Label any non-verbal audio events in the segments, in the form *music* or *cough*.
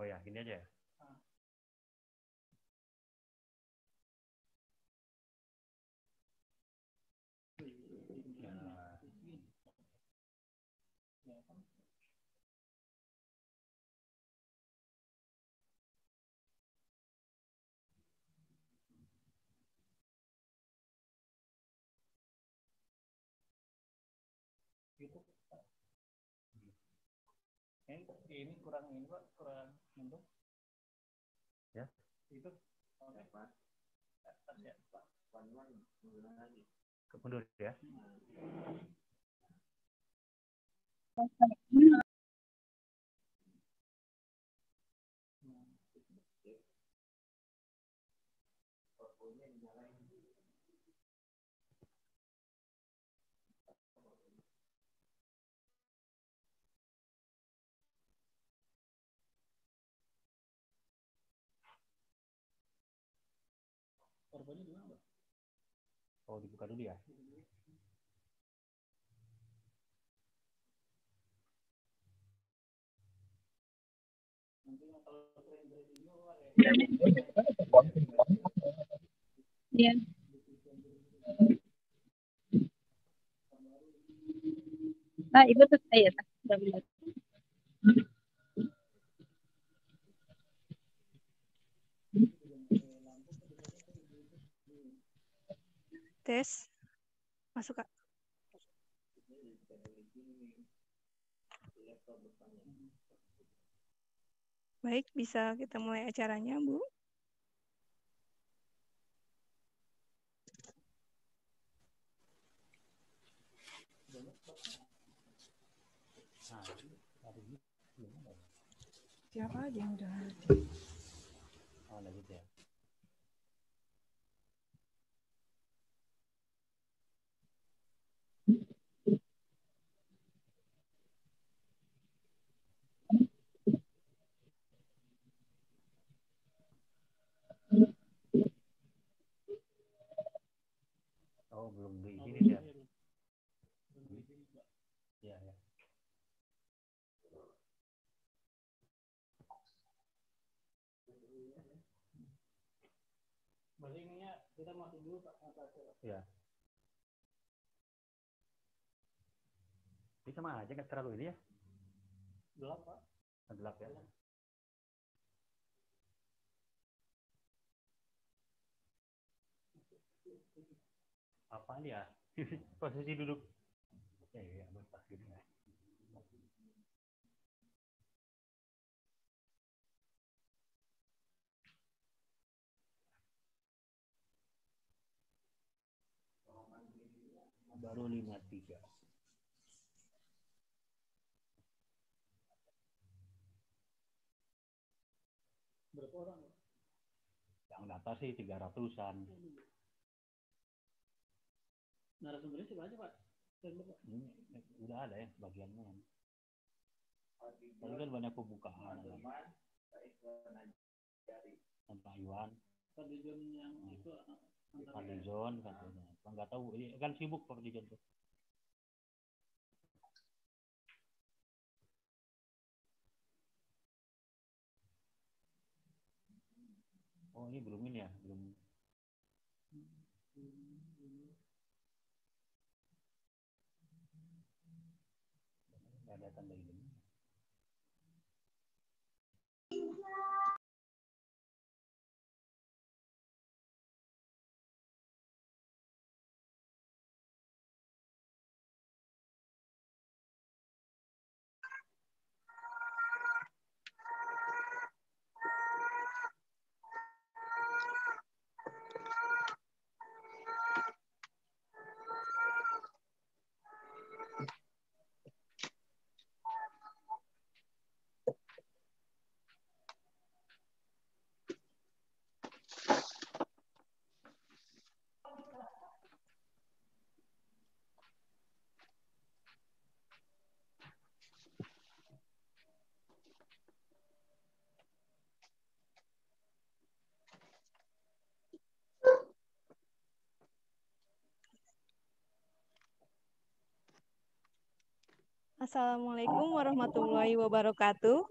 Oh ya, gini aja ya. Ini kurang ini pak. Kurang mundur ya. Itu. Oke pak. Atas ya. Pak mundur ya korbannya di mana Oh, dibuka dulu ya. Iya. Nah, ibu tuh saya ya, sudah Tes. Masuk, Kak. Baik, bisa kita mulai acaranya, Bu. Siapa aja yang udah hadir? Oh, ada gitu ya. Oh, belum diizinin ya. Iya, ya. berarti ininya kita masuk dulu pak atas ya Iya. Ini sama aja nggak terlalu ini ya. gelap pak Gelap ya. Apa dia? *laughs* Posisi duduk. Ya, iya, pas gitu ya. Baru lima tiga. Berapa orang Pak? Yang data sih tiga ratusan. narasumbernya siapa aja pak? Ini udah ada ya sebagiannya. Tadi kan banyak pembukaan. Pak Iwan, Pak Dijon yang itu Pak antara Dijon katanya. Pak nggak tahu, ini kan sibuk Pak Dijon tuh. Ini belum ini ya, belum. Nggak ada tanda ini. Assalamualaikum warahmatullahi wabarakatuh.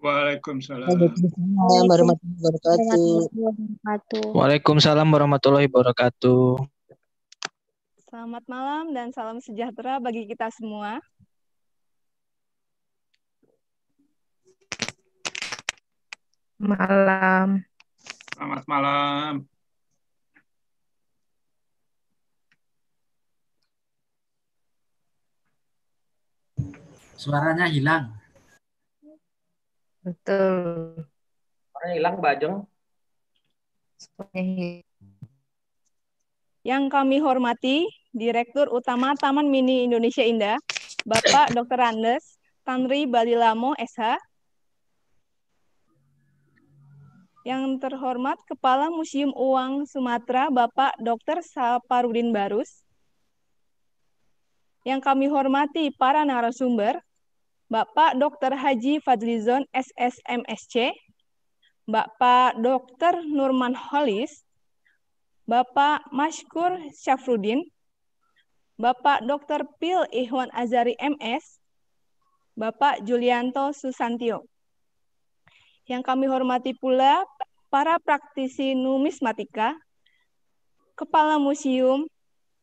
Waalaikumsalam. Waalaikumsalam warahmatullahi wabarakatuh. wabarakatuh. Waalaikumsalam warahmatullahi wabarakatuh. Selamat malam dan salam sejahtera bagi kita semua. Malam. Selamat malam. Suaranya hilang. Betul. Orang hilang Bajeng. Semuanya hilang. Yang kami hormati Direktur Utama Taman Mini Indonesia Indah, Bapak *coughs* Dr. Andes Tanri Balilamo SH. Yang terhormat Kepala Museum Uang Sumatera, Bapak Dr. Saparudin Barus. Yang kami hormati para narasumber, Bapak Dr. Haji Fadlizon SSMSC, Bapak Dr. Nurman Holis, Bapak Mashkur Syafrudin, Bapak Dr. Pil Ihwan Azari MS, Bapak Julianto Susantio. Yang kami hormati pula para praktisi numismatika, kepala museum,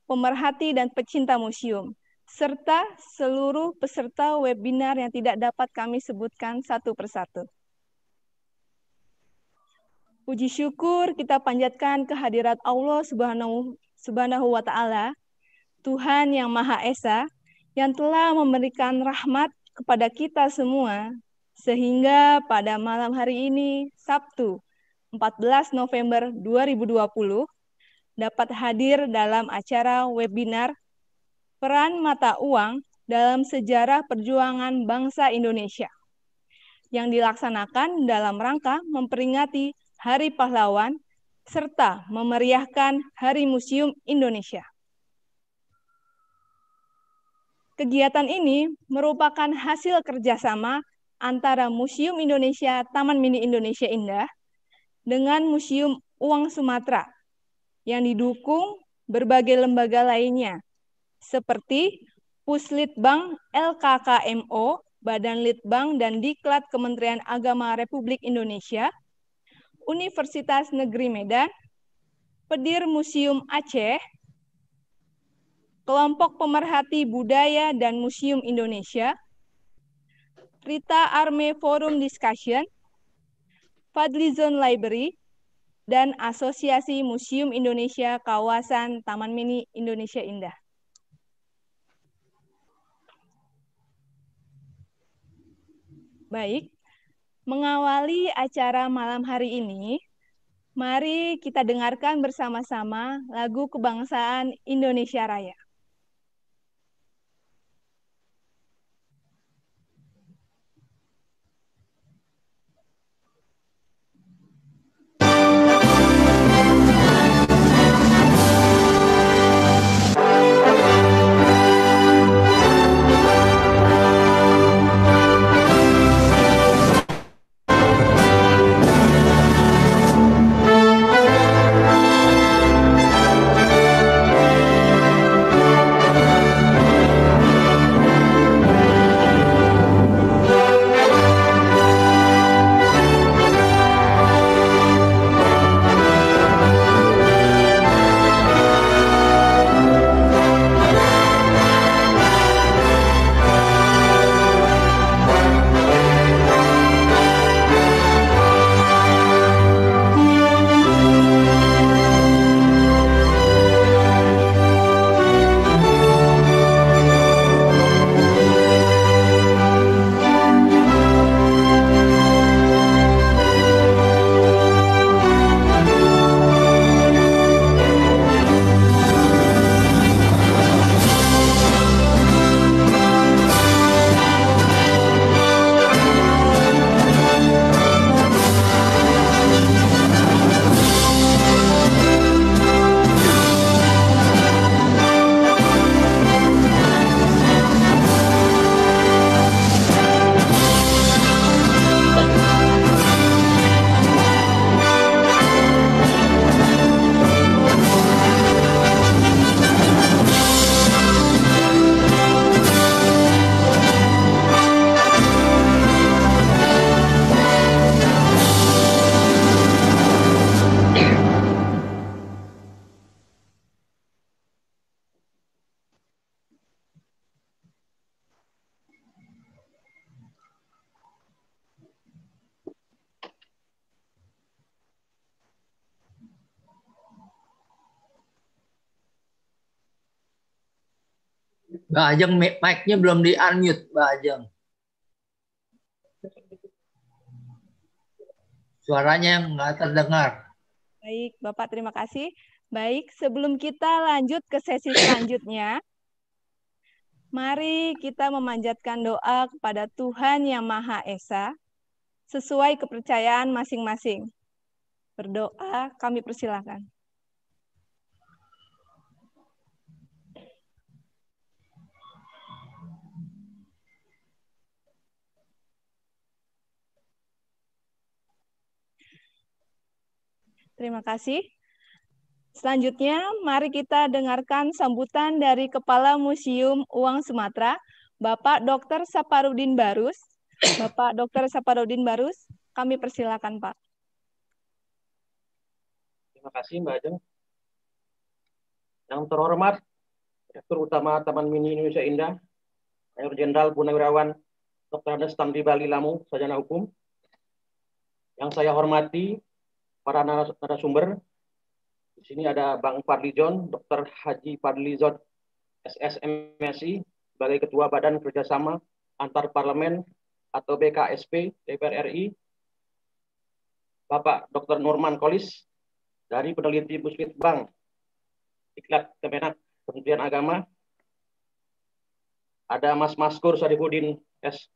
pemerhati dan pecinta museum, serta seluruh peserta webinar yang tidak dapat kami sebutkan satu persatu. Puji syukur kita panjatkan kehadirat Allah Subhanahu Subhanahu wa taala, Tuhan yang Maha Esa yang telah memberikan rahmat kepada kita semua sehingga pada malam hari ini Sabtu 14 November 2020 dapat hadir dalam acara webinar Peran Mata Uang dalam Sejarah Perjuangan Bangsa Indonesia yang dilaksanakan dalam rangka memperingati Hari Pahlawan, serta memeriahkan Hari Museum Indonesia. Kegiatan ini merupakan hasil kerjasama antara Museum Indonesia Taman Mini Indonesia Indah dengan Museum Uang Sumatera yang didukung berbagai lembaga lainnya seperti Puslitbang LKKMO, Badan Litbang dan Diklat Kementerian Agama Republik Indonesia, Universitas Negeri Medan, Pedir Museum Aceh, Kelompok Pemerhati Budaya dan Museum Indonesia, Rita Arme Forum Discussion, Fadlizon Library, dan Asosiasi Museum Indonesia Kawasan Taman Mini Indonesia Indah. Baik, mengawali acara malam hari ini, mari kita dengarkan bersama-sama lagu kebangsaan Indonesia Raya. Mbak Ajeng, mic- mic-nya belum di-unmute, Mbak Ajeng. Suaranya nggak terdengar. Baik, Bapak terima kasih. Baik, sebelum kita lanjut ke sesi selanjutnya, mari kita memanjatkan doa kepada Tuhan Yang Maha Esa sesuai kepercayaan masing-masing. Berdoa, kami persilakan. Terima kasih. Selanjutnya, mari kita dengarkan sambutan dari Kepala Museum Uang Sumatera, Bapak Dr. Saparudin Barus. Bapak Dr. Saparudin Barus, kami persilakan, Pak. Terima kasih Mbak Ajeng. Yang terhormat Direktur Utama Taman Mini Indonesia Indah, Mayor Jenderal Purnawirawan Dr. Andes Tamdi Bali Lamu, Sarjana Hukum. Yang saya hormati para naras- narasumber. Di sini ada Bang Fadli John, Dr. Haji Fadli Zon, SSMSI, sebagai Ketua Badan Kerjasama Antar Parlemen atau BKSP DPR RI. Bapak Dr. Norman Kolis, dari peneliti Puskit Bank, Diklat Kemenak Kementerian Agama, ada Mas Maskur Sarifudin S.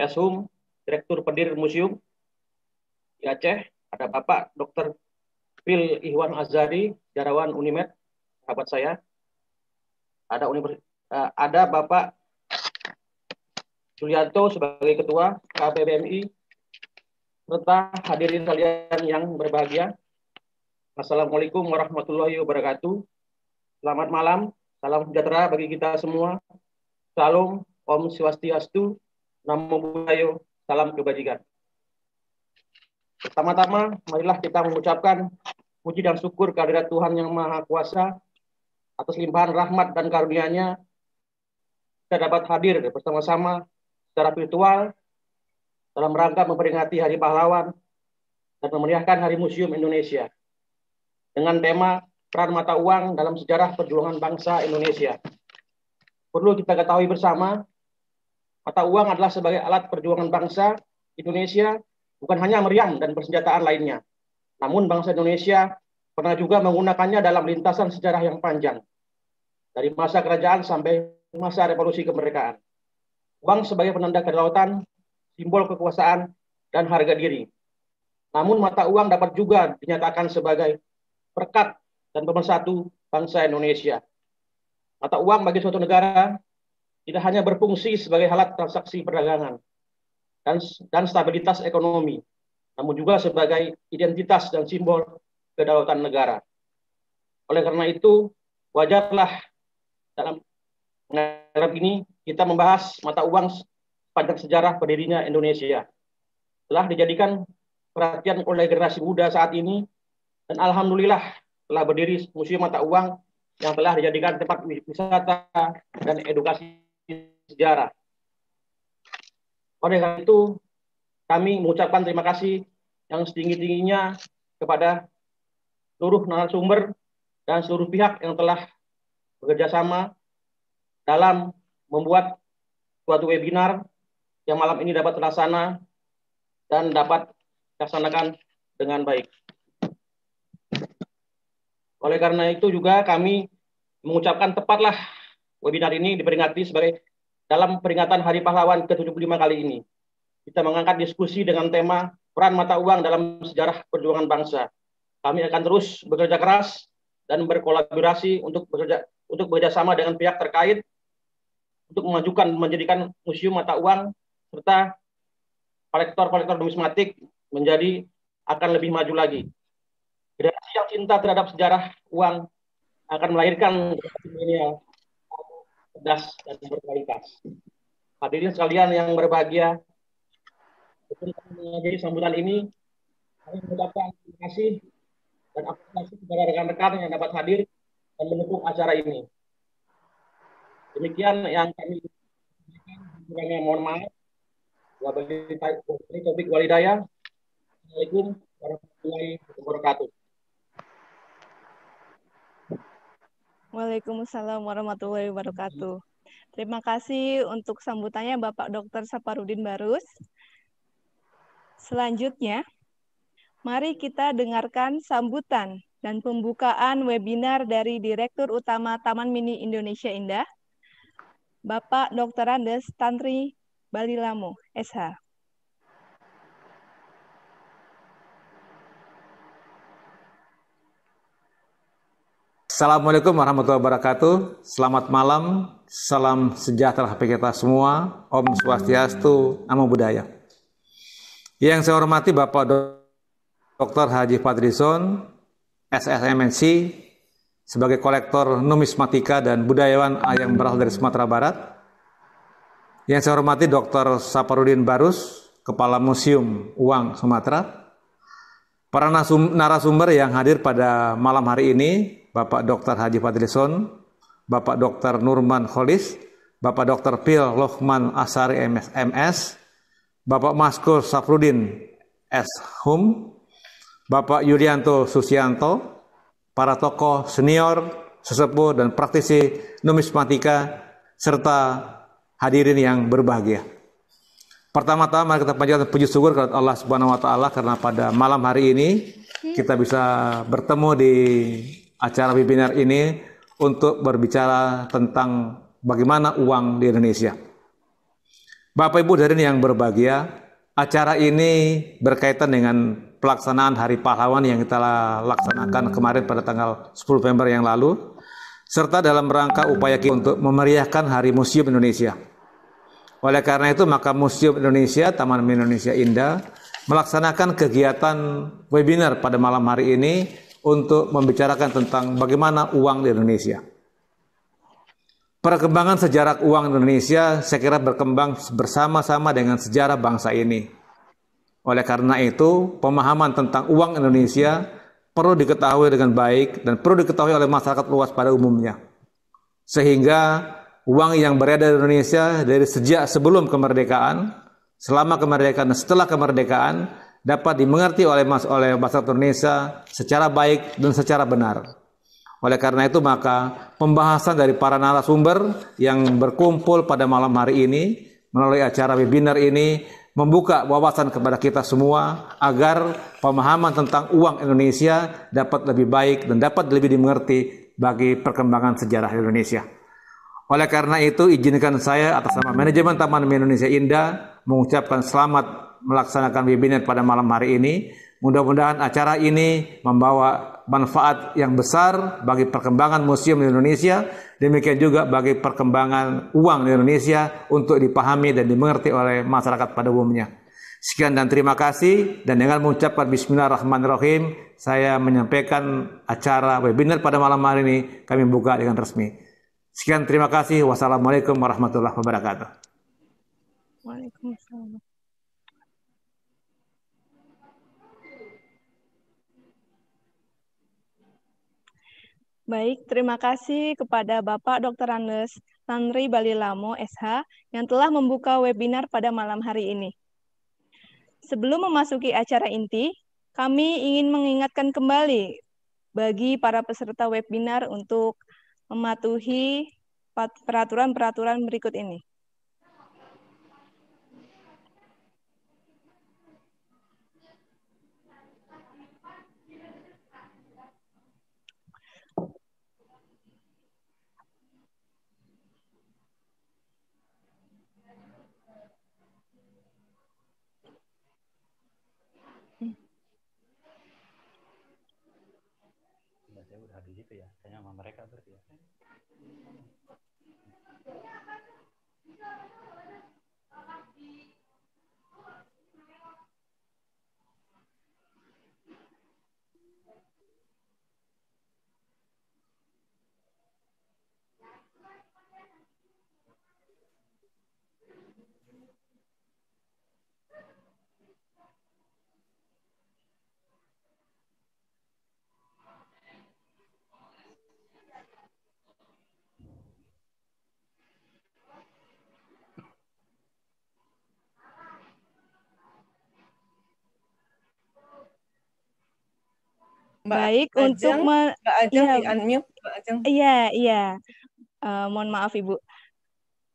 Eshum, Direktur Pendir Museum di Aceh, ada Bapak Dr. Phil Ihwan Azari, Jarawan Unimed, sahabat saya, ada univers- eh, ada Bapak Julianto sebagai Ketua KPBMI, serta hadirin sekalian yang berbahagia. Assalamualaikum warahmatullahi wabarakatuh. Selamat malam, salam sejahtera bagi kita semua. Salam, Om Swastiastu, Namo Buddhaya, salam kebajikan. Pertama-tama, marilah kita mengucapkan puji dan syukur kehadirat Tuhan Yang Maha Kuasa atas limpahan rahmat dan karunia-Nya kita dapat hadir bersama-sama secara virtual dalam rangka memperingati Hari Pahlawan dan memeriahkan Hari Museum Indonesia dengan tema peran mata uang dalam sejarah perjuangan bangsa Indonesia. Perlu kita ketahui bersama, mata uang adalah sebagai alat perjuangan bangsa Indonesia bukan hanya meriam dan persenjataan lainnya. Namun bangsa Indonesia pernah juga menggunakannya dalam lintasan sejarah yang panjang. Dari masa kerajaan sampai masa revolusi kemerdekaan. Uang sebagai penanda kedaulatan, simbol kekuasaan, dan harga diri. Namun mata uang dapat juga dinyatakan sebagai perkat dan pemersatu bangsa Indonesia. Mata uang bagi suatu negara tidak hanya berfungsi sebagai alat transaksi perdagangan dan, dan stabilitas ekonomi, namun juga sebagai identitas dan simbol kedaulatan negara. Oleh karena itu, wajarlah dalam menghadap ini kita membahas mata uang sepanjang sejarah berdirinya Indonesia. Telah dijadikan perhatian oleh generasi muda saat ini dan alhamdulillah telah berdiri Museum Mata Uang yang telah dijadikan tempat wisata dan edukasi sejarah. Oleh karena itu, kami mengucapkan terima kasih yang setinggi-tingginya kepada seluruh narasumber dan seluruh pihak yang telah bekerja sama dalam membuat suatu webinar yang malam ini dapat terlaksana dan dapat dilaksanakan dengan baik. Oleh karena itu juga kami mengucapkan tepatlah webinar ini diperingati sebagai dalam peringatan Hari Pahlawan ke-75 kali ini. Kita mengangkat diskusi dengan tema peran mata uang dalam sejarah perjuangan bangsa. Kami akan terus bekerja keras dan berkolaborasi untuk bekerja untuk bekerja sama dengan pihak terkait untuk memajukan menjadikan museum mata uang serta kolektor-kolektor numismatik menjadi akan lebih maju lagi. Generasi yang cinta terhadap sejarah uang akan melahirkan generasi milenial cerdas dan berkualitas. Hadirin sekalian yang berbahagia, mengakhiri sambutan ini, kami mengucapkan terima kasih dan apresiasi kepada rekan-rekan yang dapat hadir dan mendukung acara ini. Demikian yang kami kurangnya mohon maaf. Wabillahi taufiq walhidayah. Assalamualaikum warahmatullahi wabarakatuh. Waalaikumsalam warahmatullahi wabarakatuh. Terima kasih untuk sambutannya Bapak Dr. Saparudin Barus. Selanjutnya, mari kita dengarkan sambutan dan pembukaan webinar dari Direktur Utama Taman Mini Indonesia Indah, Bapak Dr. Andes Tantri Balilamo, SH. Assalamualaikum warahmatullahi wabarakatuh. Selamat malam, salam sejahtera bagi kita semua. Om Swastiastu, Namo Buddhaya. Yang saya hormati Bapak Dr. Haji Padrison, SSMNC, sebagai kolektor numismatika dan budayawan yang berasal dari Sumatera Barat. Yang saya hormati Dr. Saparudin Barus, Kepala Museum Uang Sumatera. Para narasumber yang hadir pada malam hari ini, Bapak Dr. Haji Fadlison, Bapak Dr. Nurman Kholis, Bapak Dr. Pil Lohman Asari MS, Bapak Maskur Safrudin S. Hum, Bapak Yulianto Susianto, para tokoh senior, sesepuh, dan praktisi numismatika, serta hadirin yang berbahagia. Pertama-tama kita panjatkan puji syukur kepada Allah Subhanahu wa taala karena pada malam hari ini kita bisa bertemu di acara webinar ini untuk berbicara tentang bagaimana uang di Indonesia. Bapak Ibu hadirin yang berbahagia, acara ini berkaitan dengan pelaksanaan Hari Pahlawan yang kita laksanakan kemarin pada tanggal 10 November yang lalu, serta dalam rangka upaya kita untuk memeriahkan Hari Museum Indonesia. Oleh karena itu, maka Museum Indonesia, Taman Indonesia Indah, melaksanakan kegiatan webinar pada malam hari ini untuk membicarakan tentang bagaimana uang di Indonesia. Perkembangan sejarah uang Indonesia saya kira berkembang bersama-sama dengan sejarah bangsa ini. Oleh karena itu, pemahaman tentang uang Indonesia perlu diketahui dengan baik dan perlu diketahui oleh masyarakat luas pada umumnya. Sehingga uang yang beredar di Indonesia dari sejak sebelum kemerdekaan, selama kemerdekaan dan setelah kemerdekaan dapat dimengerti oleh mas oleh masyarakat Indonesia secara baik dan secara benar. Oleh karena itu maka pembahasan dari para narasumber yang berkumpul pada malam hari ini melalui acara webinar ini membuka wawasan kepada kita semua agar pemahaman tentang uang Indonesia dapat lebih baik dan dapat lebih dimengerti bagi perkembangan sejarah Indonesia. Oleh karena itu izinkan saya atas nama manajemen Taman Indonesia Indah mengucapkan selamat melaksanakan webinar pada malam hari ini. Mudah-mudahan acara ini membawa manfaat yang besar bagi perkembangan museum di Indonesia, demikian juga bagi perkembangan uang di Indonesia untuk dipahami dan dimengerti oleh masyarakat pada umumnya. Sekian dan terima kasih dan dengan mengucapkan bismillahirrahmanirrahim saya menyampaikan acara webinar pada malam hari ini kami buka dengan resmi. Sekian terima kasih. Wassalamualaikum warahmatullahi wabarakatuh. Waalaikumsalam. Baik, terima kasih kepada Bapak Dr. Andes Tanri Balilamo, SH, yang telah membuka webinar pada malam hari ini. Sebelum memasuki acara inti, kami ingin mengingatkan kembali bagi para peserta webinar untuk mematuhi peraturan-peraturan berikut ini. mereka berarti ya. Mbak Baik Ajeng, untuk me Mbak Ajeng ya, di unmute Mbak Ajeng. Iya, iya. Uh, mohon maaf Ibu.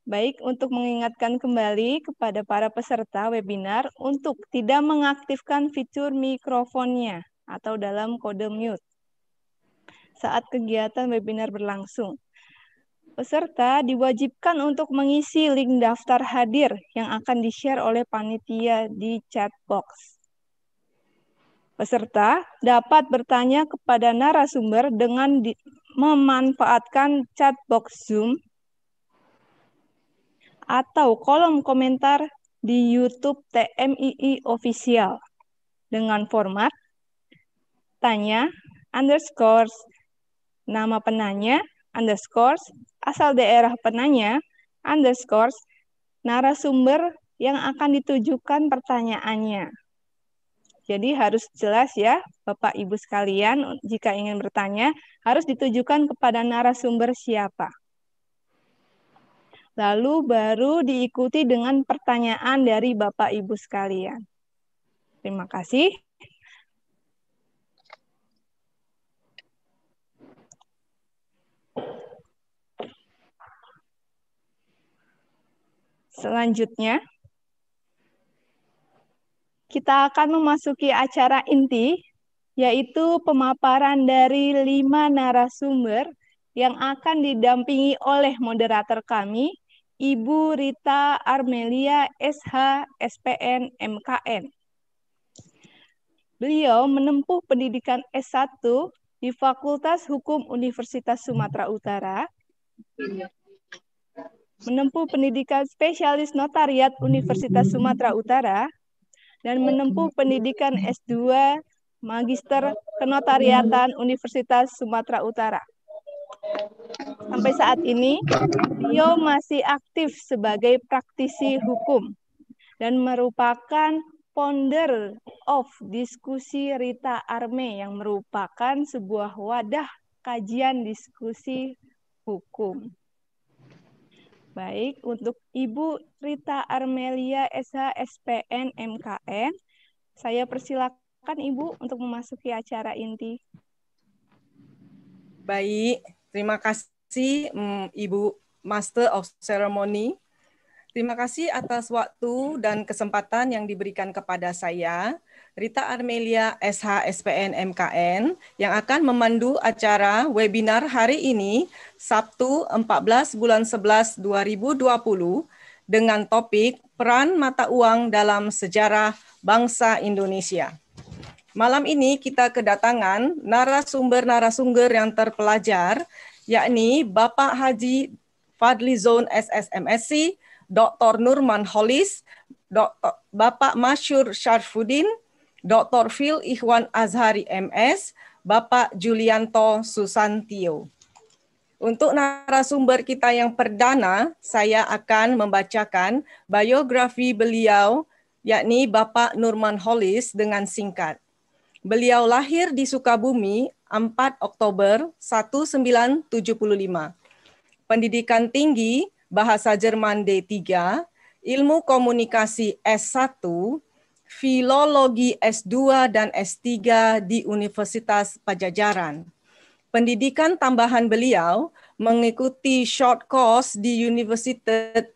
Baik, untuk mengingatkan kembali kepada para peserta webinar untuk tidak mengaktifkan fitur mikrofonnya atau dalam kode mute saat kegiatan webinar berlangsung. Peserta diwajibkan untuk mengisi link daftar hadir yang akan di-share oleh panitia di chat box. Peserta dapat bertanya kepada narasumber dengan memanfaatkan chat box Zoom atau kolom komentar di YouTube TMII Official dengan format tanya underscore nama penanya underscore asal daerah penanya underscore narasumber yang akan ditujukan pertanyaannya. Jadi harus jelas ya Bapak Ibu sekalian jika ingin bertanya harus ditujukan kepada narasumber siapa. Lalu baru diikuti dengan pertanyaan dari Bapak Ibu sekalian. Terima kasih. Selanjutnya, kita akan memasuki acara inti, yaitu pemaparan dari lima narasumber yang akan didampingi oleh moderator kami, Ibu Rita Armelia SH SPN MKN. Beliau menempuh pendidikan S1 di Fakultas Hukum Universitas Sumatera Utara, menempuh pendidikan spesialis notariat Universitas Sumatera Utara, dan menempuh pendidikan S2 Magister Kenotariatan Universitas Sumatera Utara. Sampai saat ini, beliau masih aktif sebagai praktisi hukum dan merupakan founder of diskusi Rita Arme yang merupakan sebuah wadah kajian diskusi hukum. Baik, untuk Ibu Rita Armelia SH SPN MKN, saya persilakan Ibu untuk memasuki acara inti. Baik, terima kasih um, Ibu Master of Ceremony. Terima kasih atas waktu dan kesempatan yang diberikan kepada saya, Rita Armelia SH SPN MKN, yang akan memandu acara webinar hari ini, Sabtu 14 bulan 11 2020, dengan topik Peran Mata Uang dalam Sejarah Bangsa Indonesia. Malam ini kita kedatangan narasumber-narasumber yang terpelajar, yakni Bapak Haji Fadli Zon SSMSC, Dr. Nurman Holis, Dr. Bapak Masyur Syarfuddin, Dr. Phil Ikhwan Azhari MS, Bapak Julianto Susantio. Untuk narasumber kita yang perdana, saya akan membacakan biografi beliau, yakni Bapak Nurman Holis dengan singkat. Beliau lahir di Sukabumi 4 Oktober 1975. Pendidikan tinggi Bahasa Jerman D3, Ilmu Komunikasi S1, Filologi S2 dan S3 di Universitas Pajajaran. Pendidikan tambahan beliau mengikuti short course di Universitas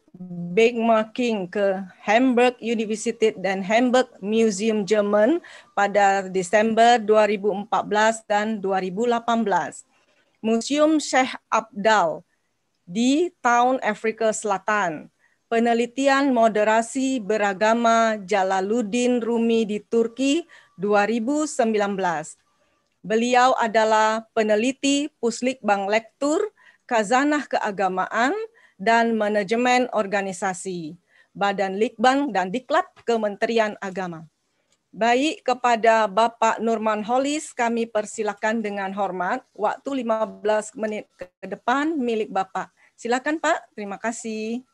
Bakemarking ke Hamburg University dan Hamburg Museum Jerman pada Desember 2014 dan 2018. Museum Sheikh Abdal di Town Afrika Selatan. Penelitian moderasi beragama Jalaluddin Rumi di Turki 2019. Beliau adalah peneliti Puslik Bank Lektur, Kazanah Keagamaan, dan Manajemen Organisasi, Badan Likbang dan Diklat Kementerian Agama. Baik kepada Bapak Nurman Holis, kami persilakan dengan hormat. Waktu 15 menit ke depan milik Bapak. Silakan Pak, terima kasih.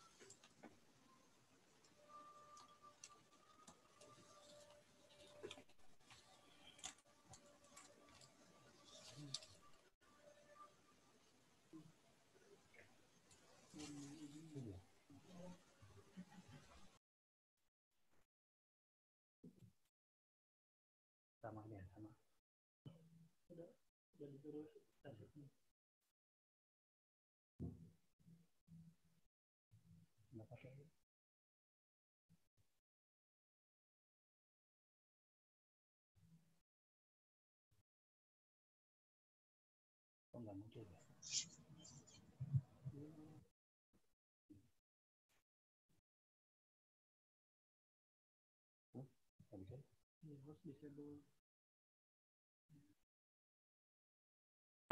Michelle.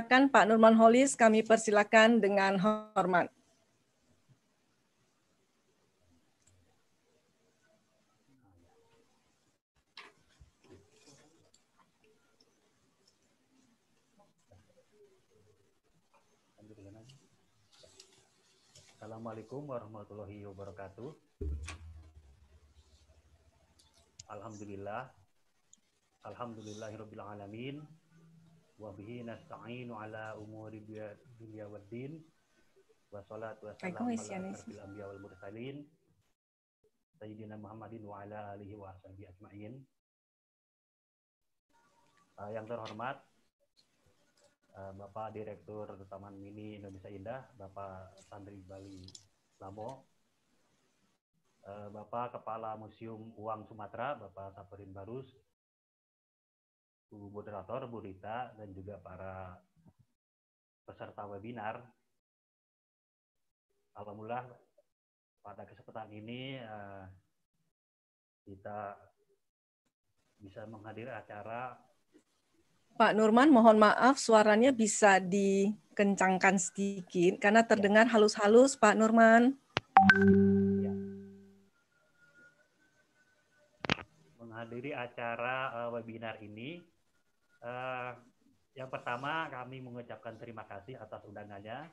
Silakan Pak Nurman Holis, kami persilakan dengan hormat. Assalamualaikum warahmatullahi wabarakatuh. Alhamdulillah. Alhamdulillahirabbil alamin. Wa bihi nasta'inu ala umuri dunya waddin. Wassalatu wassalamu ala asyrafil anbiya wal mursalin. Sayyidina Muhammadin wa ala alihi wa sahbihi ajma'in. Uh, yang terhormat uh, Bapak Direktur Taman Mini Indonesia Indah, Bapak Sandri Bali Lamo, uh, Bapak Kepala Museum Uang Sumatera, Bapak Saparin Barus, Bu Moderator, Bu Rita, dan juga para peserta webinar. Alhamdulillah pada kesempatan ini uh, kita bisa menghadiri acara Pak Nurman, mohon maaf suaranya bisa dikencangkan sedikit karena terdengar halus-halus, Pak Nurman. Ya. Menghadiri acara uh, webinar ini, uh, yang pertama kami mengucapkan terima kasih atas undangannya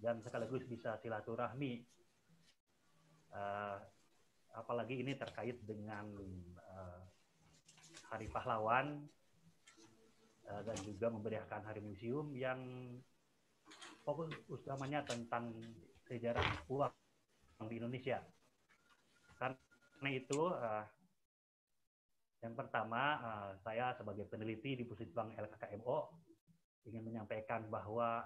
dan sekaligus bisa silaturahmi. Uh, apalagi ini terkait dengan uh, Hari Pahlawan dan juga memberiakan Hari Museum yang fokus utamanya tentang sejarah uang di Indonesia. Karena itu, yang pertama saya sebagai peneliti di Pusitbang LKKMO ingin menyampaikan bahwa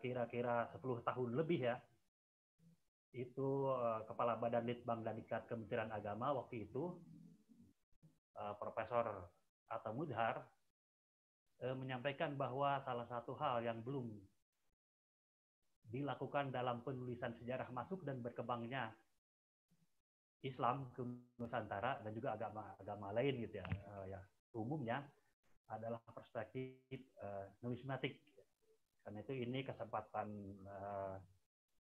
kira-kira 10 tahun lebih ya, itu Kepala Badan Litbang dan Diklat Kementerian Agama waktu itu, Profesor atau Mudhar menyampaikan bahwa salah satu hal yang belum dilakukan dalam penulisan sejarah masuk dan berkembangnya Islam ke Nusantara dan juga agama-agama lain gitu ya, e, ya umumnya adalah perspektif e, numismatik. Karena itu ini kesempatan e,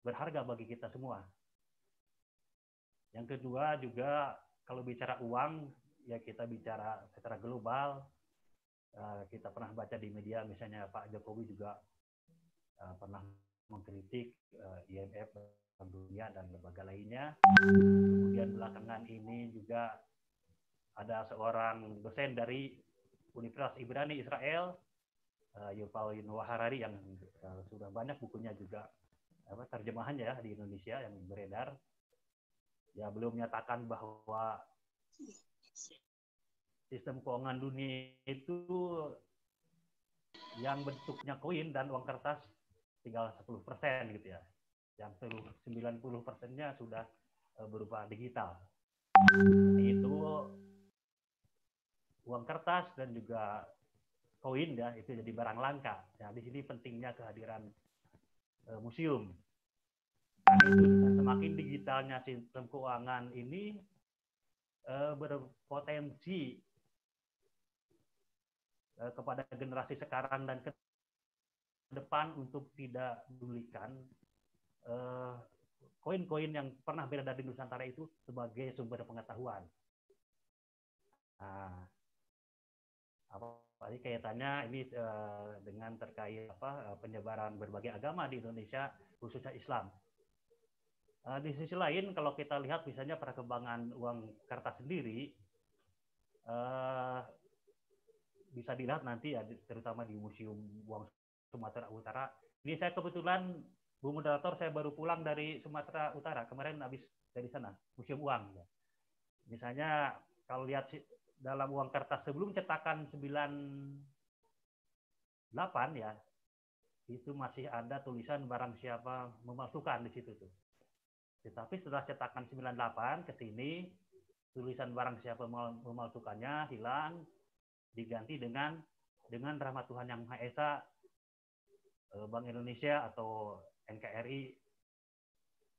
berharga bagi kita semua. Yang kedua juga kalau bicara uang ya kita bicara secara global, uh, kita pernah baca di media misalnya Pak Jokowi juga uh, pernah mengkritik uh, IMF, Dunia dan lembaga lainnya. Kemudian belakangan ini juga ada seorang dosen dari Universitas Ibrani Israel, uh, Yuval Noah Harari yang uh, sudah banyak bukunya juga apa terjemahannya ya di Indonesia yang beredar. Ya belum menyatakan bahwa sistem keuangan dunia itu yang bentuknya koin dan uang kertas tinggal 10 persen gitu ya. Yang 90 persennya sudah berupa digital. Itu uang kertas dan juga koin ya itu jadi barang langka. Nah di sini pentingnya kehadiran uh, museum. Karena itu semakin digitalnya sistem keuangan ini uh, berpotensi kepada generasi sekarang dan ke depan untuk tidak medulikan koin-koin yang pernah beredar di Nusantara itu sebagai sumber pengetahuan. Nah, apa kaitannya ini uh, dengan terkait apa penyebaran berbagai agama di Indonesia khususnya Islam. Uh, di sisi lain kalau kita lihat misalnya perkembangan uang kertas sendiri uh, bisa dilihat nanti ya terutama di Museum Uang Sumatera Utara. Ini saya kebetulan Bu Moderator saya baru pulang dari Sumatera Utara kemarin habis dari sana Museum Uang. Misalnya kalau lihat dalam uang kertas sebelum cetakan 98 ya itu masih ada tulisan barang siapa memalsukan di situ tuh. Tetapi setelah cetakan 98 ke sini tulisan barang siapa memalsukannya hilang diganti dengan dengan rahmat Tuhan yang Maha Esa eh, Bank Indonesia atau NKRI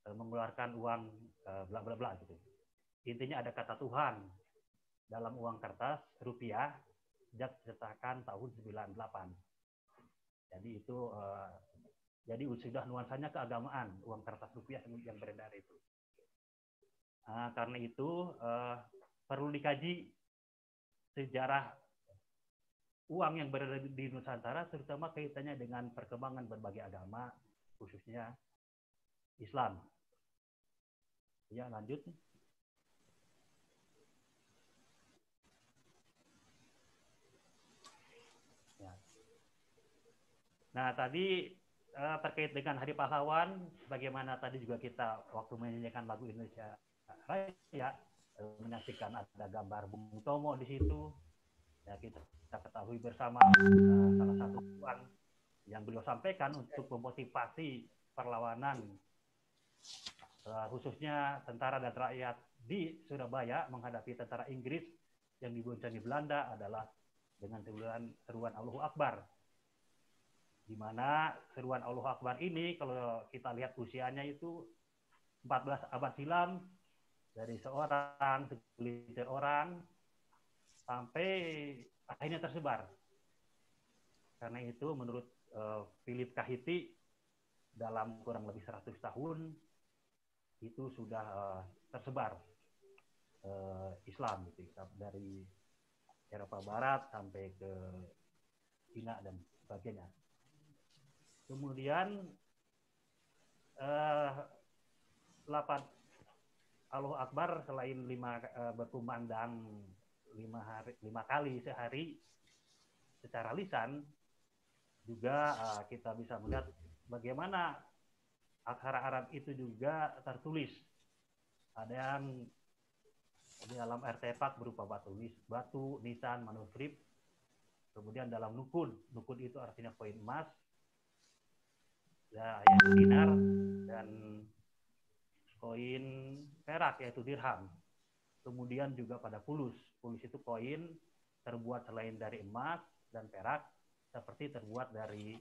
eh, mengeluarkan uang eh, bla bla bla gitu. Intinya ada kata Tuhan dalam uang kertas rupiah sejak cetakan tahun 98. Jadi itu eh, jadi sudah nuansanya keagamaan uang kertas rupiah yang, beredar itu. Nah, karena itu perlu dikaji sejarah uang yang berada di Nusantara, terutama kaitannya dengan perkembangan berbagai agama, khususnya Islam. Ya, lanjut. Ya. Nah, tadi uh, terkait dengan Hari Pahlawan, bagaimana tadi juga kita waktu menyanyikan lagu Indonesia Raya, uh, menyaksikan ada gambar Bung Tomo di situ. Ya, kita, ketahui bersama uh, salah satu tujuan yang beliau sampaikan untuk memotivasi perlawanan uh, khususnya tentara dan rakyat di Surabaya menghadapi tentara Inggris yang diboncengi Belanda adalah dengan seruan seruan Allahu Akbar di mana seruan Allah Akbar ini kalau kita lihat usianya itu 14 abad silam dari seorang, segelintir orang sampai akhirnya tersebar. Karena itu menurut uh, Philip Kahiti dalam kurang lebih 100 tahun itu sudah uh, tersebar uh, Islam gitu dari Eropa Barat sampai ke Cina dan sebagainya. Kemudian eh, lapan Allah Akbar selain lima eh, berkumandang lima hari lima kali sehari secara lisan juga eh, kita bisa melihat bagaimana aksara Arab itu juga tertulis ada yang di dalam artefak berupa batu batu nisan manuskrip kemudian dalam nukun nukun itu artinya koin emas ya yaitu dinar dan koin perak yaitu dirham. Kemudian juga pada pulus. Pulus itu koin terbuat selain dari emas dan perak seperti terbuat dari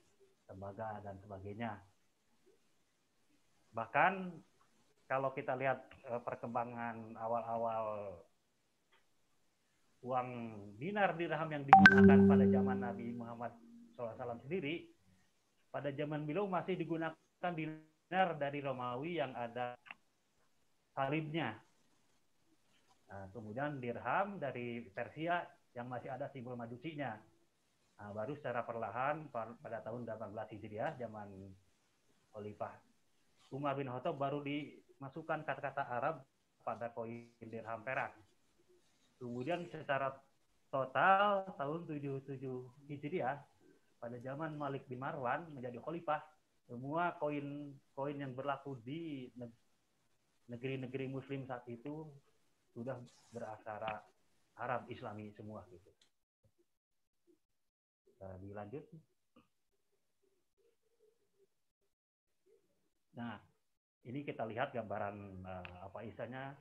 tembaga dan sebagainya. Bahkan kalau kita lihat eh, perkembangan awal-awal uang dinar dirham yang digunakan pada zaman Nabi Muhammad SAW sendiri pada zaman beliau masih digunakan dinar dari Romawi yang ada salibnya. Nah, kemudian dirham dari Persia yang masih ada simbol majusinya. Nah, baru secara perlahan pada tahun 18 Hijriah zaman Khalifah Umar bin Khattab baru dimasukkan kata-kata Arab pada koin dirham perak. Kemudian secara total tahun 77 Hijriah pada zaman Malik bin Marwan menjadi khalifah, semua koin-koin yang berlaku di negeri-negeri Muslim saat itu sudah beraksara Arab Islami semua gitu. Nah, dilanjut. Nah, ini kita lihat gambaran uh, apa istilahnya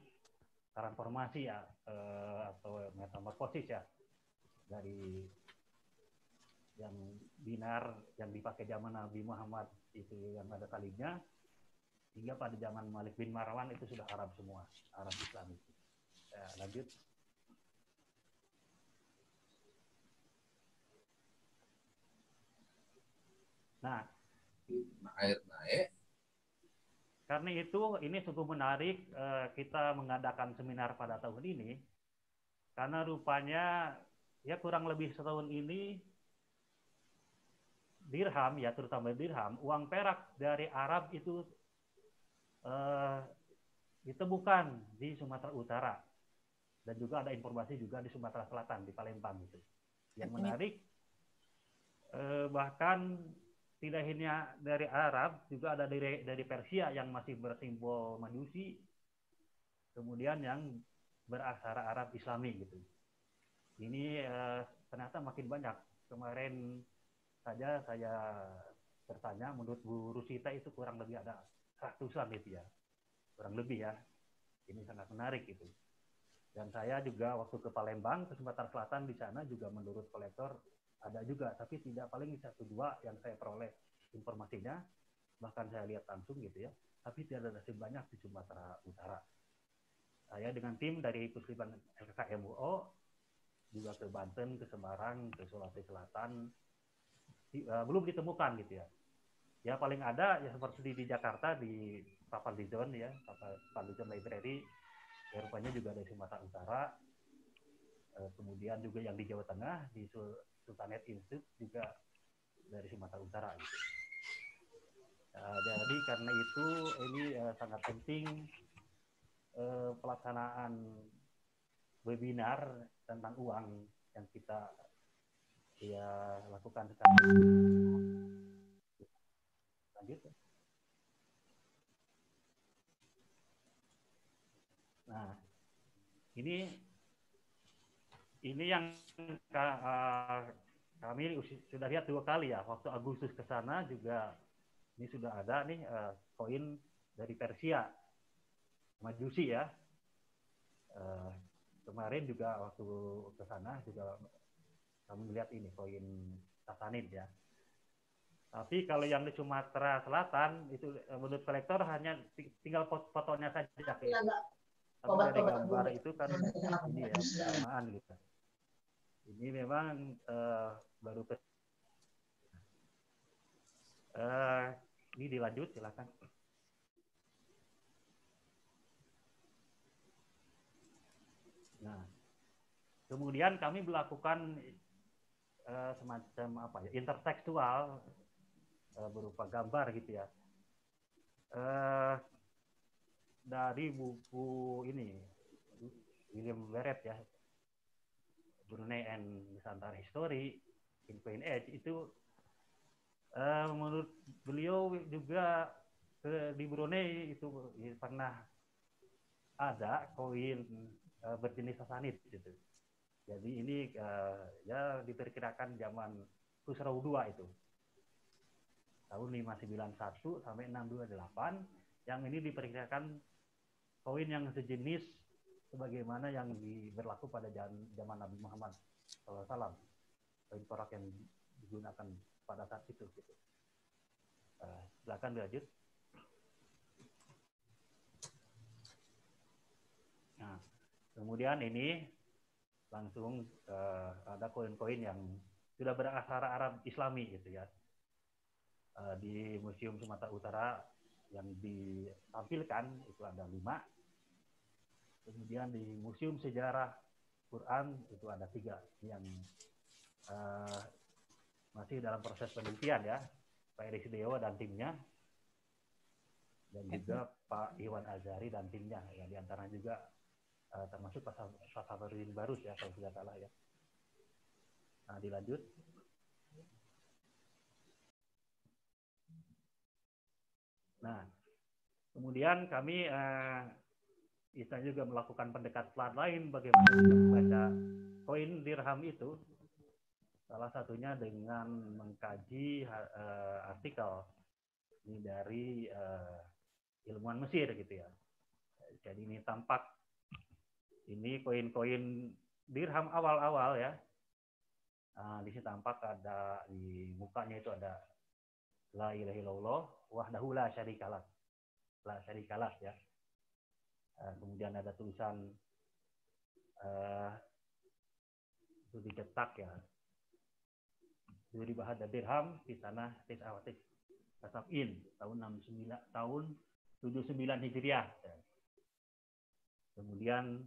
transformasi ya uh, atau metamorfosis ya dari yang dinar yang dipakai zaman Nabi Muhammad itu yang ada kalinya hingga pada zaman Malik bin Marwan itu sudah Arab semua Arab Islam itu ya, lanjut nah air naik. karena itu ini sungguh menarik eh, kita mengadakan seminar pada tahun ini. Karena rupanya ya kurang lebih setahun ini dirham ya terutama dirham uang perak dari Arab itu uh, ditemukan di Sumatera Utara. Dan juga ada informasi juga di Sumatera Selatan di Palembang itu. Yang menarik uh, bahkan tidak hanya dari Arab juga ada dari dari Persia yang masih bersimbol majusi kemudian yang beraksara Arab Islami gitu. Ini uh, ternyata makin banyak. Kemarin saja saya bertanya menurut Bu Rusita itu kurang lebih ada ratusan itu ya. Kurang lebih ya. Ini sangat menarik itu dan saya juga waktu ke Palembang ke Sumatera Selatan di sana juga menurut kolektor ada juga tapi tidak paling satu dua yang saya peroleh informasinya, bahkan saya lihat langsung gitu ya, tapi tidak ada banyak di Sumatera Utara. Saya dengan tim dari Puslipan LKMUO juga ke Banten, ke Semarang, ke Sulawesi Selatan, uh, belum ditemukan gitu ya. Ya paling ada ya seperti di, di Jakarta di Papaldizon ya, Papaldizon Library, ya, rupanya juga dari Sumatera Utara. Uh, kemudian juga yang di Jawa Tengah di Sultanet Institute juga dari Sumatera Utara gitu. Uh, jadi karena itu ini uh, sangat penting uh, pelaksanaan webinar tentang uang yang kita ya lakukan sekarang. Lanjut. Nah, ini ini yang kami sudah lihat dua kali ya. Waktu Agustus ke sana juga ini sudah ada nih uh, koin dari Persia. Majusi ya. Uh, kemarin juga waktu ke sana juga kami melihat ini koin Sasanid ya. Tapi kalau yang di Sumatera Selatan itu eh, menurut kolektor hanya tinggal fotonya saja tapi dari gambar itu kan ini ya samaan gitu ini memang uh, baru ke uh, ini dilanjut silakan. Nah, kemudian kami melakukan uh, semacam apa ya intertekstual uh, berupa gambar gitu ya uh, dari buku ini William Barrett ya Brunei and Nusantara History in Plain Age itu uh, menurut beliau juga ke, di Brunei itu ya, pernah ada koin uh, berjenis sasanid gitu. Jadi ini uh, ya diperkirakan zaman Khusrau II itu. Tahun 591 sampai 628 yang ini diperkirakan koin yang sejenis sebagaimana yang berlaku pada zaman Nabi Muhammad SAW. Koin korak yang digunakan pada saat itu gitu. Uh, silakan dilanjut. Nah, kemudian ini langsung uh, ada koin-koin yang sudah beraksara Arab Islami gitu ya. Uh, di Museum Sumatera Utara yang ditampilkan itu ada lima. Kemudian di Museum Sejarah Quran itu ada tiga yang uh, masih dalam proses penelitian ya Pak Eri Dewa dan timnya dan juga Pak Iwan Azari dan timnya yang di antaranya juga uh, termasuk Pak Safaruddin Barus ya kalau tidak salah ya. Nah dilanjut. Nah kemudian kami uh, kita juga melakukan pendekatan lain bagaimana membaca koin dirham itu Salah satunya dengan mengkaji uh, artikel ini dari uh, ilmuwan Mesir gitu ya. Jadi ini tampak ini koin-koin dirham awal-awal ya. Nah, di sini tampak ada di mukanya itu ada la ilaha illallah wahdahu la syarikalah. La syarikalah ya. Uh, kemudian ada tulisan uh, itu dicetak ya Duri Bahada Dirham di sana Tisawatis Kasafin tahun 69 tahun 79 Hijriah. Kemudian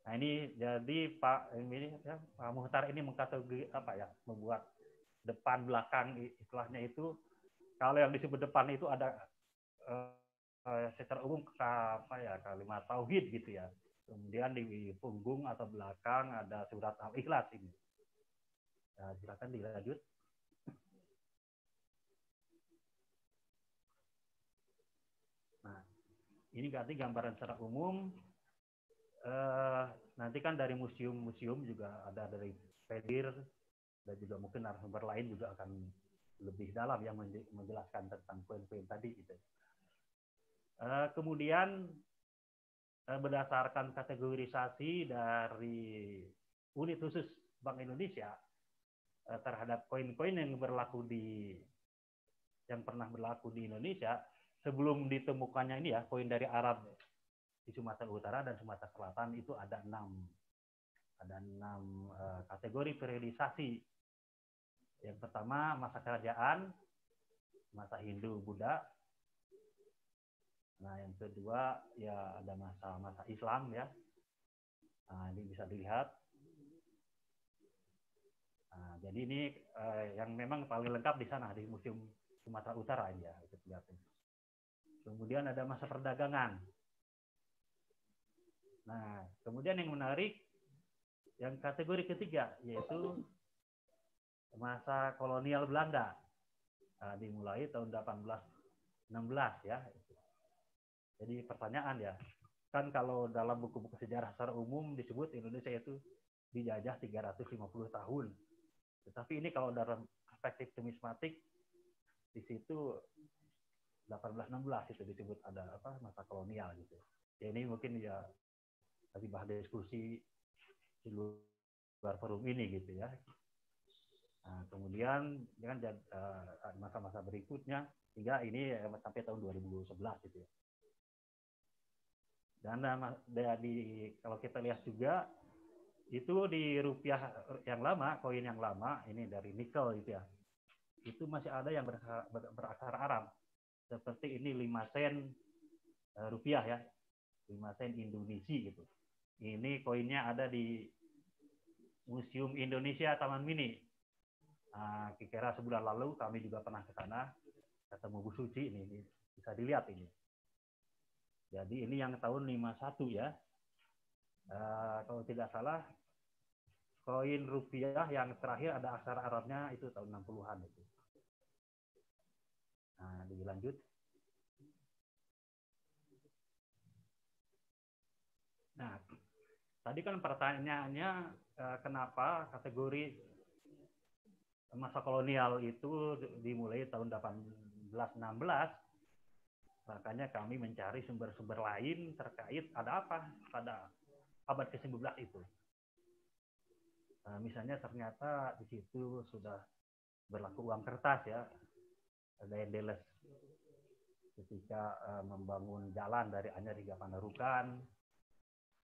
nah ini jadi Pak ini ya, Pak Muhtar ini mengkategori apa ya membuat depan belakang istilahnya itu kalau yang disebut depan itu ada uh, secara umum apa ya kalimat tauhid gitu ya. Kemudian di punggung atau belakang ada surat al-ikhlas ini. Nah, silakan dilanjut. Nah, ini berarti gambaran secara umum. Eh, nanti kan dari museum-museum juga ada dari Pedir dan juga mungkin narasumber lain juga akan lebih dalam yang menjelaskan tentang poin-poin tadi gitu. Eh, kemudian eh, berdasarkan kategorisasi dari unit khusus Bank Indonesia, Eh, terhadap koin-koin yang berlaku di yang pernah berlaku di Indonesia sebelum ditemukannya ini ya koin dari Arab di Sumatera Utara dan Sumatera Selatan itu ada enam ada enam kategori periodisasi. Yang pertama masa kerajaan, masa Hindu Buddha. Nah yang kedua ya ada masa masa Islam ya. Nah, ini bisa dilihat Nah, jadi ini uh, yang memang paling lengkap di sana di Museum Sumatera Utara ini ya itu Kemudian ada masa perdagangan. Nah, kemudian yang menarik yang kategori ketiga yaitu masa kolonial Belanda. Nah, dimulai tahun 1816 ya. Jadi pertanyaan ya, kan kalau dalam buku-buku sejarah secara umum disebut Indonesia itu dijajah 350 tahun tetapi ini kalau dalam perspektif numismatik di situ 1816 itu disebut ada apa masa kolonial gitu. Ya ini mungkin ya tadi bahan diskusi di luar forum ini gitu ya. Nah, kemudian dengan uh, masa-masa berikutnya hingga ini sampai tahun 2011 gitu ya. Dan di kalau kita lihat juga itu di rupiah yang lama, koin yang lama, ini dari nikel gitu ya, itu masih ada yang berakar Arab. Seperti ini 5 sen eh, rupiah ya, 5 sen Indonesia gitu. Ini koinnya ada di Museum Indonesia Taman Mini. Nah, kira sebulan lalu kami juga pernah ke sana, ketemu Bu Suci ini, ini bisa dilihat ini. Jadi ini yang tahun 51 ya. Uh, kalau tidak salah koin rupiah yang terakhir ada aksara Arabnya itu tahun 60-an itu. Nah, dilanjut. Nah, tadi kan pertanyaannya eh, kenapa kategori masa kolonial itu dimulai tahun 1816 makanya kami mencari sumber-sumber lain terkait ada apa pada abad ke-19 itu. Nah, misalnya ternyata di situ sudah berlaku uang kertas ya, ada yang deles ketika uh, membangun jalan dari Anyar hingga Panarukan.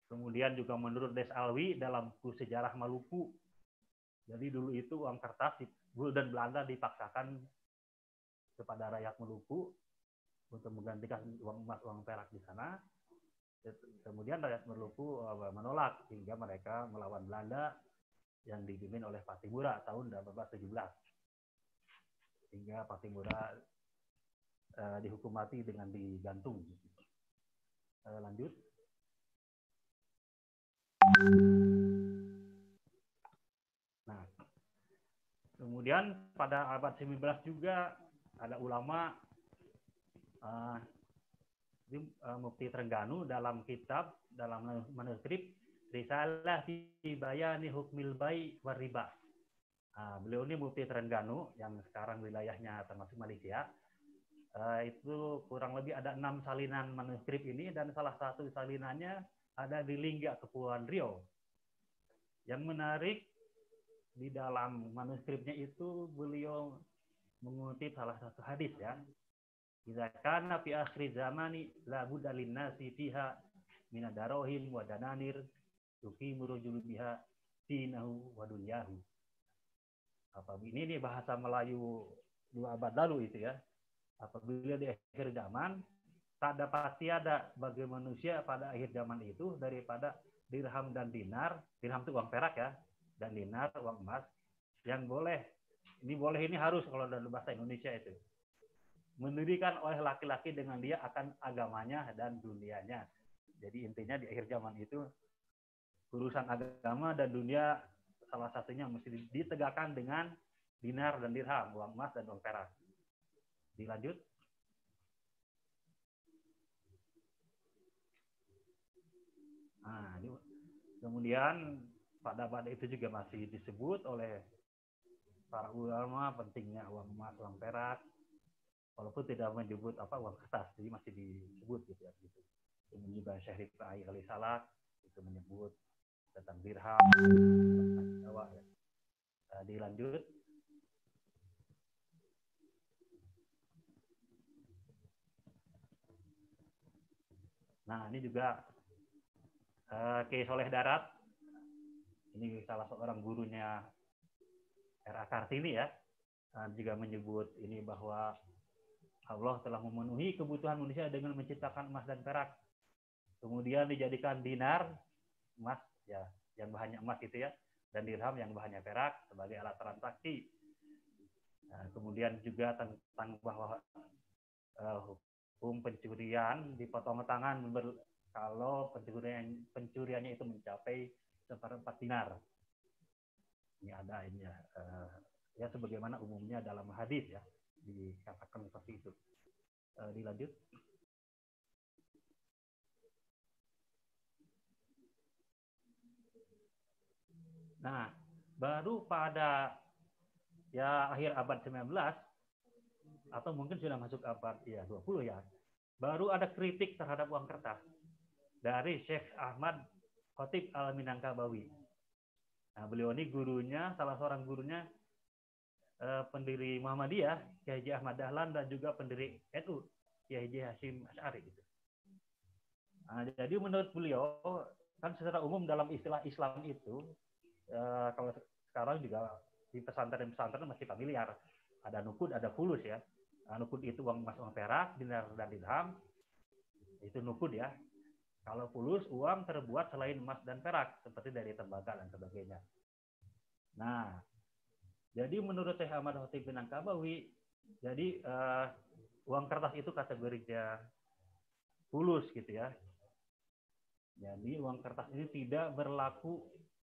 Kemudian juga menurut Des Alwi dalam buku sejarah Maluku, jadi dulu itu uang kertas dan Belanda dipaksakan kepada rakyat Maluku untuk menggantikan uang emas, uang perak di sana. Kemudian rakyat Maluku eh, menolak hingga mereka melawan Belanda yang dipimpin oleh Patimura tahun 1817 sehingga Patimura uh, dihukum mati dengan digantung. Uh, lanjut. Nah, kemudian pada abad 19 juga ada ulama uh, Mufti Trengganu dalam kitab dalam manuskrip Risalah fi bayani hukmil bai riba. Nah, beliau ini Mufti Terengganu yang sekarang wilayahnya termasuk Malaysia. Uh, itu kurang lebih ada enam salinan manuskrip ini dan salah satu salinannya ada di Lingga Kepulauan Riau. Yang menarik di dalam manuskripnya itu beliau mengutip salah satu hadis ya. Jika kana fi akhir zamani la budda nasi fiha minadarohim wa dananir tuqimu rajul biha dinahu wa dunyahu. Apa ini ini bahasa Melayu dua abad lalu itu ya. Apabila di akhir zaman tak dapat tiada bagi manusia pada akhir zaman itu daripada dirham dan dinar, dirham itu uang perak ya, dan dinar uang emas yang boleh ini boleh ini harus kalau dalam bahasa Indonesia itu mendirikan oleh laki-laki dengan dia akan agamanya dan dunianya. Jadi intinya di akhir zaman itu urusan agama dan dunia salah satunya mesti ditegakkan dengan dinar dan dirham, uang emas dan uang perak. Dilanjut. Nah, ini, kemudian pada pada itu juga masih disebut oleh para ulama pentingnya uang emas, uang perak, walaupun tidak menyebut apa uang kertas jadi masih disebut gitu ya gitu Ibnu Syahri Ayi Ali Salat itu menyebut tentang dirham Jawa ya. Nah, dilanjut Nah, ini juga eh, uh, Ki Soleh Darat. Ini salah seorang gurunya R.A. Kartini ya. Uh, juga menyebut ini bahwa Allah telah memenuhi kebutuhan manusia dengan menciptakan emas dan perak. Kemudian dijadikan dinar, emas ya, yang bahannya emas itu ya, dan dirham yang bahannya perak sebagai alat transaksi. Nah, kemudian juga tentang bahwa uh, hukum pencurian dipotong tangan ber, kalau pencurian pencuriannya itu mencapai seperempat dinar. Ini ada ini ya, uh, ya sebagaimana umumnya dalam hadis ya dikatakan seperti itu. Uh, dilanjut. Nah, baru pada ya akhir abad 19 atau mungkin sudah masuk abad ya 20 ya, baru ada kritik terhadap uang kertas dari Syekh Ahmad Khotib Al-Minangkabawi. Nah, beliau ini gurunya, salah seorang gurunya eh, pendiri Muhammadiyah, Kiai Haji Ahmad Dahlan dan juga pendiri NU, Kiai Haji Hashim Asy'ari gitu. Nah, jadi menurut beliau kan secara umum dalam istilah Islam itu eh, kalau sekarang juga di pesantren-pesantren masih familiar. Ada nukud, ada fulus ya. Nah, nukud itu uang emas, uang perak, dinar dan dirham. Itu nukud ya. Kalau fulus, uang terbuat selain emas dan perak, seperti dari tembaga dan sebagainya. Nah, jadi menurut Syekh Ahmad Khotib bin Angkabawi, jadi uh, uang kertas itu kategorinya fulus gitu ya. Jadi uang kertas ini tidak berlaku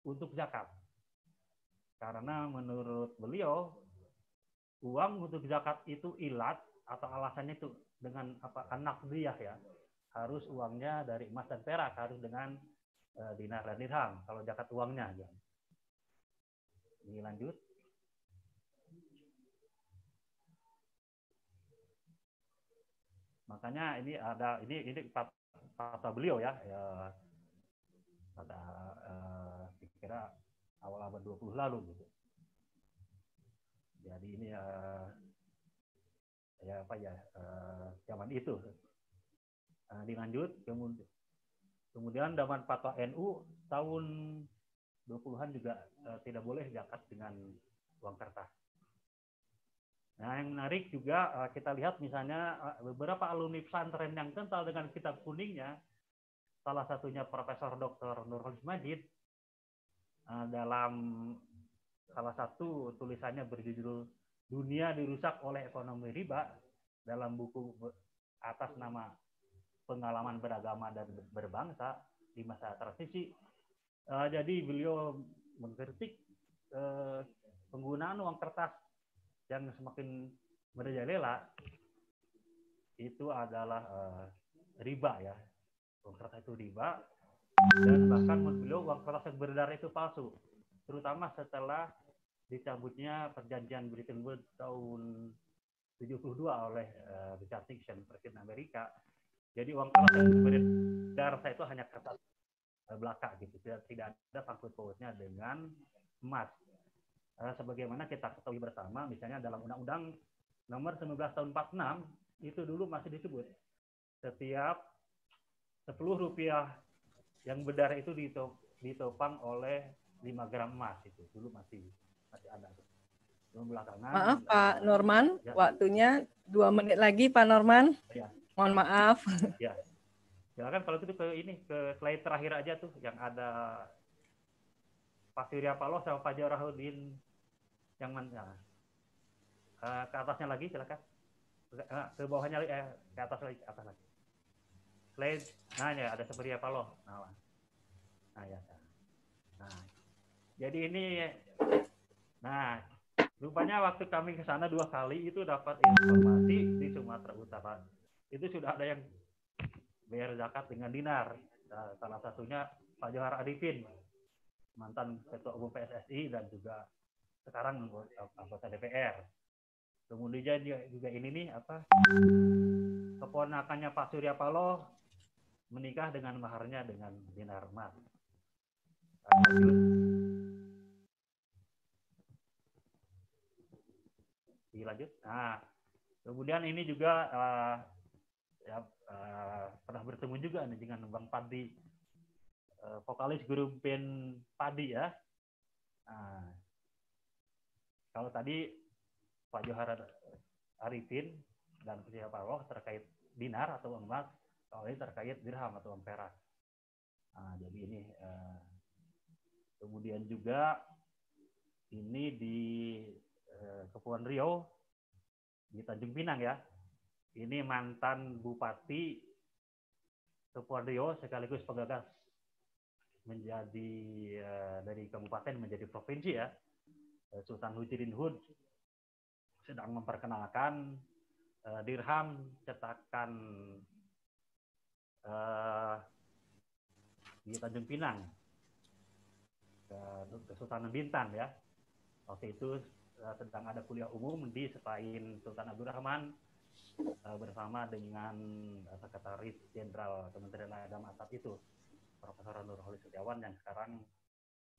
untuk zakat. Karena menurut beliau uang untuk zakat itu ilat atau alasannya itu dengan apa anak dia ya harus uangnya dari emas dan perak harus dengan uh, dinar dan dirham kalau zakat uangnya ya. Ini lanjut. Makanya ini ada ini ini kata beliau ya, ya pada uh, kira awal abad 20 lalu gitu. Jadi ini uh, ya apa ya uh, zaman itu. Uh, dilanjut kemudian kemudian zaman fatwa NU tahun 20-an juga tidak boleh zakat dengan uang kertas. Nah, yang menarik juga uh, kita lihat misalnya uh, beberapa alumni pesantren yang kental dengan kitab kuningnya, salah satunya Profesor Dr. Nurul Majid, uh, dalam salah satu tulisannya berjudul Dunia dirusak oleh ekonomi riba dalam buku atas nama pengalaman beragama dan berbangsa di masa transisi. Jadi beliau mengkritik penggunaan uang kertas yang semakin merajalela itu adalah uh, riba ya. Uang kertas itu riba dan bahkan menurut beliau uang kertas yang beredar itu palsu. Terutama setelah dicabutnya perjanjian Bretton Woods tahun 72 oleh uh, Richard Nixon, Presiden Amerika. Jadi uang kertas yang beredar saya itu hanya kertas uh, belaka gitu, tidak, tidak ada sangkut pautnya dengan emas. Uh, sebagaimana kita ketahui bersama, misalnya dalam Undang-Undang Nomor 19 Tahun 46 itu dulu masih disebut setiap 10 rupiah yang benar itu ditopang oleh 5 gram emas itu dulu masih masih ada. Belum belakangan. Maaf Pak Norman, ya. waktunya dua menit lagi Pak Norman. Ya. Mohon maaf. Ya. Silakan kalau itu ke ini ke slide terakhir aja tuh yang ada Pak Surya Paloh sama Pak Jarahudin yang mana? Uh, ke atasnya lagi silakan. Ke, ke bawahnya eh, ke atas lagi, ke atas lagi. Slide, nah ya ada seperti apa loh. Nah, nah ya. Nah, jadi ini, nah rupanya waktu kami ke sana dua kali itu dapat informasi di Sumatera Utara itu sudah ada yang bayar zakat dengan dinar. Nah, salah satunya Pak Johar Arifin, mantan ketua umum PSSI dan juga sekarang anggota DPR. Kemudian juga ini nih apa keponakannya Pak Surya Paloh menikah dengan maharnya dengan dinar. Lanjut. Dilanjut. Nah, kemudian ini juga uh, ya uh, pernah bertemu juga nih dengan Bang Padi uh, vokalis grup band Padi ya nah, kalau tadi Pak Johar Arifin dan Pak Allah terkait dinar atau emas kalau ini terkait dirham atau perak. Nah, jadi ini uh, kemudian juga ini di uh, Kepulauan Riau di Tanjung Pinang ya. Ini mantan Bupati Kepulauan Riau sekaligus penggagas menjadi uh, dari kabupaten menjadi provinsi ya Sultan Hujirin Hud sedang memperkenalkan uh, dirham cetakan uh, di Tanjung Pinang ke Kesultanan Bintan ya. Waktu itu uh, sedang ada kuliah umum di Sepain Sultan Abdurrahman uh, bersama dengan uh, Sekretaris Jenderal Kementerian Agama saat itu, Profesor Nurholis Setiawan yang sekarang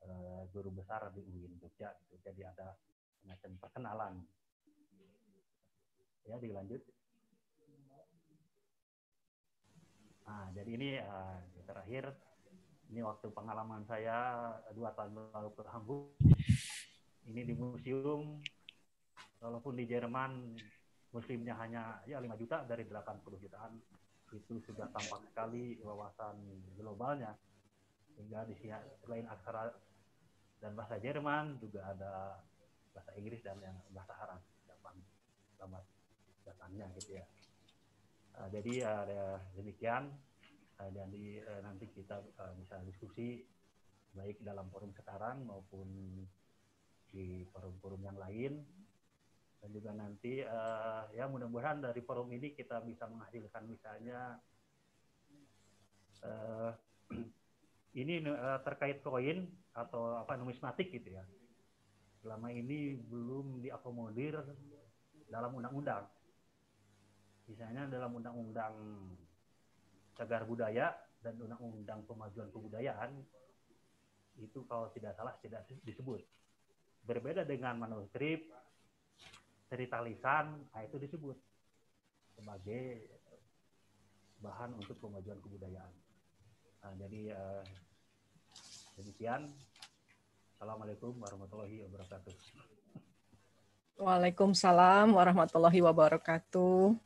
uh, guru besar di UIN Jogja. Gitu. Jadi ada semacam perkenalan. Ya, dilanjut. Nah, jadi ini uh, terakhir ini waktu pengalaman saya dua tahun lalu ke Hamburg. Ini di museum, walaupun di Jerman muslimnya hanya ya 5 juta dari 80 jutaan itu sudah tampak sekali wawasan globalnya sehingga di sini selain aksara dan bahasa Jerman juga ada bahasa Inggris dan yang bahasa Arab dapat selamat datangnya gitu ya. Uh, jadi uh, demikian. Uh, dan di, uh, nanti kita uh, bisa diskusi baik dalam forum sekarang maupun di forum-forum yang lain. Dan juga nanti uh, ya mudah-mudahan dari forum ini kita bisa menghasilkan misalnya uh, *clears throat* ini uh, terkait koin atau apa numismatik gitu ya. Selama ini belum diakomodir dalam undang-undang. Misalnya dalam undang-undang cagar budaya dan undang-undang pemajuan kebudayaan itu kalau tidak salah tidak disebut. Berbeda dengan manuskrip cerita lisan, nah itu disebut sebagai bahan untuk kemajuan kebudayaan. Nah, jadi uh, demikian. Assalamualaikum warahmatullahi wabarakatuh. Waalaikumsalam warahmatullahi wabarakatuh.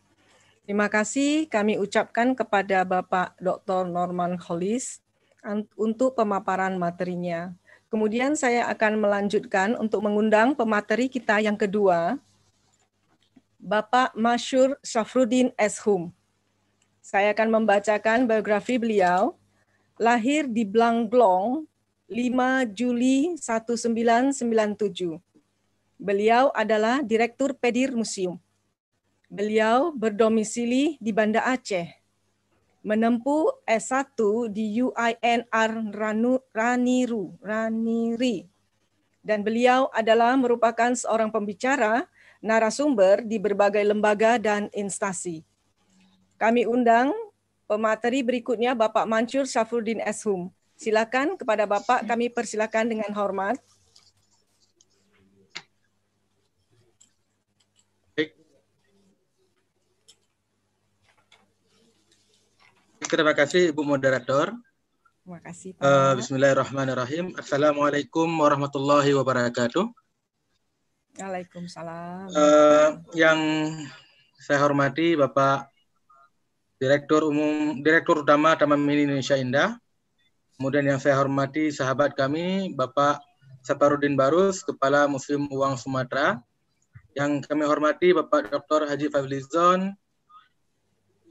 Terima kasih kami ucapkan kepada Bapak Dr. Norman Hollis untuk pemaparan materinya. Kemudian saya akan melanjutkan untuk mengundang pemateri kita yang kedua, Bapak Masyur Syafruddin Hum. Saya akan membacakan biografi beliau. Lahir di Blanglong 5 Juli 1997. Beliau adalah Direktur Pedir Museum. Beliau berdomisili di Banda Aceh. Menempuh S1 di UINR Raniru, Raniri. Dan beliau adalah merupakan seorang pembicara narasumber di berbagai lembaga dan instansi. Kami undang pemateri berikutnya Bapak Mansur Syafruddin Eshum. Silakan kepada Bapak kami persilakan dengan hormat. Terima kasih Ibu Moderator. Terima kasih Pak. Uh, Bismillahirrahmanirrahim. Assalamualaikum warahmatullahi wabarakatuh. Waalaikumsalam. Uh, yang saya hormati Bapak Direktur Umum Direktur Utama Taman Mini Indonesia Indah. Kemudian yang saya hormati sahabat kami Bapak Saparudin Barus, Kepala Museum Uang Sumatera. Yang kami hormati Bapak Dr. Haji Fadlizon,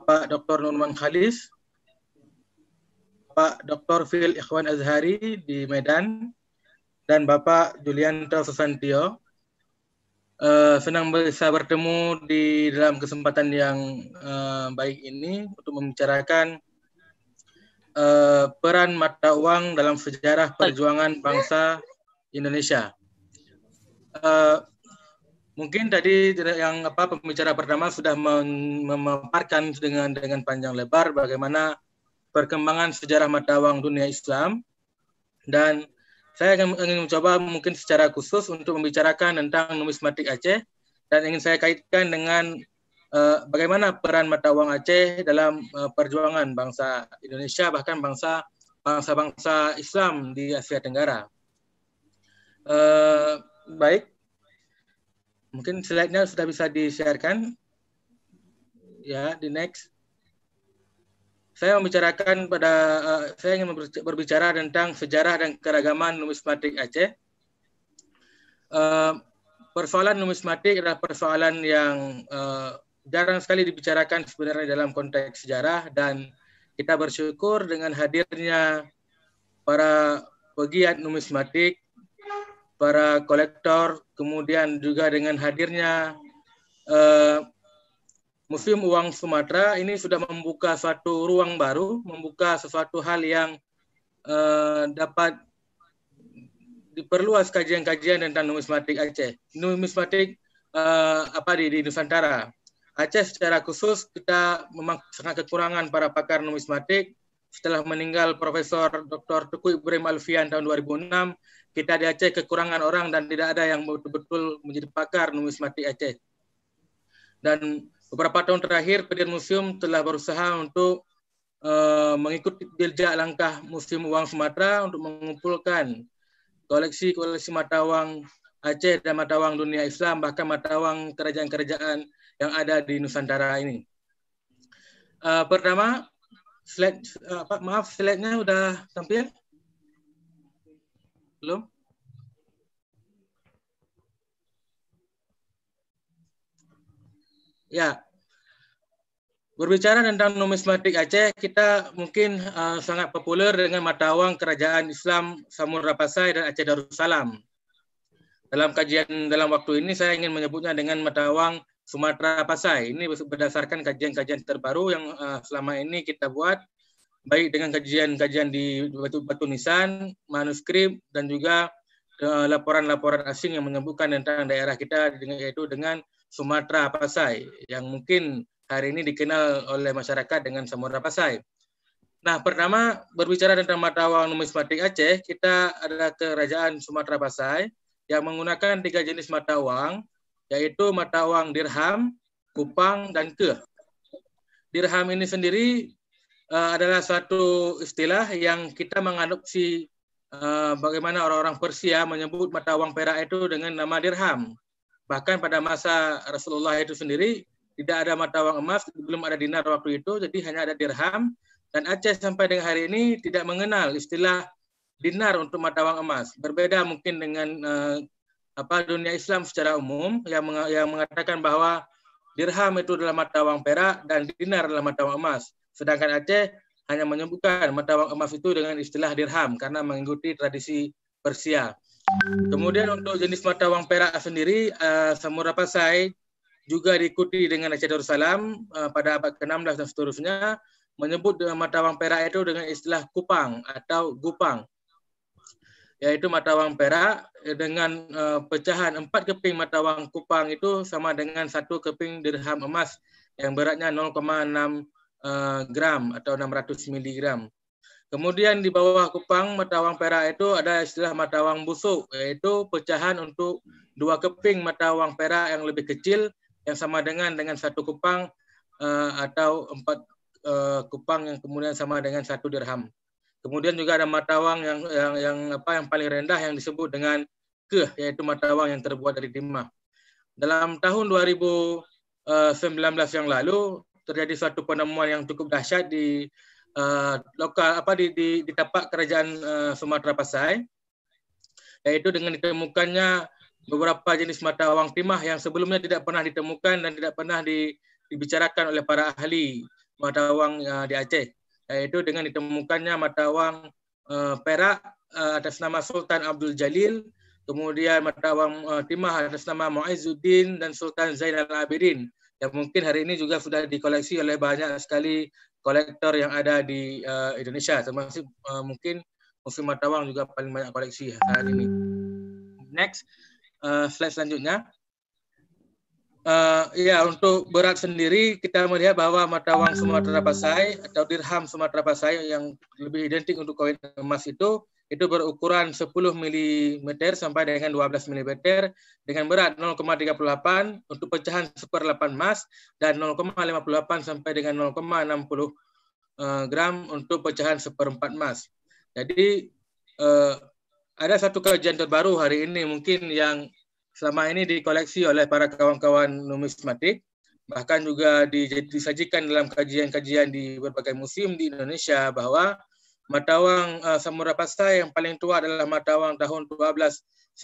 Pak Dr. Nurman Khalis, Pak Dr. Phil Ikhwan Azhari di Medan, dan Bapak Julianto Susantio Uh, senang bisa bertemu di dalam kesempatan yang uh, baik ini untuk membicarakan uh, peran mata uang dalam sejarah perjuangan bangsa Indonesia. Uh, mungkin tadi yang apa pembicara pertama sudah memaparkan dengan dengan panjang lebar bagaimana perkembangan sejarah mata uang dunia Islam dan saya akan ingin mencoba mungkin secara khusus untuk membicarakan tentang numismatik Aceh dan ingin saya kaitkan dengan uh, bagaimana peran mata uang Aceh dalam uh, perjuangan bangsa Indonesia bahkan bangsa bangsa-bangsa Islam di Asia Tenggara. Uh, baik, mungkin slide-nya sudah bisa di-sharekan. Ya, di next. Saya membicarakan pada uh, saya ingin berbicara tentang sejarah dan keragaman numismatik Aceh. Uh, persoalan numismatik adalah persoalan yang uh, jarang sekali dibicarakan sebenarnya dalam konteks sejarah dan kita bersyukur dengan hadirnya para pegiat numismatik, para kolektor, kemudian juga dengan hadirnya uh, Museum Uang Sumatera ini sudah membuka suatu ruang baru, membuka sesuatu hal yang uh, dapat diperluas kajian-kajian tentang numismatik Aceh. Numismatik uh, apa di, di Nusantara. Aceh secara khusus kita memang sangat kekurangan para pakar numismatik. Setelah meninggal Profesor Dr. Tuku Ibrahim Alfian tahun 2006, kita di Aceh kekurangan orang dan tidak ada yang betul-betul menjadi pakar numismatik Aceh. Dan Beberapa tahun terakhir, Pendirian Museum telah berusaha untuk uh, mengikuti jejak langkah Museum Uang Sumatera untuk mengumpulkan koleksi-koleksi mata uang Aceh dan mata uang dunia Islam, bahkan mata uang kerajaan-kerajaan yang ada di Nusantara ini. Uh, pertama, slide, uh, maaf, slide-nya sudah tampil? Belum? Ya, berbicara tentang numismatik Aceh, kita mungkin uh, sangat populer dengan mata uang Kerajaan Islam Samudra Pasai dan Aceh Darussalam. Dalam kajian dalam waktu ini saya ingin menyebutnya dengan mata uang Sumatera Pasai. Ini berdasarkan kajian-kajian terbaru yang uh, selama ini kita buat, baik dengan kajian-kajian di batu, batu nisan, manuskrip, dan juga eh, laporan-laporan asing yang menyebutkan tentang daerah kita yaitu dengan Sumatera Pasai yang mungkin hari ini dikenal oleh masyarakat dengan Samudra Pasai. Nah, pertama berbicara tentang mata uang numismatik Aceh, kita ada kerajaan Sumatera Pasai yang menggunakan tiga jenis mata uang, yaitu mata uang dirham, kupang, dan ke. Dirham ini sendiri uh, adalah suatu istilah yang kita mengadopsi uh, bagaimana orang-orang Persia menyebut mata uang perak itu dengan nama dirham. Bahkan pada masa Rasulullah itu sendiri tidak ada mata uang emas, belum ada dinar waktu itu, jadi hanya ada dirham. Dan Aceh sampai dengan hari ini tidak mengenal istilah dinar untuk mata uang emas. Berbeda mungkin dengan uh, apa dunia Islam secara umum yang meng yang mengatakan bahwa dirham itu adalah mata uang perak dan dinar adalah mata uang emas. Sedangkan Aceh hanya menyebutkan mata uang emas itu dengan istilah dirham karena mengikuti tradisi Persia. Kemudian untuk jenis mata uang perak sendiri, uh, Samura Pasai juga diikuti dengan Aceh Darussalam uh, pada abad ke-16 dan seterusnya menyebut mata uang perak itu dengan istilah kupang atau gupang yaitu mata uang perak dengan uh, pecahan empat keping mata uang kupang itu sama dengan satu keping dirham emas yang beratnya 0,6 uh, gram atau 600 miligram. Kemudian di bawah kupang mata uang perak itu ada istilah mata uang busuk, yaitu pecahan untuk dua keping mata uang perak yang lebih kecil yang sama dengan dengan satu kupang uh, atau empat uh, kupang yang kemudian sama dengan satu dirham. Kemudian juga ada mata uang yang yang yang apa yang paling rendah yang disebut dengan keh, yaitu mata uang yang terbuat dari timah. Dalam tahun 2019 eh, yang lalu terjadi suatu penemuan yang cukup dahsyat di uh, lokal apa di, di, di tapak kerajaan uh, Sumatera Pasai yaitu dengan ditemukannya beberapa jenis mata uang timah yang sebelumnya tidak pernah ditemukan dan tidak pernah di, dibicarakan oleh para ahli mata uang uh, di Aceh yaitu dengan ditemukannya mata uang uh, perak uh, atas nama Sultan Abdul Jalil kemudian mata uang uh, timah atas nama Muaizuddin dan Sultan Zainal Abidin yang mungkin hari ini juga sudah dikoleksi oleh banyak sekali kolektor yang ada di uh, Indonesia termasuk uh, mungkin musim Matawang juga paling banyak koleksi saat ini. Next uh, slide selanjutnya. Uh, ya untuk berat sendiri kita melihat bahwa Matawang Sumatera Pasai atau dirham Sumatera Pasai yang lebih identik untuk koin emas itu itu berukuran 10 mm sampai dengan 12 mm dengan berat 0,38 untuk pecahan seperlapan emas dan 0,58 sampai dengan 0,60 eh, gram untuk pecahan seperempat emas. Jadi eh, ada satu kajian terbaru hari ini mungkin yang selama ini dikoleksi oleh para kawan-kawan numismatik bahkan juga disajikan dalam kajian-kajian di berbagai museum di Indonesia bahwa Matawang uh, Samura Pasai yang paling tua adalah Matawang tahun 1297.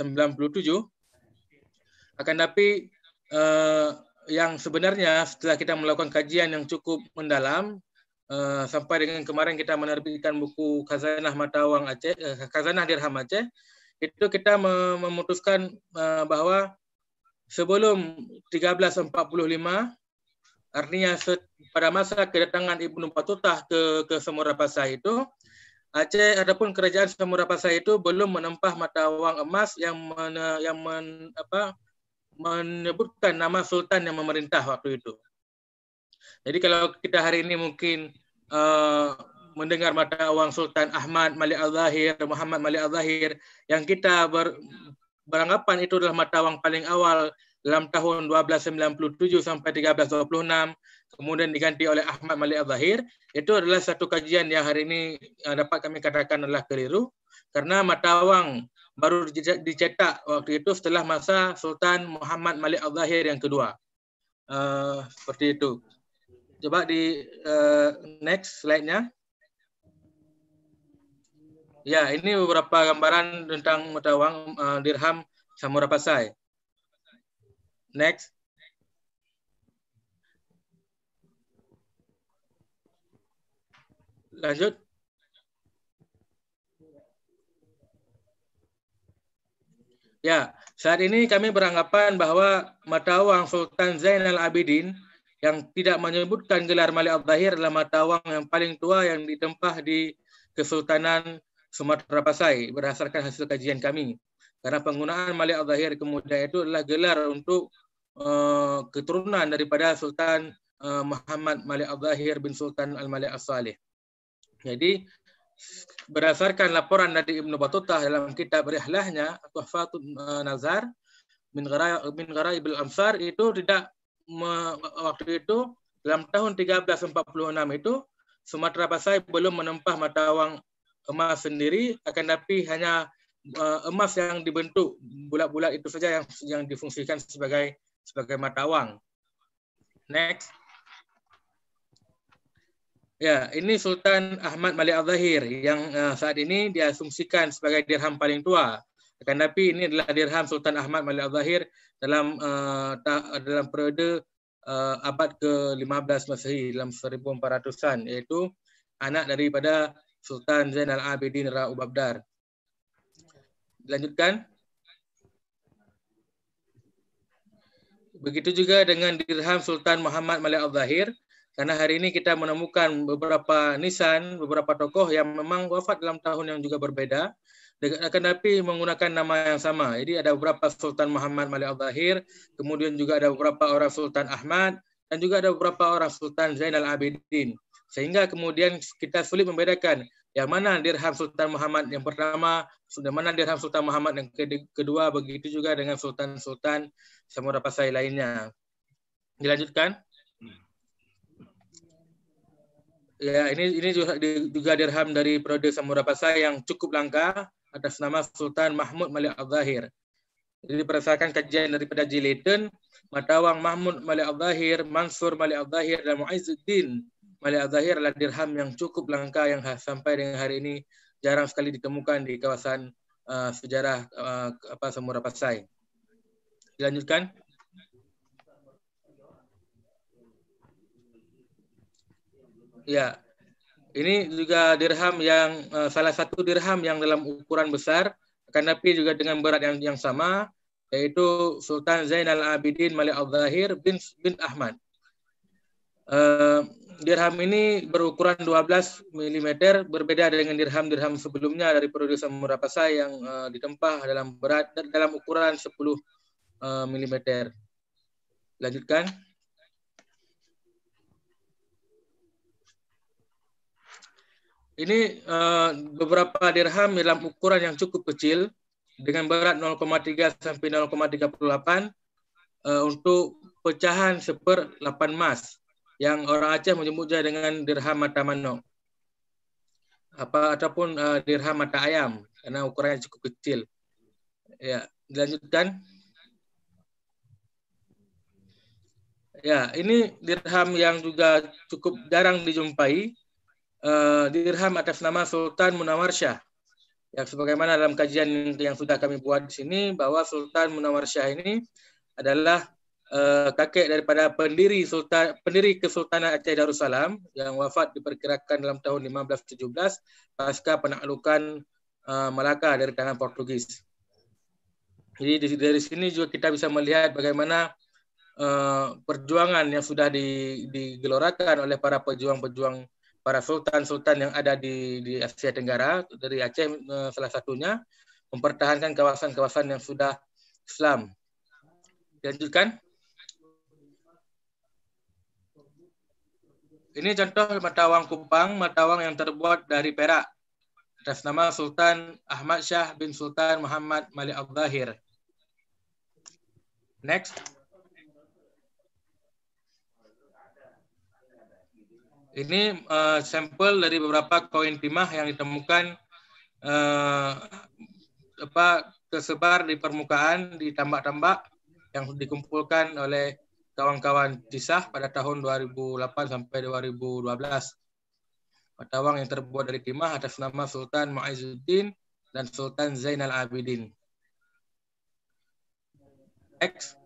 Akan tapi uh, yang sebenarnya setelah kita melakukan kajian yang cukup mendalam uh, sampai dengan kemarin kita menerbitkan buku Khazanah Matawang Aceh, uh, Khazanah Dirham Aceh, itu kita memutuskan uh, bahwa sebelum 1345 artinya pada masa kedatangan Ibnu Battuta ke ke Samura Pasai itu Aceh adapun kerajaan Samurapasa itu belum menempah mata wang emas yang men, yang men, apa, menyebutkan nama sultan yang memerintah waktu itu. Jadi kalau kita hari ini mungkin uh, mendengar mata wang Sultan Ahmad Malik Al-Zahir, Muhammad Malik Al-Zahir yang kita ber, beranggapan itu adalah mata wang paling awal dalam tahun 1297 sampai 1326 kemudian diganti oleh Ahmad Malik Al-Zahir, itu adalah satu kajian yang hari ini uh, dapat kami katakan adalah keliru karena Matawang baru dicetak waktu itu setelah masa Sultan Muhammad Malik Al-Zahir yang kedua. Uh, seperti itu. Coba di uh, next slide-nya. Ya, ini beberapa gambaran tentang Matawang uh, dirham Samurapasai. Next. Lanjut. Ya, saat ini kami beranggapan bahwa mata uang Sultan Zainal Abidin yang tidak menyebutkan gelar Malik Al-Zahir adalah mata uang yang paling tua yang ditempah di Kesultanan Sumatera Pasai berdasarkan hasil kajian kami. Karena penggunaan Malik Al-Zahir kemudian itu adalah gelar untuk uh, keturunan daripada Sultan uh, Muhammad Malik Al-Zahir bin Sultan Al-Malik As-Salih. Jadi berdasarkan laporan dari Ibnu Battuta dalam kitab rihlahnya Tuhfatul eh, Nazar min min Gharaibul Amsar itu tidak me, waktu itu dalam tahun 1346 itu Sumatera Pasai belum menempah mata uang emas sendiri akan tapi hanya uh, emas yang dibentuk bulat-bulat itu saja yang yang difungsikan sebagai sebagai mata uang. Next. Ya, ini Sultan Ahmad Malik Al-Zahir yang uh, saat ini diasumsikan sebagai dirham paling tua. Akan tapi ini adalah dirham Sultan Ahmad Malik Al-Zahir dalam uh, dalam periode uh, abad ke-15 Masehi dalam 1400-an yaitu anak daripada Sultan Zainal Abidin Ra'u Babdar. Dilanjutkan. Begitu juga dengan dirham Sultan Muhammad Malik Al-Zahir karena hari ini kita menemukan beberapa nisan, beberapa tokoh yang memang wafat dalam tahun yang juga berbeda, akan tapi menggunakan nama yang sama. Jadi ada beberapa Sultan Muhammad Malik Al-Zahir, kemudian juga ada beberapa orang Sultan Ahmad, dan juga ada beberapa orang Sultan Zainal Abidin. Sehingga kemudian kita sulit membedakan yang mana dirham Sultan Muhammad yang pertama, sudah mana dirham Sultan Muhammad yang kedua, begitu juga dengan Sultan-Sultan Samudra Pasai lainnya. Dilanjutkan. Ya, ini ini juga, juga dirham dari periode Samura Pasai yang cukup langka atas nama Sultan Mahmud Malik Al-Zahir. Jadi berdasarkan kajian daripada Jileton, Matawang Mahmud Malik Al-Zahir, Mansur Malik Al-Zahir, dan Muizzuddin Malik Al-Zahir adalah dirham yang cukup langka yang sampai dengan hari ini jarang sekali ditemukan di kawasan uh, sejarah uh, apa Samura Pasai. Dilanjutkan. Ya, ini juga dirham yang uh, salah satu dirham yang dalam ukuran besar, akan tapi juga dengan berat yang yang sama, yaitu Sultan Zainal Abidin Malik Al-Zahir bin bin Ahmad. Uh, dirham ini berukuran 12 mm, berbeda dengan dirham-dirham sebelumnya dari produksi Murapasa yang uh, ditempah dalam berat dalam ukuran 10 uh, mm. Lanjutkan. Ini uh, beberapa dirham dalam ukuran yang cukup kecil dengan berat 0,3 sampai 0,38 uh, untuk pecahan seper 8 emas yang orang Aceh menyebutnya dengan dirham mata manok apa ataupun uh, dirham mata ayam karena ukurannya cukup kecil. Ya, dilanjutkan. Ya, ini dirham yang juga cukup jarang dijumpai. Uh, dirham atas nama Sultan Munawar Shah. Ya, sebagaimana dalam kajian yang sudah kami buat di sini bahwa Sultan Munawar Shah ini adalah uh, kakek daripada pendiri Sultan pendiri Kesultanan Aceh Darussalam yang wafat diperkirakan dalam tahun 1517 pasca penaklukan uh, Melaka dari tangan Portugis. Jadi dari sini juga kita bisa melihat bagaimana uh, perjuangan yang sudah digelorakan oleh para pejuang-pejuang para sultan-sultan yang ada di, di Asia Tenggara dari Aceh uh, salah satunya mempertahankan kawasan-kawasan yang sudah Islam. Dilanjutkan. Ini contoh matawang Kupang, matawang yang terbuat dari perak atas nama Sultan Ahmad Shah bin Sultan Muhammad Malik Al-Zahir. Next. Ini uh, sampel dari beberapa koin timah yang ditemukan uh, apa tersebar di permukaan di tambak-tambak yang dikumpulkan oleh kawan-kawan Jisah pada tahun 2008 sampai 2012. Patawang yang terbuat dari timah atas nama Sultan Mu'izzuddin dan Sultan Zainal Abidin. Next.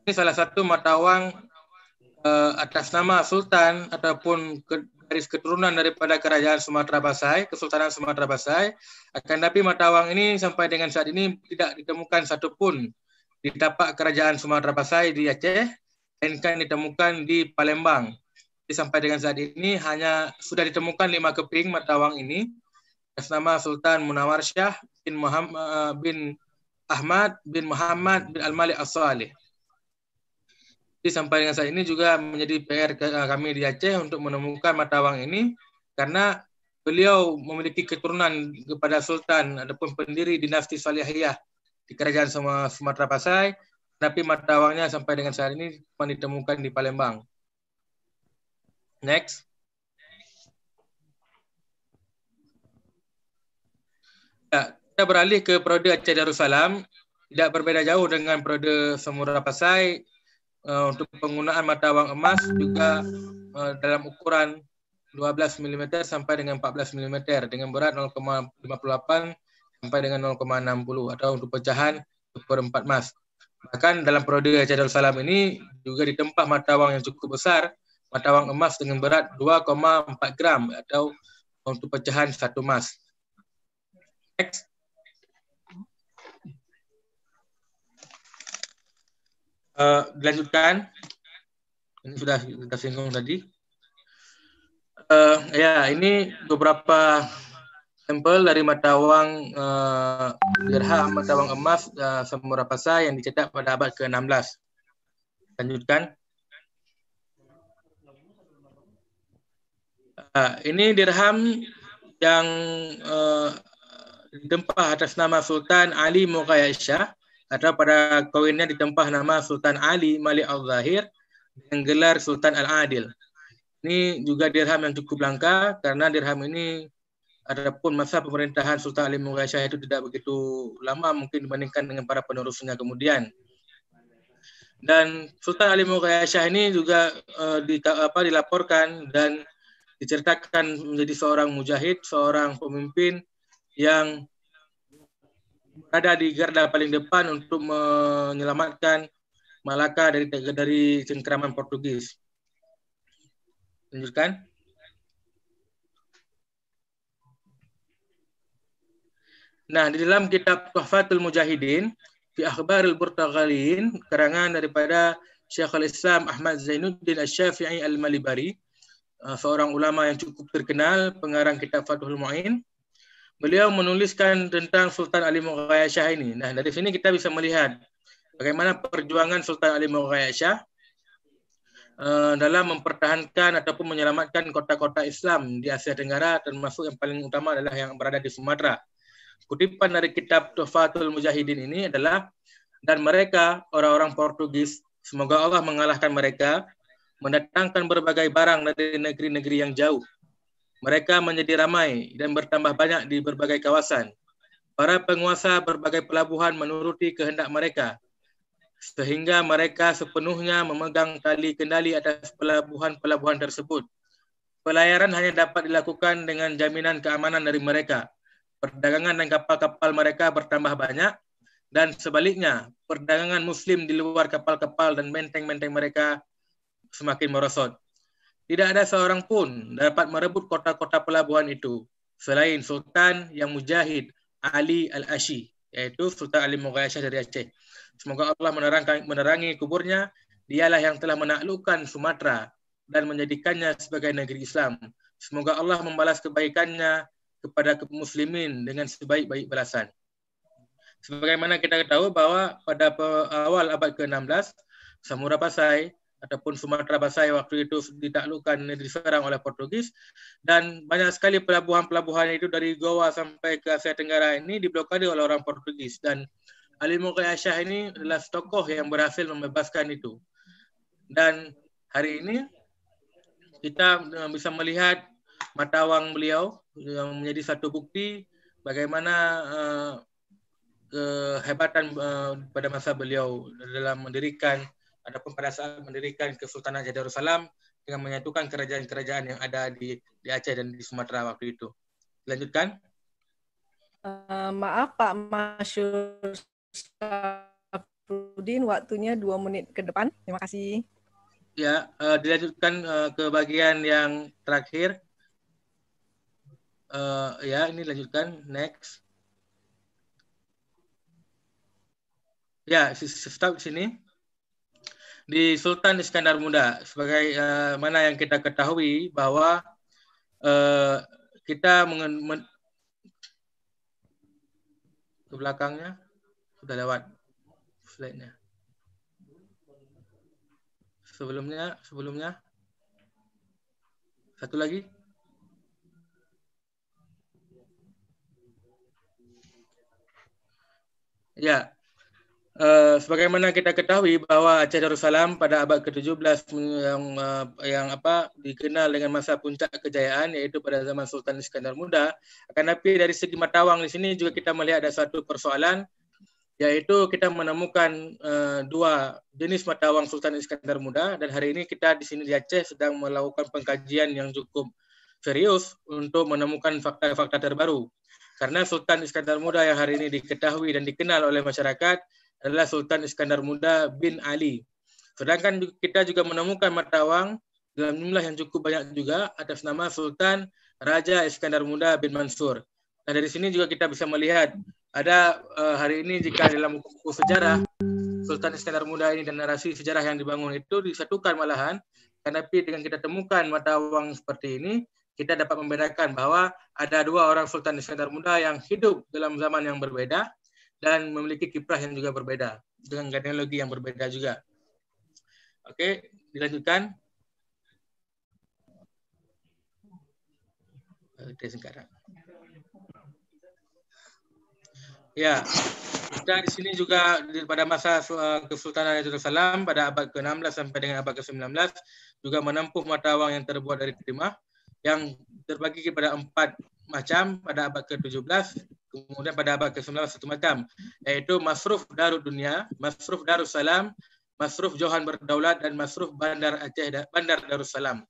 Ini salah satu matawang uh, atas nama Sultan ataupun ke, garis keturunan daripada kerajaan Sumatera Basai, Kesultanan Sumatera Basai. Akan tapi matawang ini sampai dengan saat ini tidak ditemukan satupun di tapak kerajaan Sumatera Basai di Aceh, melainkan ditemukan di Palembang. Jadi sampai dengan saat ini hanya sudah ditemukan lima keping matawang ini atas nama Sultan Munawar Shah bin Muhammad eh, bin Ahmad bin Muhammad bin Al-Malik As-Salih. Jadi sampai dengan saat ini juga menjadi PR eh, kami di Aceh untuk menemukan matawang ini karena beliau memiliki keturunan kepada Sultan ataupun pendiri dinasti Salihiyah di kerajaan Sumatera Pasai, tapi matawangnya sampai dengan saat ini ditemukan di Palembang. Next. Ya, kita beralih ke periode Aceh Darussalam. Tidak berbeda jauh dengan periode Semura Pasai. Uh, untuk penggunaan mata wang emas juga uh, dalam ukuran 12 mm sampai dengan 14 mm dengan berat 0,58 sampai dengan 0,60 atau untuk pecahan seperempat emas. Bahkan dalam periode Aceh Darussalam ini juga ditempah mata wang yang cukup besar matawang emas dengan berat 2,4 gram atau untuk pecahan satu emas. Next. Uh, dilanjutkan. Ini sudah kita singgung tadi. Uh, ya, ini beberapa sampel dari mata wang uh, dirham mata wang emas uh, Samura Pasai yang dicetak pada abad ke-16. Lanjutkan. Uh, ini dirham yang uh, ditempah atas nama Sultan Ali Mughayashah atau pada koinnya ditempah nama Sultan Ali Malik Al-Zahir dengan gelar Sultan Al-Adil. Ini juga dirham yang cukup langka karena dirham ini adapun masa pemerintahan Sultan Ali Mughayashah itu tidak begitu lama mungkin dibandingkan dengan para penerusnya kemudian. Dan Sultan Ali Mughayashah ini juga uh, di, apa, dilaporkan dan diceritakan menjadi seorang mujahid, seorang pemimpin yang berada di garda paling depan untuk menyelamatkan Malaka dari dari cengkeraman Portugis. Lanjutkan. Nah, di dalam kitab Tuhfatul Mujahidin, di Akhbarul Burtaghalin, karangan daripada Syekhul Islam Ahmad Zainuddin Asy-Syafi'i Al-Malibari, Uh, seorang ulama yang cukup terkenal, pengarang kitab Fathul Mu'in. Beliau menuliskan tentang Sultan Ali Mughayashah ini. Nah, dari sini kita bisa melihat bagaimana perjuangan Sultan Ali Mughayashah eh, dalam mempertahankan ataupun menyelamatkan kota-kota Islam di Asia Tenggara termasuk yang paling utama adalah yang berada di Sumatera. Kutipan dari kitab Tuhfatul Mujahidin ini adalah dan mereka orang-orang Portugis semoga Allah mengalahkan mereka mendatangkan berbagai barang dari negeri-negeri yang jauh. Mereka menjadi ramai dan bertambah banyak di berbagai kawasan. Para penguasa berbagai pelabuhan menuruti kehendak mereka sehingga mereka sepenuhnya memegang tali kendali atas pelabuhan-pelabuhan tersebut. Pelayaran hanya dapat dilakukan dengan jaminan keamanan dari mereka. Perdagangan dan kapal-kapal mereka bertambah banyak dan sebaliknya, perdagangan muslim di luar kapal-kapal dan benteng-benteng mereka semakin merosot. Tidak ada seorang pun dapat merebut kota-kota pelabuhan itu selain Sultan yang mujahid Ali Al-Ashi, yaitu Sultan Ali Mughayashah dari Aceh. Semoga Allah menerangi, menerangi kuburnya. Dialah yang telah menaklukkan Sumatera dan menjadikannya sebagai negeri Islam. Semoga Allah membalas kebaikannya kepada muslimin dengan sebaik-baik balasan. Sebagaimana kita ketahui bahwa pada awal abad ke-16, Samura Pasai ataupun Sumatera Pasai waktu itu ditaklukkan diserang oleh Portugis dan banyak sekali pelabuhan-pelabuhan itu dari Goa sampai ke Asia Tenggara ini diblokade oleh orang Portugis dan Ali Mughal Syah ini adalah tokoh yang berhasil membebaskan itu. Dan hari ini kita eh, bisa melihat matawang beliau yang menjadi satu bukti bagaimana uh, kehebatan uh, pada masa beliau dalam mendirikan ataupun pada saat mendirikan Kesultanan Darussalam dengan menyatukan kerajaan-kerajaan yang ada di, di Aceh dan di Sumatera waktu itu. Lanjutkan. Uh, maaf Pak Masyur Safrudin, waktunya dua menit ke depan. Terima kasih. Ya, uh, dilanjutkan uh, ke bagian yang terakhir. Uh, ya, ini lanjutkan. Next. Ya, stop di sini. Di Sultan Iskandar Muda, sebagai uh, mana yang kita ketahui bahwa uh, kita mengen ke belakangnya sudah lewat slide-nya. Sebelumnya, sebelumnya. Satu lagi. Ya, Uh, sebagaimana kita ketahui bahwa Aceh Darussalam pada abad ke-17 yang uh, yang apa dikenal dengan masa puncak kejayaan yaitu pada zaman Sultan Iskandar Muda. Akan tapi dari segi matawang di sini juga kita melihat ada satu persoalan yaitu kita menemukan uh, dua jenis mata uang Sultan Iskandar Muda dan hari ini kita di sini di Aceh sedang melakukan pengkajian yang cukup serius untuk menemukan fakta-fakta terbaru. Karena Sultan Iskandar Muda yang hari ini diketahui dan dikenal oleh masyarakat adalah Sultan Iskandar Muda bin Ali. Sedangkan kita juga menemukan mata uang dalam jumlah yang cukup banyak juga atas nama Sultan Raja Iskandar Muda bin Mansur. Nah dari sini juga kita bisa melihat ada uh, hari ini jika dalam buku sejarah Sultan Iskandar Muda ini dan narasi sejarah yang dibangun itu disatukan malahan karena dengan kita temukan mata uang seperti ini kita dapat membedakan bahwa ada dua orang Sultan Iskandar Muda yang hidup dalam zaman yang berbeda dan memiliki kiprah yang juga berbeda dengan genealogi yang berbeda juga. Oke, dilanjutkan. Sekarang. Ya, kita di sini juga pada masa uh, Kesultanan Darussalam pada abad ke-16 sampai dengan abad ke-19 juga menempuh mata uang yang terbuat dari timah yang terbagi kepada empat macam pada abad ke-17, kemudian pada abad ke-19 satu macam, yaitu Masruf Darud Dunia, Masruf Darussalam, Masruf Johan Berdaulat, dan Masruf Bandar Aceh Bandar Darussalam.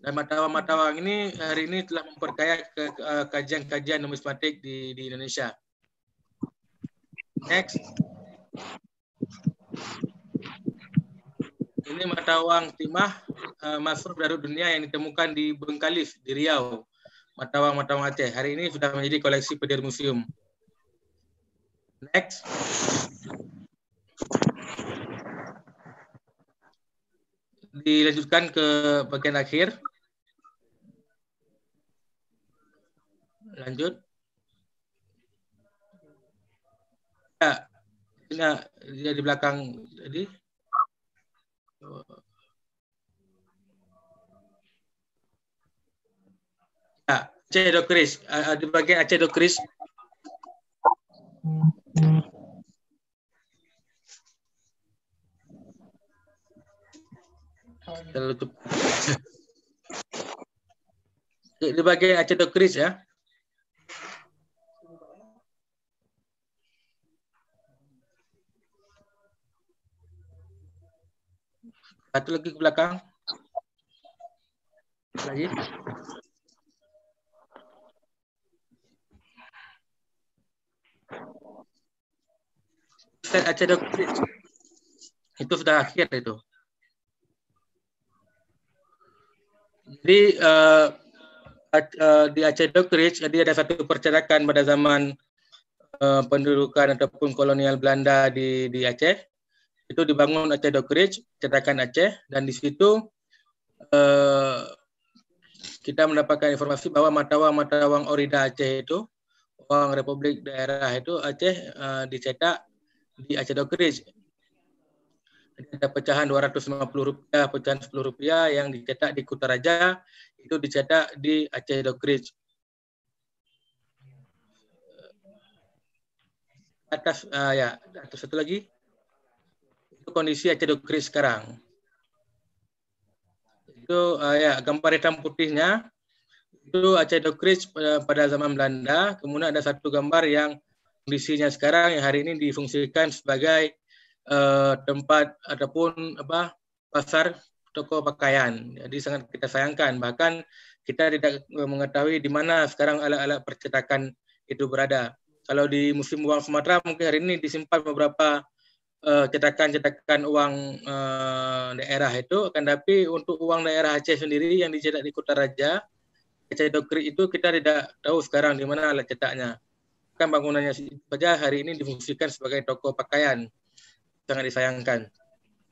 Dan mata uang ini hari ini telah memperkaya uh, kajian-kajian numismatik di, di Indonesia. Next. Ini mata uang timah uh, masuk dari dunia yang ditemukan di Bengkalis, di Riau. Mata uang mata uang Aceh. Hari ini sudah menjadi koleksi Pedir Museum. Next. Dilanjutkan ke bagian akhir. Lanjut. Ya, ini di belakang jadi Aceh Dokris, uh, di bagian Aceh Dokris. Terlalu cepat. Di bagian ya. Satu lagi ke belakang. Lagi. Dokris. Itu sudah akhir itu. Jadi uh, uh, di Aceh Dokris, jadi ada satu percetakan pada zaman uh, pendudukan ataupun kolonial Belanda di di Aceh. Itu dibangun Aceh Dokris, cetakan Aceh, dan di situ uh, kita mendapatkan informasi bahwa matawang-matawang Orida Aceh itu, uang Republik daerah itu Aceh uh, dicetak di Aceh Dokris. Ada pecahan 250 rupiah, pecahan 10 rupiah yang dicetak di Kutaraja, itu dicetak di Aceh Dokris. Atas, uh, ya, atas satu lagi. Itu kondisi Aceh Dokris sekarang. Itu uh, ya gambar hitam putihnya itu Aceh Dokris pada, pada zaman Belanda. Kemudian ada satu gambar yang kondisinya sekarang yang hari ini difungsikan sebagai uh, tempat ataupun apa pasar toko pakaian. Jadi sangat kita sayangkan. Bahkan kita tidak mengetahui di mana sekarang alat-alat percetakan itu berada. Kalau di musim uang Sumatera mungkin hari ini disimpan beberapa uh, cetakan-cetakan uang uh, daerah itu. Akan tapi untuk uang daerah Aceh sendiri yang dicetak di Kutaraja, Aceh Dokri itu kita tidak tahu sekarang di mana alat cetaknya. Kan bangunannya saja hari ini difungsikan sebagai toko pakaian sangat disayangkan.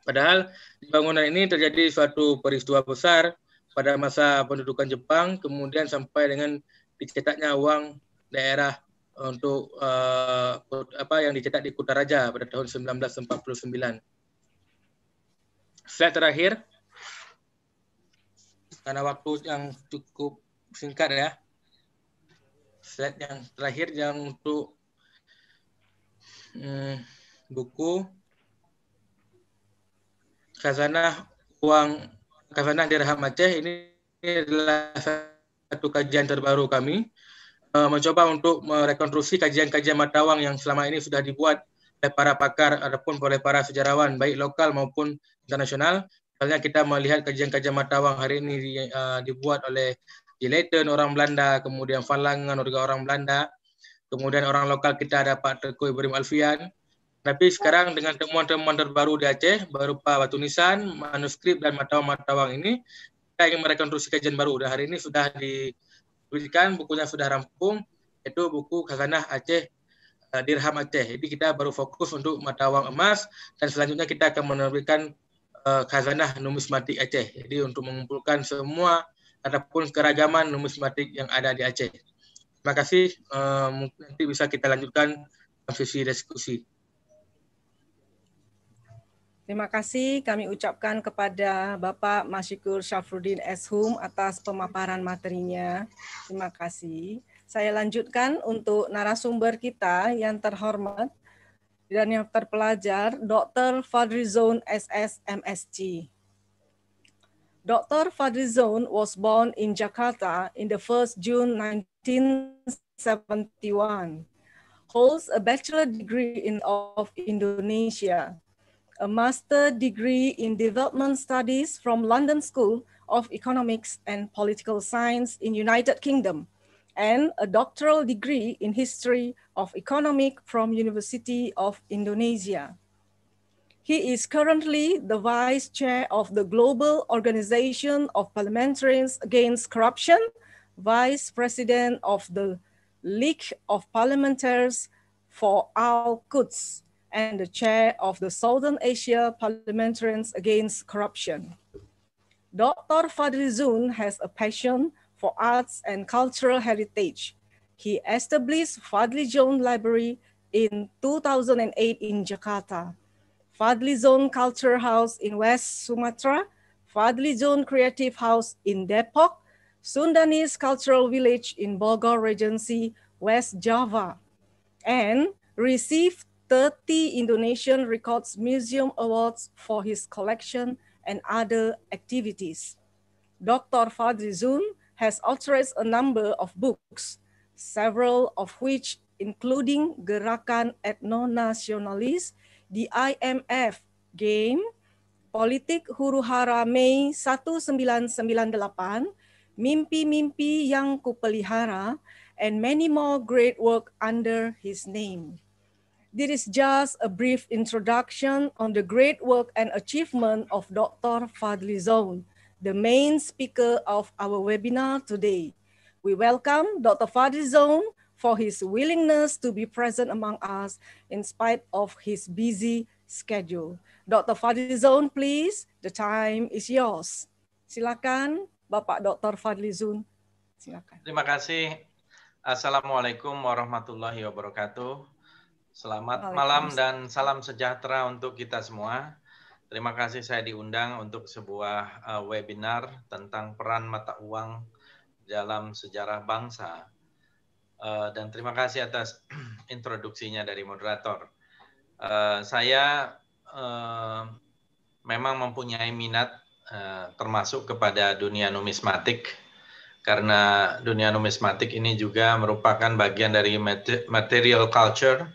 Padahal di bangunan ini terjadi suatu peristiwa besar pada masa pendudukan Jepang, kemudian sampai dengan dicetaknya uang daerah untuk uh, apa yang dicetak di Kutaraja pada tahun 1949. Slide terakhir, karena waktu yang cukup singkat ya. Slide yang terakhir yang untuk hmm, buku khazanah uang khazanah dirham Aceh ini adalah satu kajian terbaru kami uh, mencoba untuk merekonstruksi kajian-kajian matawang yang selama ini sudah dibuat oleh para pakar ataupun oleh para sejarawan baik lokal maupun internasional. Misalnya kita melihat kajian-kajian matawang hari ini di, uh, dibuat oleh Leighton orang Belanda, kemudian Falangan juga orang Belanda, kemudian orang lokal kita ada Pak Teguh Ibrahim Alfian, tapi sekarang dengan temuan-temuan terbaru di Aceh, berupa batu nisan, manuskrip, dan matawang-matawang ini, kita ingin merekonstruksi kajian baru. Dan hari ini sudah diberikan, bukunya sudah rampung, yaitu buku Khazanah Aceh, uh, Dirham Aceh. Jadi kita baru fokus untuk matawang emas, dan selanjutnya kita akan menerbitkan uh, Khazanah Numismatik Aceh. Jadi untuk mengumpulkan semua ataupun keragaman numismatik yang ada di Aceh. Terima kasih. Uh, nanti bisa kita lanjutkan sesi diskusi. Terima kasih kami ucapkan kepada Bapak Masyikur Syafruddin Eshum atas pemaparan materinya. Terima kasih. Saya lanjutkan untuk narasumber kita yang terhormat dan yang terpelajar, Dr. Fadrizon SS MSc. Dr. Fadrizon was born in Jakarta in the 1st June 1971. Holds a bachelor degree in of Indonesia a master degree in development studies from London School of Economics and Political Science in United Kingdom, and a doctoral degree in history of economic from University of Indonesia. He is currently the vice chair of the Global Organization of Parliamentarians Against Corruption, vice president of the League of Parliamentarians for Al-Quds, and the chair of the Southern Asia Parliamentarians Against Corruption. Dr. Fadli Zun has a passion for arts and cultural heritage. He established Fadli Zone Library in 2008 in Jakarta, Fadli Zone Culture House in West Sumatra, Fadli Zone Creative House in Depok, Sundanese Cultural Village in Bogor Regency, West Java, and received 30 Indonesian Records Museum Awards for his collection and other activities. Dr. Fadri Zun has authored a number of books, several of which including Gerakan Etnonasionalis, the IMF Game, Politik Huru Hara Mei 1998, Mimpi-mimpi yang kupelihara, and many more great work under his name. This is just a brief introduction on the great work and achievement of Dr. Fadli Zone, the main speaker of our webinar today. We welcome Dr. Fadli Zone for his willingness to be present among us in spite of his busy schedule. Dr. Fadli Zone, please, the time is yours. Silakan Bapak Dr. Fadli Zun. Silakan. Terima kasih. Assalamualaikum warahmatullahi wabarakatuh. Selamat malam dan salam sejahtera untuk kita semua. Terima kasih saya diundang untuk sebuah uh, webinar tentang peran mata uang dalam sejarah bangsa. Uh, dan terima kasih atas *clears throat* introduksinya dari moderator. Uh, saya uh, memang mempunyai minat Eh, termasuk kepada dunia numismatik karena dunia numismatik ini juga merupakan bagian dari material culture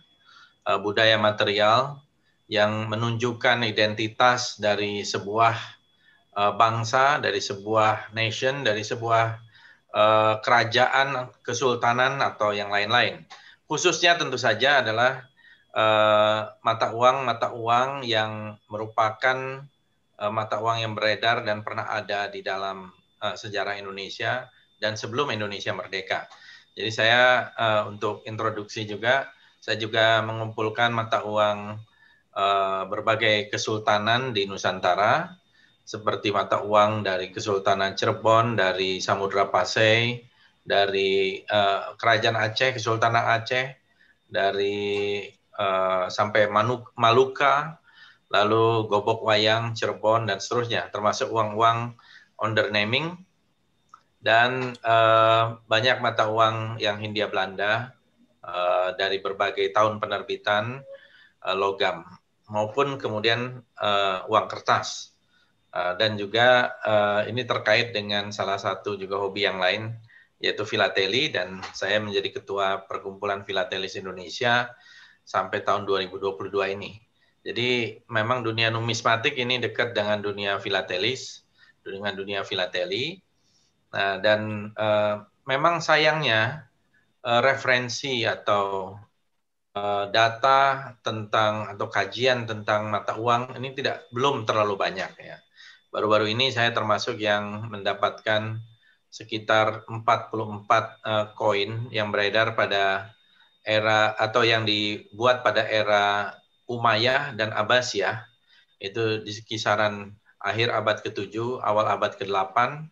uh, budaya material yang menunjukkan identitas dari sebuah uh, bangsa dari sebuah nation dari sebuah uh, kerajaan kesultanan atau yang lain-lain khususnya tentu saja adalah uh, mata uang mata uang yang merupakan uh, mata uang yang beredar dan pernah ada di dalam sejarah Indonesia dan sebelum Indonesia merdeka. Jadi saya untuk introduksi juga, saya juga mengumpulkan mata uang berbagai kesultanan di Nusantara, seperti mata uang dari Kesultanan Cirebon, dari Samudra Pasai, dari uh, Kerajaan Aceh, Kesultanan Aceh, dari uh, sampai Manuk, Maluka, lalu gobok wayang, Cirebon, dan seterusnya, termasuk uang-uang naming. Dan uh, banyak mata uang yang Hindia Belanda uh, dari berbagai tahun penerbitan uh, logam maupun kemudian uh, uang kertas uh, dan juga uh, ini terkait dengan salah satu juga hobi yang lain yaitu filateli dan saya menjadi ketua perkumpulan filatelis Indonesia sampai tahun 2022 ini. Jadi memang dunia numismatik ini dekat dengan dunia filatelis, dengan dunia filateli. Nah, dan uh, memang sayangnya uh, referensi atau uh, data tentang atau kajian tentang mata uang ini tidak belum terlalu banyak ya. Baru-baru ini saya termasuk yang mendapatkan sekitar 44 koin uh, yang beredar pada era atau yang dibuat pada era Umayyah dan Abbasiyah itu di kisaran akhir abad ke-7, awal abad ke-8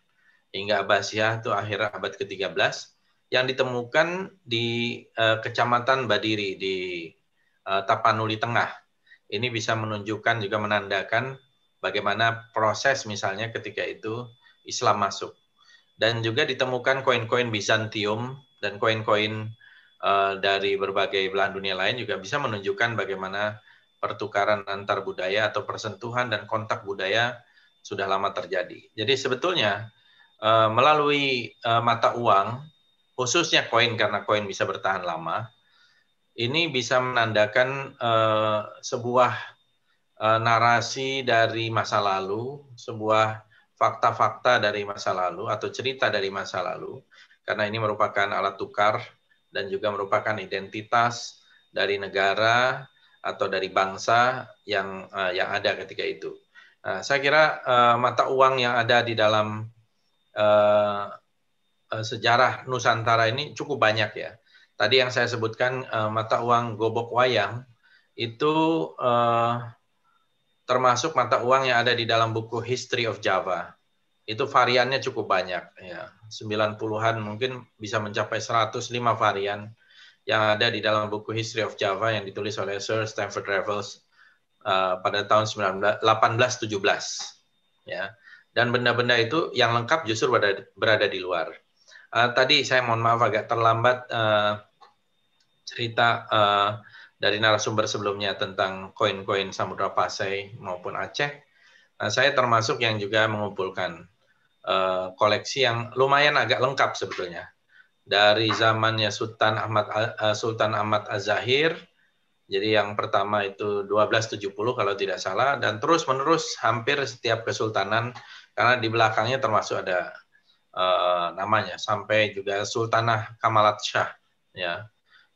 hingga Abbasiyah itu akhir abad ke-13 yang ditemukan di uh, Kecamatan Badiri di uh, Tapanuli Tengah. Ini bisa menunjukkan juga menandakan bagaimana proses misalnya ketika itu Islam masuk. Dan juga ditemukan koin-koin Bizantium dan koin-koin uh, dari berbagai belahan dunia lain juga bisa menunjukkan bagaimana pertukaran antar budaya atau persentuhan dan kontak budaya sudah lama terjadi. Jadi sebetulnya uh, melalui uh, mata uang, khususnya koin karena koin bisa bertahan lama, ini bisa menandakan uh, sebuah narasi dari masa lalu, sebuah fakta-fakta dari masa lalu atau cerita dari masa lalu, karena ini merupakan alat tukar dan juga merupakan identitas dari negara atau dari bangsa yang uh, yang ada ketika itu. Nah, saya kira uh, mata uang yang ada di dalam uh, uh, sejarah Nusantara ini cukup banyak ya. Tadi yang saya sebutkan uh, mata uang gobok wayang itu uh, termasuk mata uang yang ada di dalam buku History of Java. Itu variannya cukup banyak ya. 90-an mungkin bisa mencapai 105 varian yang ada di dalam buku History of Java yang ditulis oleh Sir Stanford Raffles uh, pada tahun 1817 ya. dan benda-benda itu yang lengkap justru berada, berada di luar. Uh, tadi saya mohon maaf agak terlambat uh, cerita uh, dari narasumber sebelumnya tentang koin-koin Samudra Pasai maupun Aceh. Nah, saya termasuk yang juga mengumpulkan uh, koleksi yang lumayan agak lengkap sebetulnya. Dari zamannya Sultan Ahmad uh, Sultan Ahmad Az-Zahir jadi yang pertama itu 1270 kalau tidak salah dan terus menerus hampir setiap kesultanan karena di belakangnya termasuk ada uh, namanya sampai juga Sultanah Kamalat Shah ya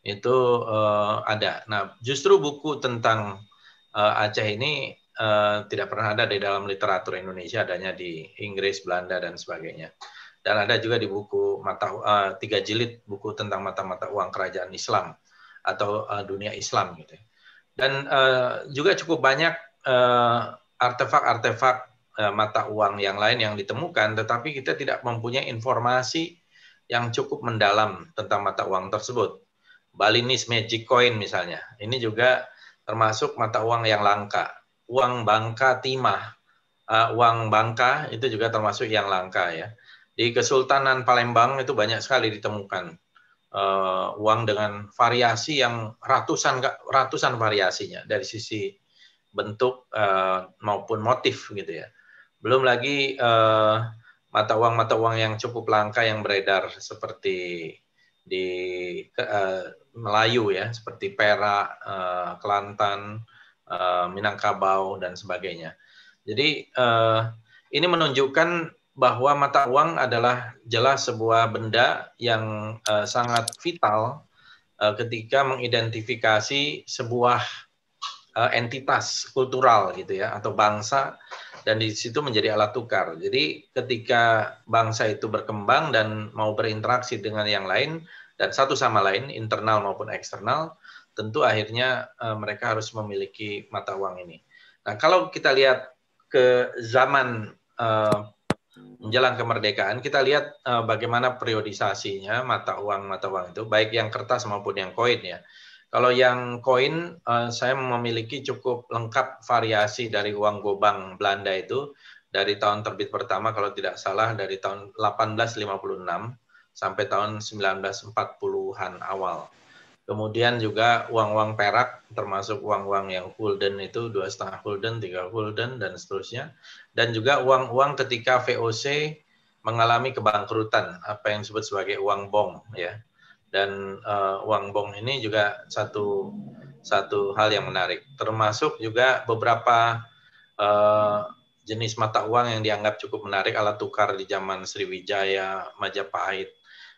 itu uh, ada. Nah justru buku tentang uh, Aceh ini uh, tidak pernah ada di dalam literatur Indonesia adanya di Inggris, Belanda dan sebagainya. Dan ada juga di buku mata uh, tiga jilid buku tentang mata-mata uang kerajaan Islam atau uh, dunia Islam gitu. Dan uh, juga cukup banyak artefak-artefak uh, mata uang yang lain yang ditemukan, tetapi kita tidak mempunyai informasi yang cukup mendalam tentang mata uang tersebut. Balinese Magic Coin misalnya, ini juga termasuk mata uang yang langka. Uang Bangka Timah, uh, uang Bangka itu juga termasuk yang langka ya. Di Kesultanan Palembang itu banyak sekali ditemukan uh, uang dengan variasi yang ratusan ratusan variasinya dari sisi bentuk uh, maupun motif gitu ya. Belum lagi uh, mata uang mata uang yang cukup langka yang beredar seperti di uh, Melayu ya, seperti Perak, uh, Kelantan, uh, Minangkabau dan sebagainya. Jadi uh, ini menunjukkan bahwa mata uang adalah jelas sebuah benda yang sangat vital ketika mengidentifikasi sebuah entitas kultural gitu ya atau bangsa dan di situ menjadi alat tukar. Jadi ketika bangsa itu berkembang dan mau berinteraksi dengan yang lain dan satu sama lain internal maupun eksternal, tentu akhirnya uh, mereka harus memiliki mata uang ini. Nah, kalau kita lihat ke zaman uh, menjelang kemerdekaan kita lihat uh, bagaimana periodisasinya mata uang mata uang itu baik yang kertas maupun yang koin ya. Kalau yang koin saya memiliki cukup lengkap variasi dari uang gobang Belanda itu dari tahun terbit pertama kalau tidak salah dari tahun 1856 sampai tahun 1940-an awal. Kemudian juga uang-uang perak, termasuk uang-uang yang gulden itu dua setengah gulden, tiga gulden dan seterusnya. Dan juga uang-uang ketika VOC mengalami kebangkrutan, apa yang disebut sebagai uang bong, ya. Dan uh, uang bong ini juga satu satu hal yang menarik. Termasuk juga beberapa uh, jenis mata uang yang dianggap cukup menarik alat tukar di zaman Sriwijaya, Majapahit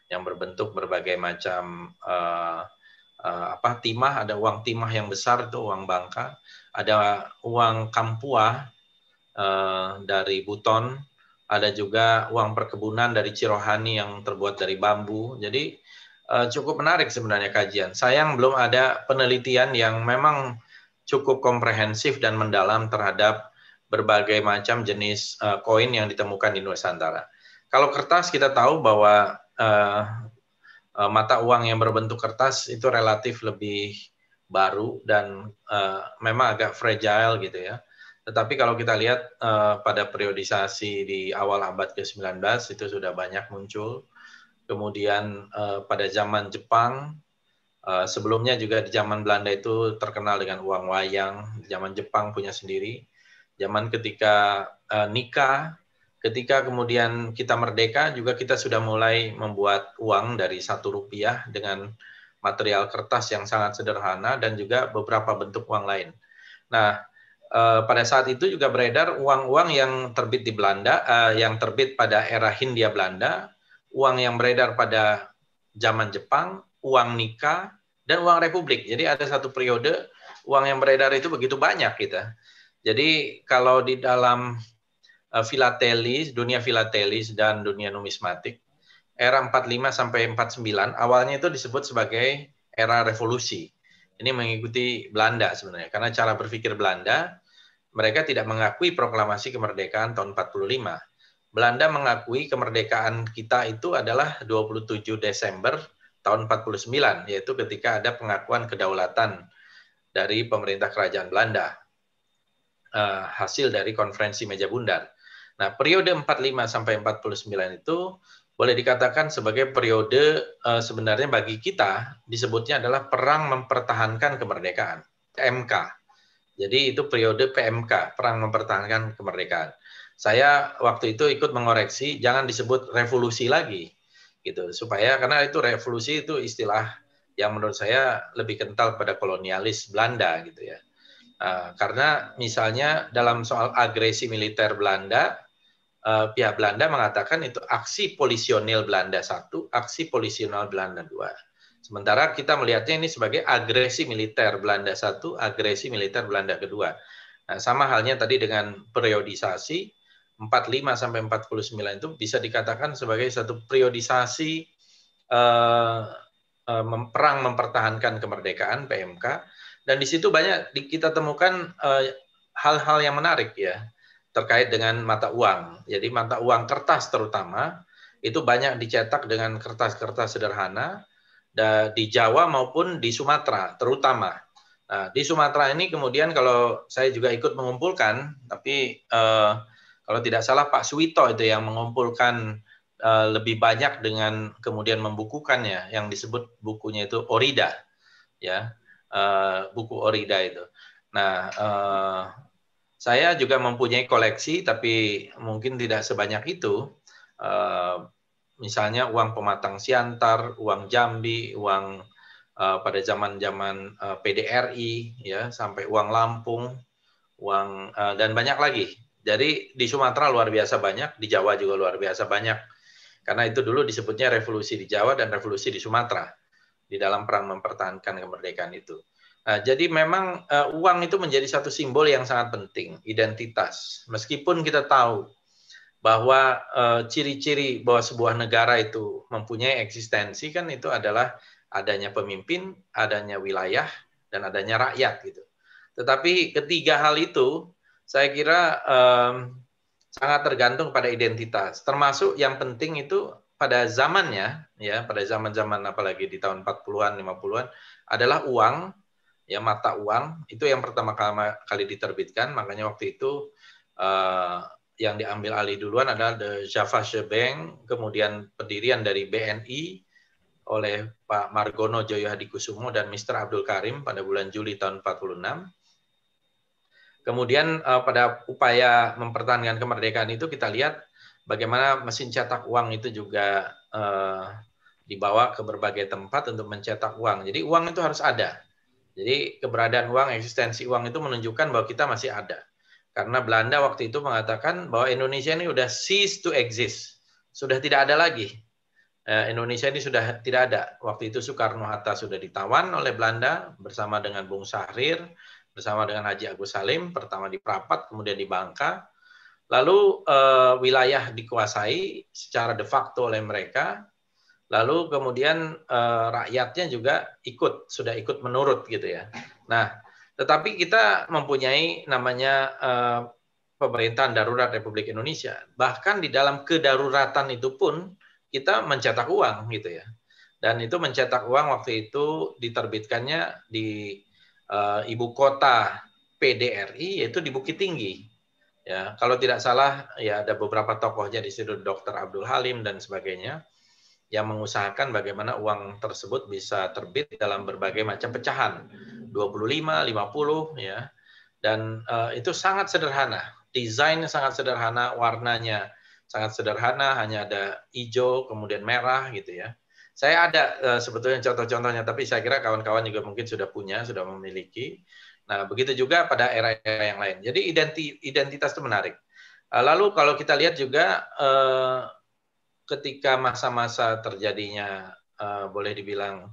yang berbentuk berbagai macam uh, uh, apa timah. Ada uang timah yang besar itu uang Bangka. Ada uang Kampua uh, dari Buton. Ada juga uang perkebunan dari Cirohani yang terbuat dari bambu. Jadi uh, cukup menarik sebenarnya kajian. Sayang belum ada penelitian yang memang cukup komprehensif dan mendalam terhadap berbagai macam jenis koin uh, yang ditemukan di Nusantara. Kalau kertas kita tahu bahwa uh, Eh, mata uang yang berbentuk kertas itu relatif lebih baru dan uh, memang agak fragile gitu ya. Tetapi kalau kita lihat uh, pada periodisasi di awal abad ke-19 itu sudah banyak muncul. Kemudian uh, pada zaman Jepang, uh, sebelumnya juga di zaman Belanda itu terkenal dengan uang wayang. Zaman Jepang punya sendiri. Zaman ketika uh, nikah ketika kemudian kita merdeka juga kita sudah mulai membuat uang dari satu rupiah dengan material kertas yang sangat sederhana dan juga beberapa bentuk uang lain. Nah, eh, pada saat itu juga beredar uang-uang yang terbit di Belanda, eh, yang terbit pada era Hindia Belanda, uang yang beredar pada zaman Jepang, uang nikah, dan uang republik. Jadi ada satu periode uang yang beredar itu begitu banyak kita. Jadi kalau di dalam filatelis, dunia filatelis dan dunia numismatik. Era 45 sampai 49 awalnya itu disebut sebagai era revolusi. Ini mengikuti Belanda sebenarnya karena cara berpikir Belanda mereka tidak mengakui proklamasi kemerdekaan tahun 45. Belanda mengakui kemerdekaan kita itu adalah 27 Desember tahun 49 yaitu ketika ada pengakuan kedaulatan dari pemerintah kerajaan Belanda uh, hasil dari konferensi meja bundar. Nah, periode 45 sampai 49 itu boleh dikatakan sebagai periode uh, sebenarnya bagi kita disebutnya adalah perang mempertahankan kemerdekaan, PMK. Jadi itu periode PMK, perang mempertahankan kemerdekaan. Saya waktu itu ikut mengoreksi jangan disebut revolusi lagi gitu supaya karena itu revolusi itu istilah yang menurut saya lebih kental pada kolonialis Belanda gitu ya. Uh, karena misalnya dalam soal agresi militer Belanda uh, pihak Belanda mengatakan itu aksi polisionil Belanda satu, aksi polisionil Belanda dua. Sementara kita melihatnya ini sebagai agresi militer Belanda satu, agresi militer Belanda kedua. Nah, sama halnya tadi dengan periodisasi 45 sampai 49 itu bisa dikatakan sebagai satu periodisasi uh, uh, perang mempertahankan kemerdekaan PMK dan di situ banyak kita temukan hal-hal uh, yang menarik ya terkait dengan mata uang. Jadi mata uang kertas terutama itu banyak dicetak dengan kertas-kertas sederhana di Jawa maupun di Sumatera terutama. Nah, di Sumatera ini kemudian kalau saya juga ikut mengumpulkan, tapi eh, kalau tidak salah Pak Suwito itu yang mengumpulkan eh, lebih banyak dengan kemudian membukukannya, yang disebut bukunya itu Orida, ya eh, buku Orida itu. Nah, eh, saya juga mempunyai koleksi, tapi mungkin tidak sebanyak itu. Uh, misalnya uang pematang siantar, uang Jambi, uang uh, pada zaman-zaman uh, PDRI, ya sampai uang Lampung, uang uh, dan banyak lagi. Jadi di Sumatera luar biasa banyak, di Jawa juga luar biasa banyak. Karena itu dulu disebutnya revolusi di Jawa dan revolusi di Sumatera di dalam perang mempertahankan kemerdekaan itu. Nah, jadi memang uh, uang itu menjadi satu simbol yang sangat penting, identitas. Meskipun kita tahu bahwa uh, ciri-ciri bahwa sebuah negara itu mempunyai eksistensi kan itu adalah adanya pemimpin, adanya wilayah, dan adanya rakyat gitu. Tetapi ketiga hal itu saya kira um, sangat tergantung pada identitas. Termasuk yang penting itu pada zamannya ya, pada zaman-zaman apalagi di tahun 40-an, 50-an adalah uang ya mata uang itu yang pertama kali diterbitkan. Makanya waktu itu uh, yang diambil alih duluan adalah the Java Bank kemudian pendirian dari BNI oleh Pak Margono Joyo Hadikusumo dan Mr. Abdul Karim pada bulan Juli tahun 46 kemudian uh, pada upaya mempertahankan kemerdekaan itu kita lihat bagaimana mesin cetak uang itu juga uh, dibawa ke berbagai tempat untuk mencetak uang. Jadi uang itu harus ada jadi keberadaan uang, eksistensi uang itu menunjukkan bahwa kita masih ada. Karena Belanda waktu itu mengatakan bahwa Indonesia ini sudah cease to exist. Sudah tidak ada lagi. Eh, Indonesia ini sudah tidak ada. Waktu itu Soekarno-Hatta sudah ditawan oleh Belanda bersama dengan Bung Sahrir, bersama dengan Haji Agus Salim, pertama di Prapat, kemudian di Bangka. Lalu eh, wilayah dikuasai secara de facto oleh mereka, lalu kemudian uh, rakyatnya juga ikut sudah ikut menurut gitu ya. Nah, tetapi kita mempunyai namanya uh, pemerintahan darurat Republik Indonesia. Bahkan di dalam kedaruratan itu pun kita mencetak uang gitu ya. Dan itu mencetak uang waktu itu diterbitkannya di uh, ibu kota PDRI yaitu di Bukit Tinggi. Ya, kalau tidak salah ya ada beberapa tokohnya di situ Dr. Abdul Halim dan sebagainya yang mengusahakan bagaimana uang tersebut bisa terbit dalam berbagai macam pecahan 25, 50 ya. Dan uh, itu sangat sederhana. Desainnya sangat sederhana, warnanya sangat sederhana, hanya ada hijau, kemudian merah gitu ya. Saya ada uh, sebetulnya contoh-contohnya, tapi saya kira kawan-kawan juga mungkin sudah punya, sudah memiliki. Nah, begitu juga pada era-era yang lain. Jadi identitas itu menarik. Uh, lalu kalau kita lihat juga uh, ketika masa-masa terjadinya uh, boleh dibilang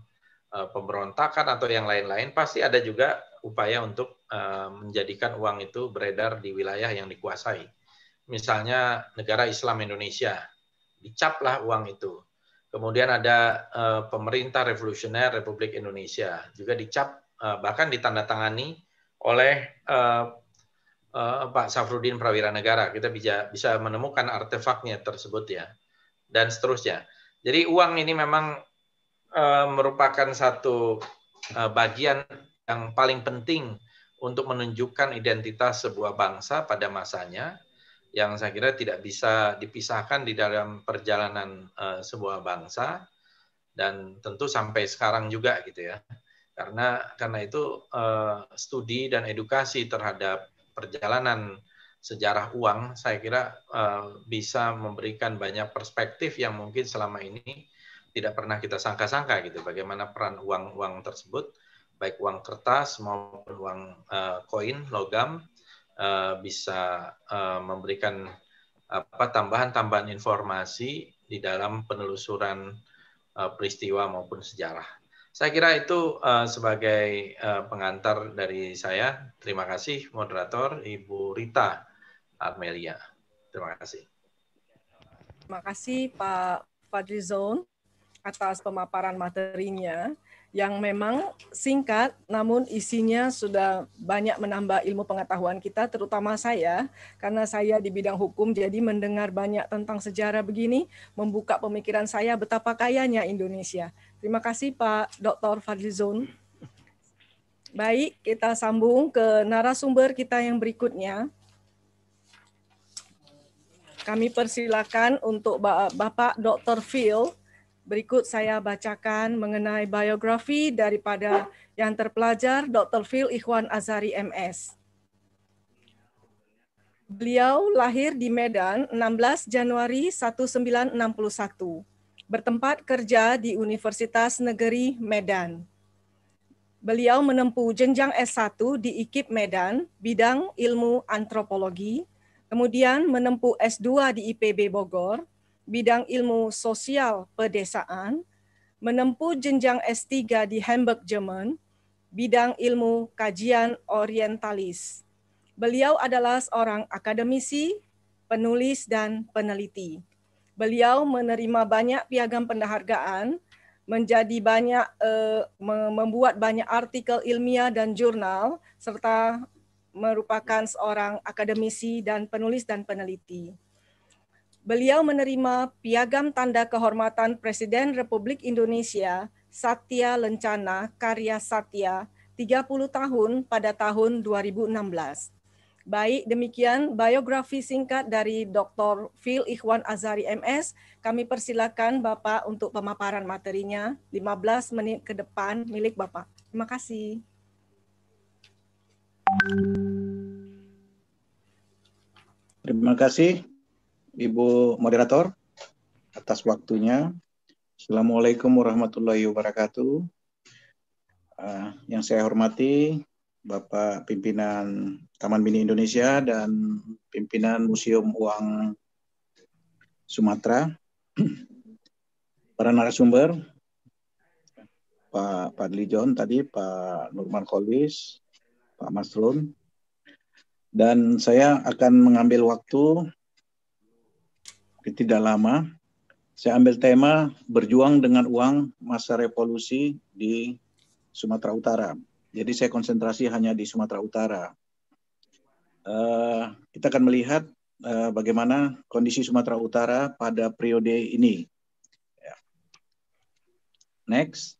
uh, pemberontakan atau yang lain-lain pasti ada juga upaya untuk uh, menjadikan uang itu beredar di wilayah yang dikuasai. Misalnya negara Islam Indonesia, dicaplah uang itu. Kemudian ada uh, pemerintah revolusioner Republik Indonesia, juga dicap uh, bahkan ditandatangani oleh uh, Pak Safrudin Prawira Negara. Kita bisa bisa menemukan artefaknya tersebut ya dan seterusnya. Jadi uang ini memang uh, merupakan satu uh, bagian yang paling penting untuk menunjukkan identitas sebuah bangsa pada masanya yang saya kira tidak bisa dipisahkan di dalam perjalanan uh, sebuah bangsa dan tentu sampai sekarang juga gitu ya karena karena itu uh, studi dan edukasi terhadap perjalanan sejarah uang saya kira uh, bisa memberikan banyak perspektif yang mungkin selama ini tidak pernah kita sangka-sangka gitu bagaimana peran uang-uang tersebut baik uang kertas maupun uang koin uh, logam uh, bisa memberikan apa tambahan-tambahan informasi di dalam penelusuran peristiwa maupun sejarah. Saya kira itu sebagai pengantar dari saya. Terima kasih moderator Ibu Rita Armelia. Terima kasih. Terima kasih Pak Fadlizon atas pemaparan materinya yang memang singkat namun isinya sudah banyak menambah ilmu pengetahuan kita terutama saya karena saya di bidang hukum jadi mendengar banyak tentang sejarah begini membuka pemikiran saya betapa kayanya Indonesia. Terima kasih Pak Dr. Fadlizon. Baik, kita sambung ke narasumber kita yang berikutnya. Kami persilakan untuk Bapak Dr. Phil Berikut saya bacakan mengenai biografi daripada yang terpelajar Dr. Phil Ikhwan Azari MS. Beliau lahir di Medan 16 Januari 1961, bertempat kerja di Universitas Negeri Medan. Beliau menempuh jenjang S1 di IKIP Medan, bidang ilmu antropologi, kemudian menempuh S2 di IPB Bogor, bidang ilmu sosial pedesaan, menempuh jenjang S3 di Hamburg, Jerman, bidang ilmu kajian orientalis. Beliau adalah seorang akademisi, penulis, dan peneliti. Beliau menerima banyak piagam penghargaan, menjadi banyak uh, membuat banyak artikel ilmiah dan jurnal serta merupakan seorang akademisi dan penulis dan peneliti beliau menerima Piagam Tanda Kehormatan Presiden Republik Indonesia Satya Lencana Karya Satya 30 tahun pada tahun 2016. Baik, demikian biografi singkat dari Dr. Phil Ikhwan Azari MS. Kami persilakan Bapak untuk pemaparan materinya 15 menit ke depan milik Bapak. Terima kasih. Terima kasih Ibu Moderator atas waktunya. Assalamualaikum warahmatullahi wabarakatuh. Uh, yang saya hormati Bapak Pimpinan Taman Mini Indonesia dan Pimpinan Museum Uang Sumatera, *clears throat* para narasumber, Pak Padli John tadi, Pak Nurman Kolwis, Pak Masrun, dan saya akan mengambil waktu tidak lama, saya ambil tema berjuang dengan uang masa revolusi di Sumatera Utara. Jadi saya konsentrasi hanya di Sumatera Utara. Uh, kita akan melihat uh, bagaimana kondisi Sumatera Utara pada periode ini. Ya. Next.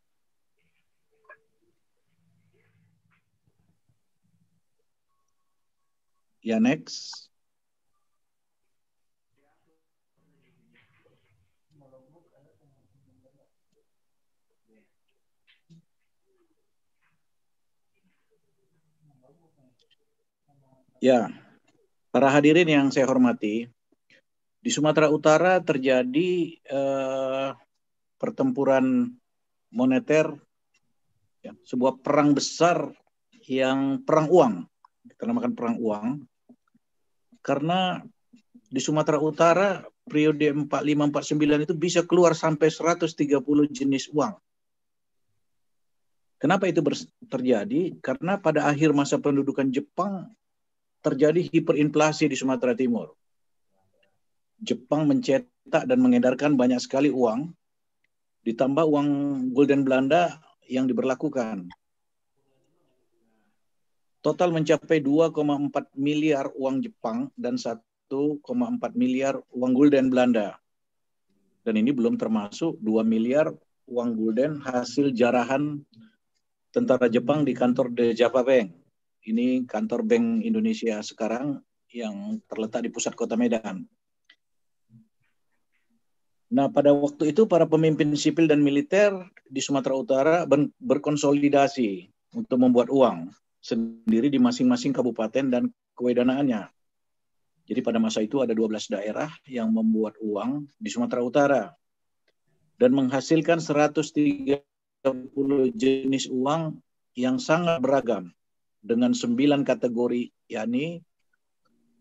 Ya, next. Ya, para hadirin yang saya hormati, di Sumatera Utara terjadi eh, pertempuran moneter, ya, sebuah perang besar yang perang uang, kita namakan perang uang, karena di Sumatera Utara periode 4549 itu bisa keluar sampai 130 jenis uang. Kenapa itu terjadi? Karena pada akhir masa pendudukan Jepang terjadi hiperinflasi di Sumatera Timur. Jepang mencetak dan mengedarkan banyak sekali uang, ditambah uang gulden Belanda yang diberlakukan. Total mencapai 2,4 miliar uang Jepang dan 1,4 miliar uang gulden Belanda. Dan ini belum termasuk 2 miliar uang gulden hasil jarahan tentara Jepang di kantor The Java Bank ini kantor Bank Indonesia sekarang yang terletak di pusat kota Medan. Nah, pada waktu itu para pemimpin sipil dan militer di Sumatera Utara berkonsolidasi untuk membuat uang sendiri di masing-masing kabupaten dan kewedanaannya. Jadi pada masa itu ada 12 daerah yang membuat uang di Sumatera Utara dan menghasilkan 130 jenis uang yang sangat beragam dengan sembilan kategori yakni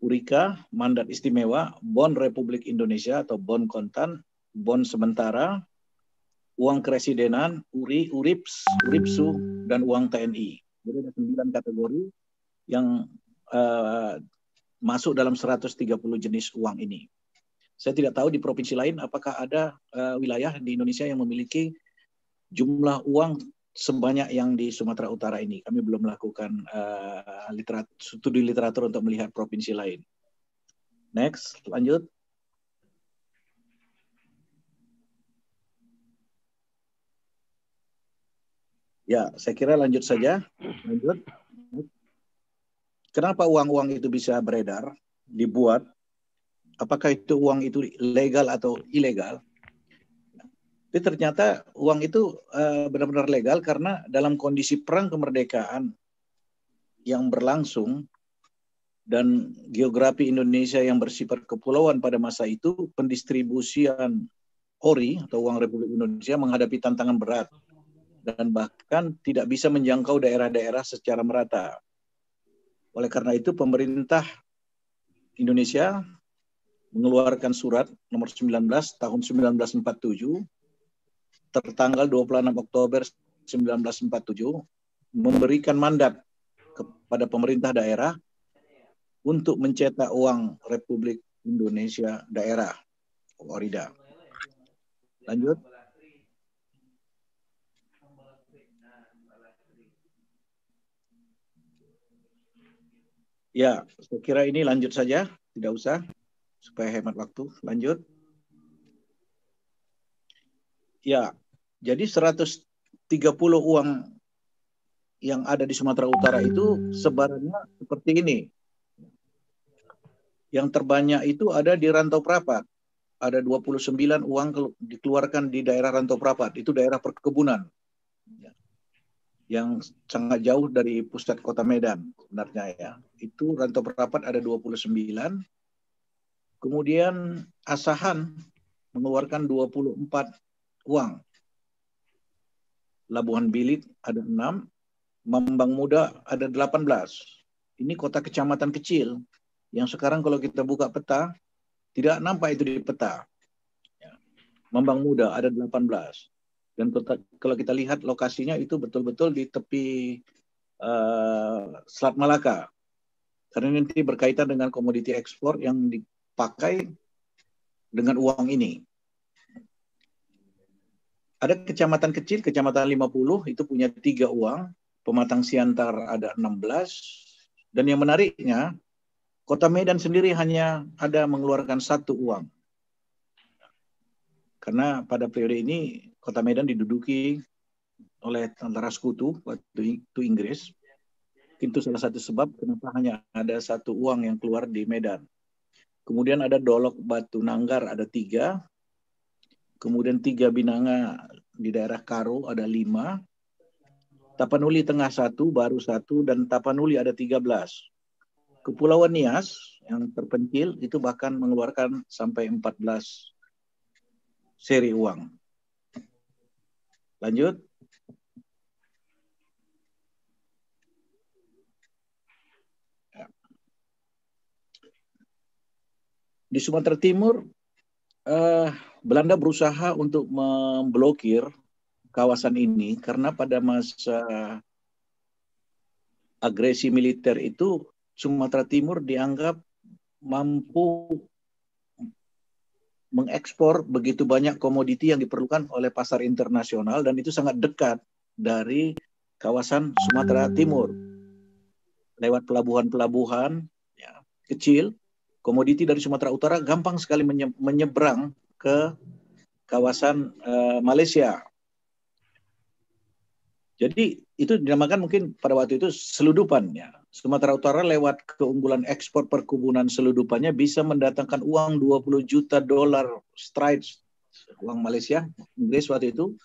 Urika, mandat istimewa, bon Republik Indonesia atau bon kontan, bon sementara, uang keresidenan, URI, URIPS, URIPSU, dan uang TNI. Jadi ada sembilan kategori yang uh, masuk dalam 130 jenis uang ini. Saya tidak tahu di provinsi lain apakah ada uh, wilayah di Indonesia yang memiliki jumlah uang sebanyak yang di Sumatera Utara ini. Kami belum melakukan uh, literat, studi literatur untuk melihat provinsi lain. Next, lanjut. Ya, saya kira lanjut saja. Lanjut. Kenapa uang-uang itu bisa beredar, dibuat? Apakah itu uang itu legal atau ilegal? Tapi ternyata uang itu uh, benar-benar legal karena dalam kondisi perang kemerdekaan yang berlangsung dan geografi Indonesia yang bersifat kepulauan pada masa itu, pendistribusian ori atau uang Republik Indonesia menghadapi tantangan berat dan bahkan tidak bisa menjangkau daerah-daerah secara merata. Oleh karena itu pemerintah Indonesia mengeluarkan surat nomor 19 tahun 1947 tertanggal 26 Oktober 1947 memberikan mandat kepada pemerintah daerah untuk mencetak uang Republik Indonesia daerah Orida. Lanjut. Ya, saya kira ini lanjut saja, tidak usah supaya hemat waktu. Lanjut. Ya, jadi 130 uang yang ada di Sumatera Utara itu sebarannya seperti ini. Yang terbanyak itu ada di Rantau Prapat. Ada 29 uang dikeluarkan di daerah Rantau Prapat. Itu daerah perkebunan yang sangat jauh dari pusat kota Medan sebenarnya ya. Itu Rantau Perapat ada 29. Kemudian Asahan mengeluarkan 24 uang. Labuhan Bilik ada 6, Mambang Muda ada 18. Ini kota kecamatan kecil yang sekarang kalau kita buka peta tidak nampak itu di peta. Ya. Mambang Muda ada 18. Dan kalau kita lihat lokasinya itu betul-betul di tepi uh, Selat Malaka. Karena nanti berkaitan dengan komoditi ekspor yang dipakai dengan uang ini. Ada kecamatan kecil, kecamatan 50 itu punya tiga uang, pematang siantar ada 16, dan yang menariknya, kota Medan sendiri hanya ada mengeluarkan satu uang. Karena pada periode ini kota Medan diduduki oleh tentara sekutu waktu itu Inggris. Itu salah satu sebab kenapa hanya ada satu uang yang keluar di Medan. Kemudian ada Dolok Batu Nanggar ada tiga. Kemudian tiga Binanga di daerah Karo ada lima. Tapanuli Tengah satu, baru satu, dan Tapanuli ada tiga belas. Kepulauan Nias yang terpencil itu bahkan mengeluarkan sampai empat belas seri uang. Lanjut. Ya. Di Sumatera Timur, eh, Belanda berusaha untuk memblokir kawasan ini karena pada masa agresi militer itu Sumatera Timur dianggap mampu mengekspor begitu banyak komoditi yang diperlukan oleh pasar internasional dan itu sangat dekat dari kawasan Sumatera Timur. Lewat pelabuhan-pelabuhan ya, kecil, komoditi dari Sumatera Utara gampang sekali menye menyeberang ke kawasan uh, Malaysia. Jadi itu dinamakan mungkin pada waktu itu seludupan ya. Sumatera Utara lewat keunggulan ekspor perkebunan seludupannya bisa mendatangkan uang 20 juta dolar straight uang Malaysia, Inggris waktu itu.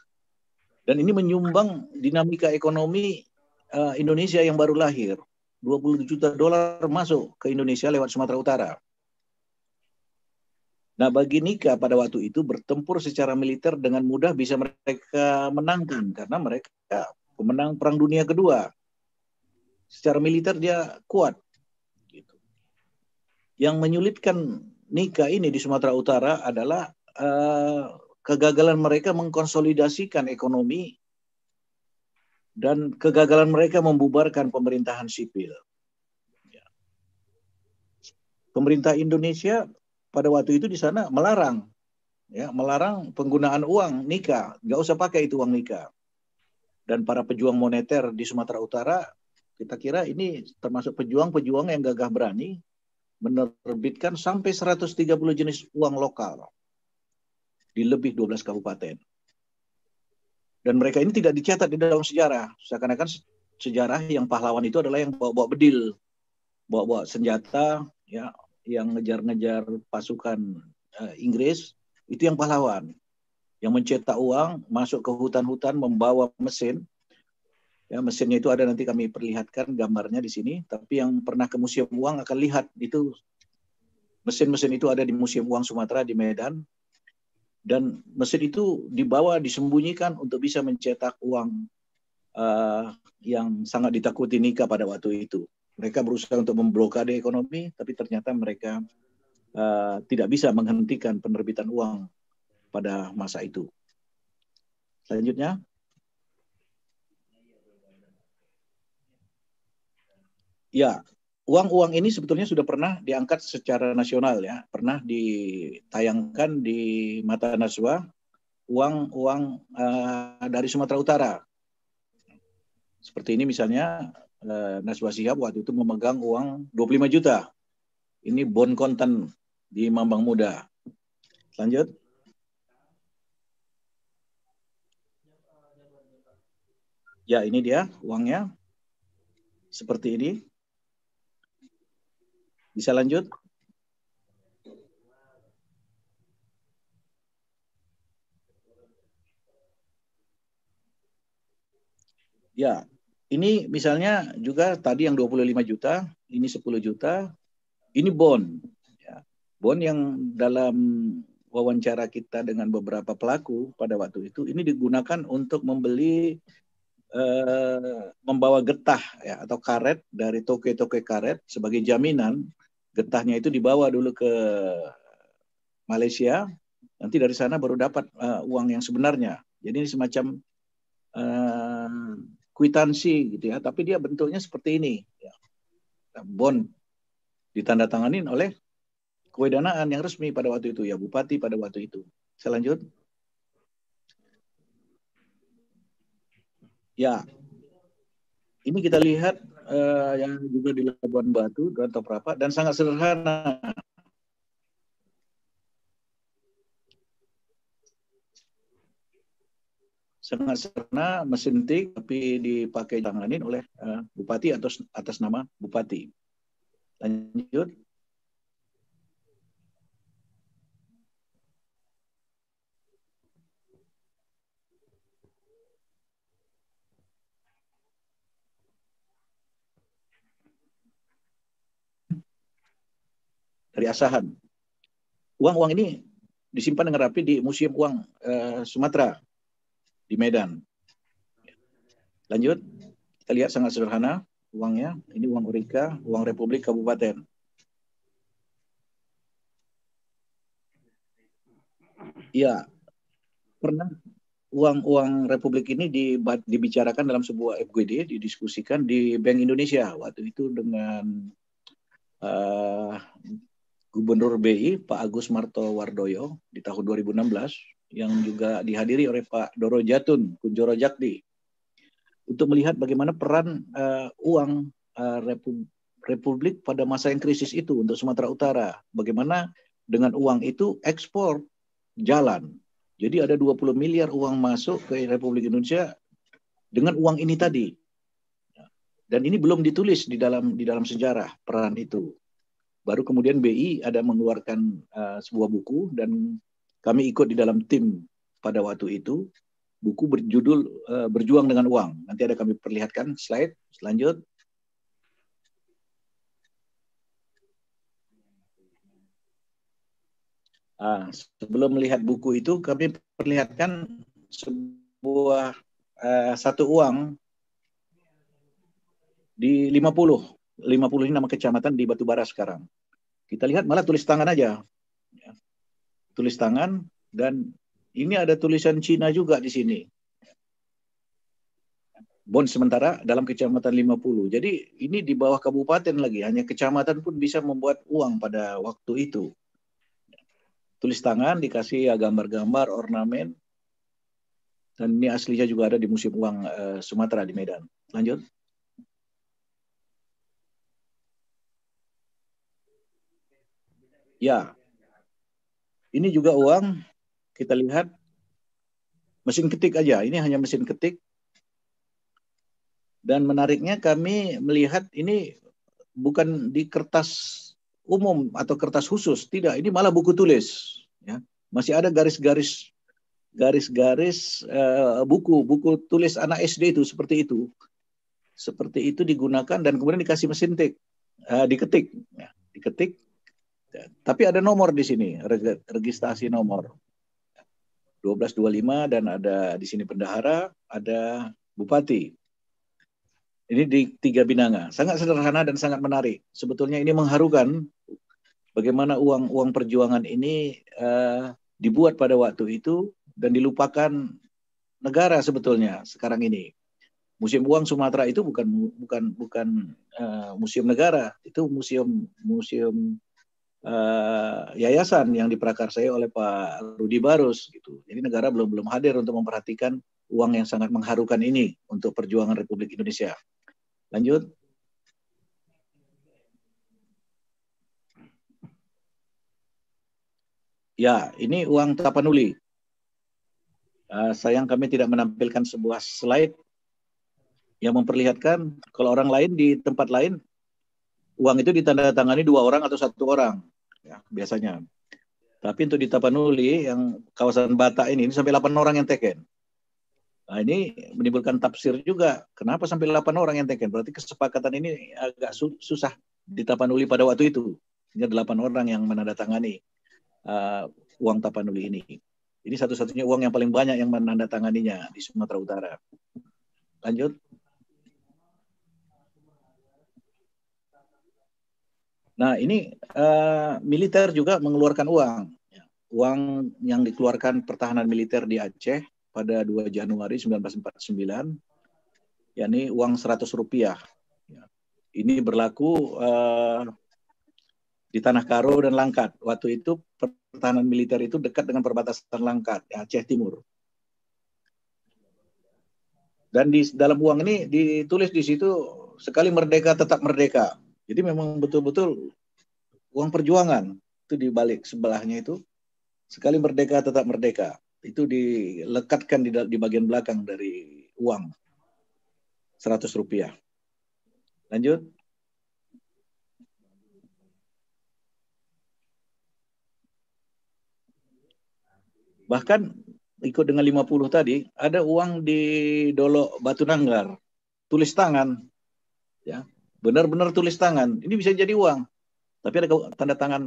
Dan ini menyumbang dinamika ekonomi uh, Indonesia yang baru lahir. 20 juta dolar masuk ke Indonesia lewat Sumatera Utara. Nah, bagi Nika pada waktu itu bertempur secara militer dengan mudah bisa mereka menangkan karena mereka pemenang Perang Dunia Kedua. Secara militer dia kuat. Gitu. Yang menyulitkan Nika ini di Sumatera Utara adalah uh, kegagalan mereka mengkonsolidasikan ekonomi dan kegagalan mereka membubarkan pemerintahan sipil. Ya. Pemerintah Indonesia pada waktu itu di sana melarang ya melarang penggunaan uang nikah nggak usah pakai itu uang nikah dan para pejuang moneter di Sumatera Utara kita kira ini termasuk pejuang-pejuang yang gagah berani menerbitkan sampai 130 jenis uang lokal di lebih 12 kabupaten. Dan mereka ini tidak dicatat di dalam sejarah. Seakan-akan sejarah yang pahlawan itu adalah yang bawa-bawa bedil, bawa-bawa senjata, ya yang ngejar-ngejar pasukan uh, Inggris itu yang pahlawan yang mencetak uang masuk ke hutan-hutan membawa mesin. Ya mesinnya itu ada nanti kami perlihatkan gambarnya di sini. Tapi yang pernah ke museum uang akan lihat itu mesin-mesin itu ada di museum uang Sumatera di Medan. Dan mesin itu dibawa disembunyikan untuk bisa mencetak uang uh, yang sangat ditakuti Nika pada waktu itu. Mereka berusaha untuk memblokade ekonomi, tapi ternyata mereka uh, tidak bisa menghentikan penerbitan uang pada masa itu. Selanjutnya. Ya, uang-uang ini sebetulnya sudah pernah diangkat secara nasional ya, pernah ditayangkan di mata Naswa uang-uang uh, dari Sumatera Utara. Seperti ini misalnya eh, Naswa Sihab waktu itu memegang uang 25 juta. Ini bon konten di Mambang Muda. Lanjut. Ya, ini dia uangnya. Seperti ini. Bisa lanjut? Ya, ini misalnya juga tadi yang 25 juta, ini 10 juta, ini bond. Ya. Bond yang dalam wawancara kita dengan beberapa pelaku pada waktu itu, ini digunakan untuk membeli eh, membawa getah ya atau karet dari toke-toke karet sebagai jaminan getahnya itu dibawa dulu ke Malaysia nanti dari sana baru dapat uh, uang yang sebenarnya jadi ini semacam uh, kwitansi gitu ya, tapi dia bentuknya seperti ini. Ya. Bond ditandatangani oleh kewedanaan yang resmi pada waktu itu ya bupati pada waktu itu. Lanjut. Ya, ini kita lihat uh, yang juga di Labuan Batu atau berapa dan sangat sederhana sangat sederhana mesin tik tapi dipakai tanganin oleh uh, bupati atas atas nama bupati. Lanjut. Dari asahan. Uang-uang ini disimpan dengan rapi di Museum Uang uh, Sumatera di Medan. Lanjut, kita lihat sangat sederhana uangnya. Ini uang Urika, uang Republik Kabupaten. Ya, pernah uang-uang Republik ini dibicarakan dalam sebuah FGD, didiskusikan di Bank Indonesia waktu itu dengan uh, Gubernur BI Pak Agus Marto Wardoyo di tahun 2016 yang juga dihadiri oleh Pak Doro Jatun, Kunjoro Jakdi, untuk melihat bagaimana peran uh, uang uh, Republik pada masa yang krisis itu untuk Sumatera Utara. Bagaimana dengan uang itu ekspor jalan. Jadi ada 20 miliar uang masuk ke Republik Indonesia dengan uang ini tadi. Dan ini belum ditulis di dalam di dalam sejarah peran itu. Baru kemudian BI ada mengeluarkan uh, sebuah buku dan kami ikut di dalam tim pada waktu itu. Buku berjudul uh, Berjuang dengan Uang. Nanti ada kami perlihatkan slide selanjut. Uh, sebelum melihat buku itu, kami perlihatkan sebuah uh, satu uang di 50. 50 ini nama kecamatan di Batubara sekarang. Kita lihat malah tulis tangan aja. Ya. Tulis tangan dan ini ada tulisan Cina juga di sini. Bon sementara dalam kecamatan 50. Jadi ini di bawah kabupaten lagi, hanya kecamatan pun bisa membuat uang pada waktu itu tulis tangan dikasih ya gambar-gambar ornamen dan ini aslinya juga ada di Museum Uang uh, Sumatera di Medan. Lanjut. Ya, ini juga uang kita lihat mesin ketik aja. Ini hanya mesin ketik. Dan menariknya kami melihat ini bukan di kertas umum atau kertas khusus, tidak. Ini malah buku tulis. Ya. Masih ada garis-garis garis-garis uh, buku buku tulis anak SD itu seperti itu. Seperti itu digunakan dan kemudian dikasih mesin tik, uh, diketik, ya, diketik. Tapi ada nomor di sini, registrasi nomor. 1225 dan ada di sini bendahara, ada bupati. Ini di tiga binanga. Sangat sederhana dan sangat menarik. Sebetulnya ini mengharukan bagaimana uang uang perjuangan ini uh, dibuat pada waktu itu dan dilupakan negara sebetulnya sekarang ini. Museum Uang Sumatera itu bukan bukan bukan uh, museum negara, itu museum museum uh, yayasan yang diprakarsai oleh Pak Rudi Barus gitu. Jadi negara belum belum hadir untuk memperhatikan uang yang sangat mengharukan ini untuk perjuangan Republik Indonesia. Lanjut. Ya, ini uang Tapanuli. Uh, sayang kami tidak menampilkan sebuah slide yang memperlihatkan kalau orang lain di tempat lain uang itu ditandatangani dua orang atau satu orang ya, biasanya. Tapi untuk di Tapanuli yang kawasan Batak ini, ini sampai 8 orang yang teken. Nah, ini menimbulkan tafsir juga. Kenapa sampai 8 orang yang teken? Berarti kesepakatan ini agak su susah di Tapanuli pada waktu itu. Hanya 8 orang yang menandatangani uh, uang Tapanuli ini. Ini satu-satunya uang yang paling banyak yang menandatanganinya di Sumatera Utara. Lanjut. Nah, ini uh, militer juga mengeluarkan uang. Uang yang dikeluarkan pertahanan militer di Aceh pada 2 Januari 1949 yakni uang 100 rupiah. Ya. Ini berlaku uh, di Tanah Karo dan Langkat. Waktu itu pertahanan militer itu dekat dengan perbatasan Langkat, ya, Aceh Timur. Dan di dalam uang ini ditulis di situ sekali merdeka tetap merdeka. Jadi memang betul-betul uang perjuangan itu di balik sebelahnya itu sekali merdeka tetap merdeka itu dilekatkan di, di bagian belakang dari uang 100 rupiah. Lanjut. Bahkan ikut dengan 50 tadi, ada uang di Dolok Batu Nanggar. Tulis tangan. Ya, benar-benar tulis tangan. Ini bisa jadi uang. Tapi ada tanda tangan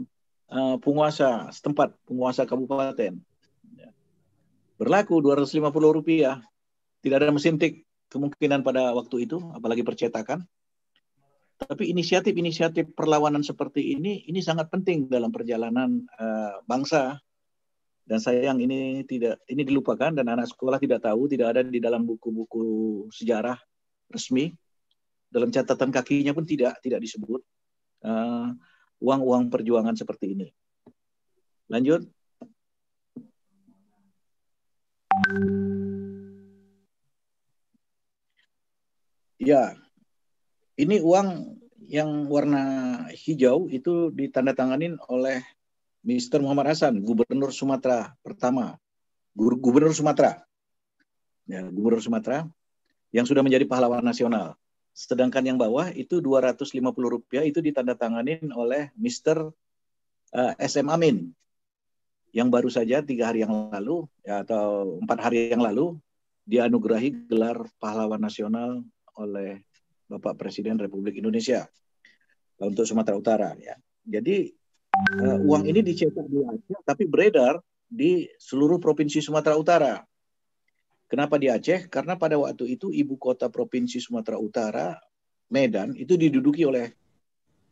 uh, penguasa setempat, penguasa kabupaten berlaku 250 rupiah. Tidak ada mesin tik kemungkinan pada waktu itu, apalagi percetakan. Tapi inisiatif-inisiatif perlawanan seperti ini, ini sangat penting dalam perjalanan uh, bangsa. Dan sayang ini tidak ini dilupakan dan anak sekolah tidak tahu, tidak ada di dalam buku-buku sejarah resmi. Dalam catatan kakinya pun tidak tidak disebut uh, uang-uang perjuangan seperti ini. Lanjut. Ya, ini uang yang warna hijau itu ditandatanganin oleh Mr. Muhammad Hasan, Gubernur Sumatera pertama, Gubernur Sumatera, ya Gubernur Sumatera. yang sudah menjadi pahlawan nasional. Sedangkan yang bawah itu 250 rupiah itu ditandatanganin oleh Mr. Uh, SM Amin yang baru saja tiga hari yang lalu ya, atau empat hari yang lalu dianugerahi gelar pahlawan nasional oleh Bapak Presiden Republik Indonesia untuk Sumatera Utara ya. Jadi uh, uang ini dicetak di Aceh tapi beredar di seluruh provinsi Sumatera Utara. Kenapa di Aceh? Karena pada waktu itu ibu kota provinsi Sumatera Utara, Medan, itu diduduki oleh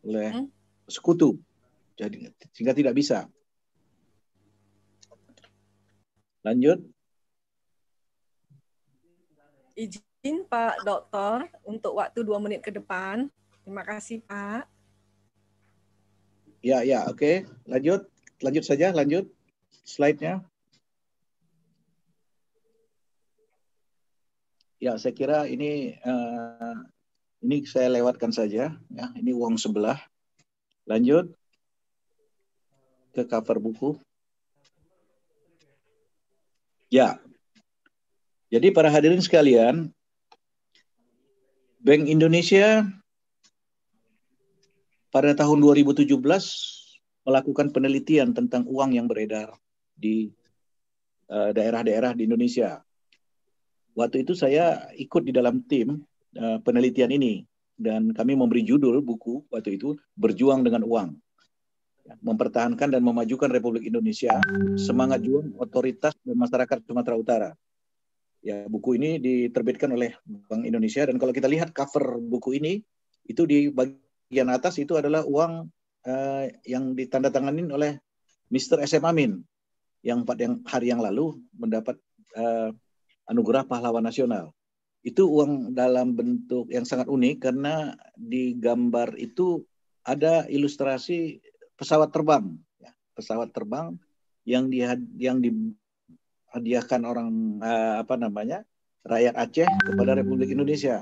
oleh hmm? sekutu. Jadi sehingga tidak bisa. Lanjut. Izin Pak Dokter untuk waktu dua menit ke depan. Terima kasih Pak. Ya, ya, oke. Okay. Lanjut. Lanjut saja, lanjut. Slide-nya. Ya, saya kira ini uh, ini saya lewatkan saja. Ya, ini uang sebelah. Lanjut ke cover buku. Ya. Jadi para hadirin sekalian, Bank Indonesia pada tahun 2017 melakukan penelitian tentang uang yang beredar di eh, daerah-daerah di Indonesia. Waktu itu saya ikut di dalam tim uh, penelitian ini dan kami memberi judul buku waktu itu Berjuang dengan Uang. Mempertahankan dan memajukan Republik Indonesia, semangat juang otoritas dan masyarakat Sumatera Utara. Ya, buku ini diterbitkan oleh Bank Indonesia dan kalau kita lihat cover buku ini itu di bagian atas itu adalah uang uh, yang ditandatangani oleh Mr. SM Amin yang pada hari yang lalu mendapat uh, anugerah pahlawan nasional. Itu uang dalam bentuk yang sangat unik karena di gambar itu ada ilustrasi pesawat terbang, ya, pesawat terbang yang di yang dihadiahkan orang uh, apa namanya rakyat Aceh kepada Republik Indonesia.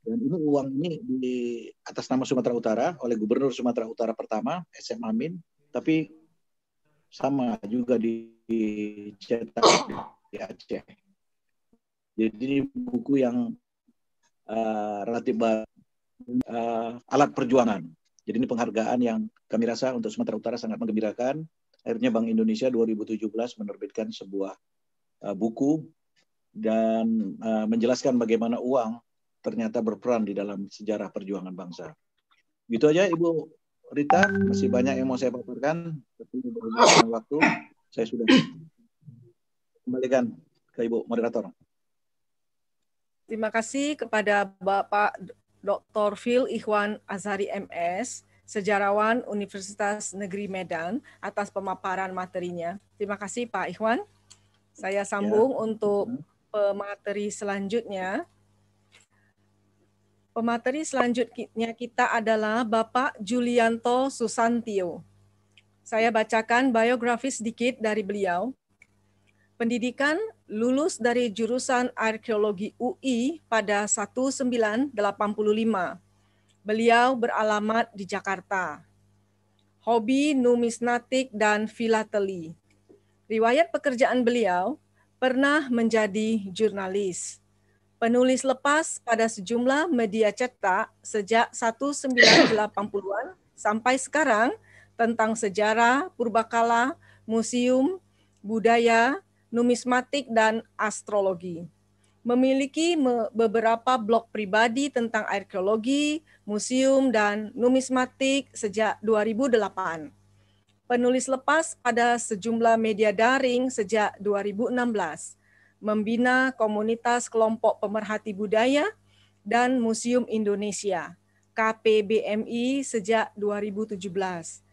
Dan ini uang ini di atas nama Sumatera Utara oleh Gubernur Sumatera Utara pertama SM Amin, tapi sama juga dicetak di Aceh. Jadi ini buku yang uh, relatif uh, alat perjuangan. Jadi ini penghargaan yang kami rasa untuk Sumatera Utara sangat menggembirakan. Akhirnya Bank Indonesia 2017 menerbitkan sebuah uh, buku dan uh, menjelaskan bagaimana uang ternyata berperan di dalam sejarah perjuangan bangsa. Gitu aja Ibu Rita, masih banyak yang mau saya paparkan, tapi berhubungan waktu saya sudah kembalikan ke Ibu moderator. Terima kasih kepada Bapak Dr. Phil Ikhwan Azhari MS, sejarawan Universitas Negeri Medan atas pemaparan materinya. Terima kasih Pak Ikhwan. Saya sambung ya. untuk pemateri selanjutnya. Pemateri selanjutnya kita adalah Bapak Julianto Susantio. Saya bacakan biografi sedikit dari beliau. Pendidikan lulus dari jurusan arkeologi UI pada 1985. Beliau beralamat di Jakarta. Hobi numismatik dan filateli. Riwayat pekerjaan beliau pernah menjadi jurnalis. Penulis lepas pada sejumlah media cetak sejak 1980-an sampai sekarang tentang sejarah, purbakala, museum, budaya, numismatik, dan astrologi. Memiliki beberapa blog pribadi tentang arkeologi, museum, dan numismatik sejak 2008. Penulis lepas pada sejumlah media daring sejak 2016. Membina komunitas kelompok pemerhati budaya dan Museum Indonesia, KPBMI sejak 2017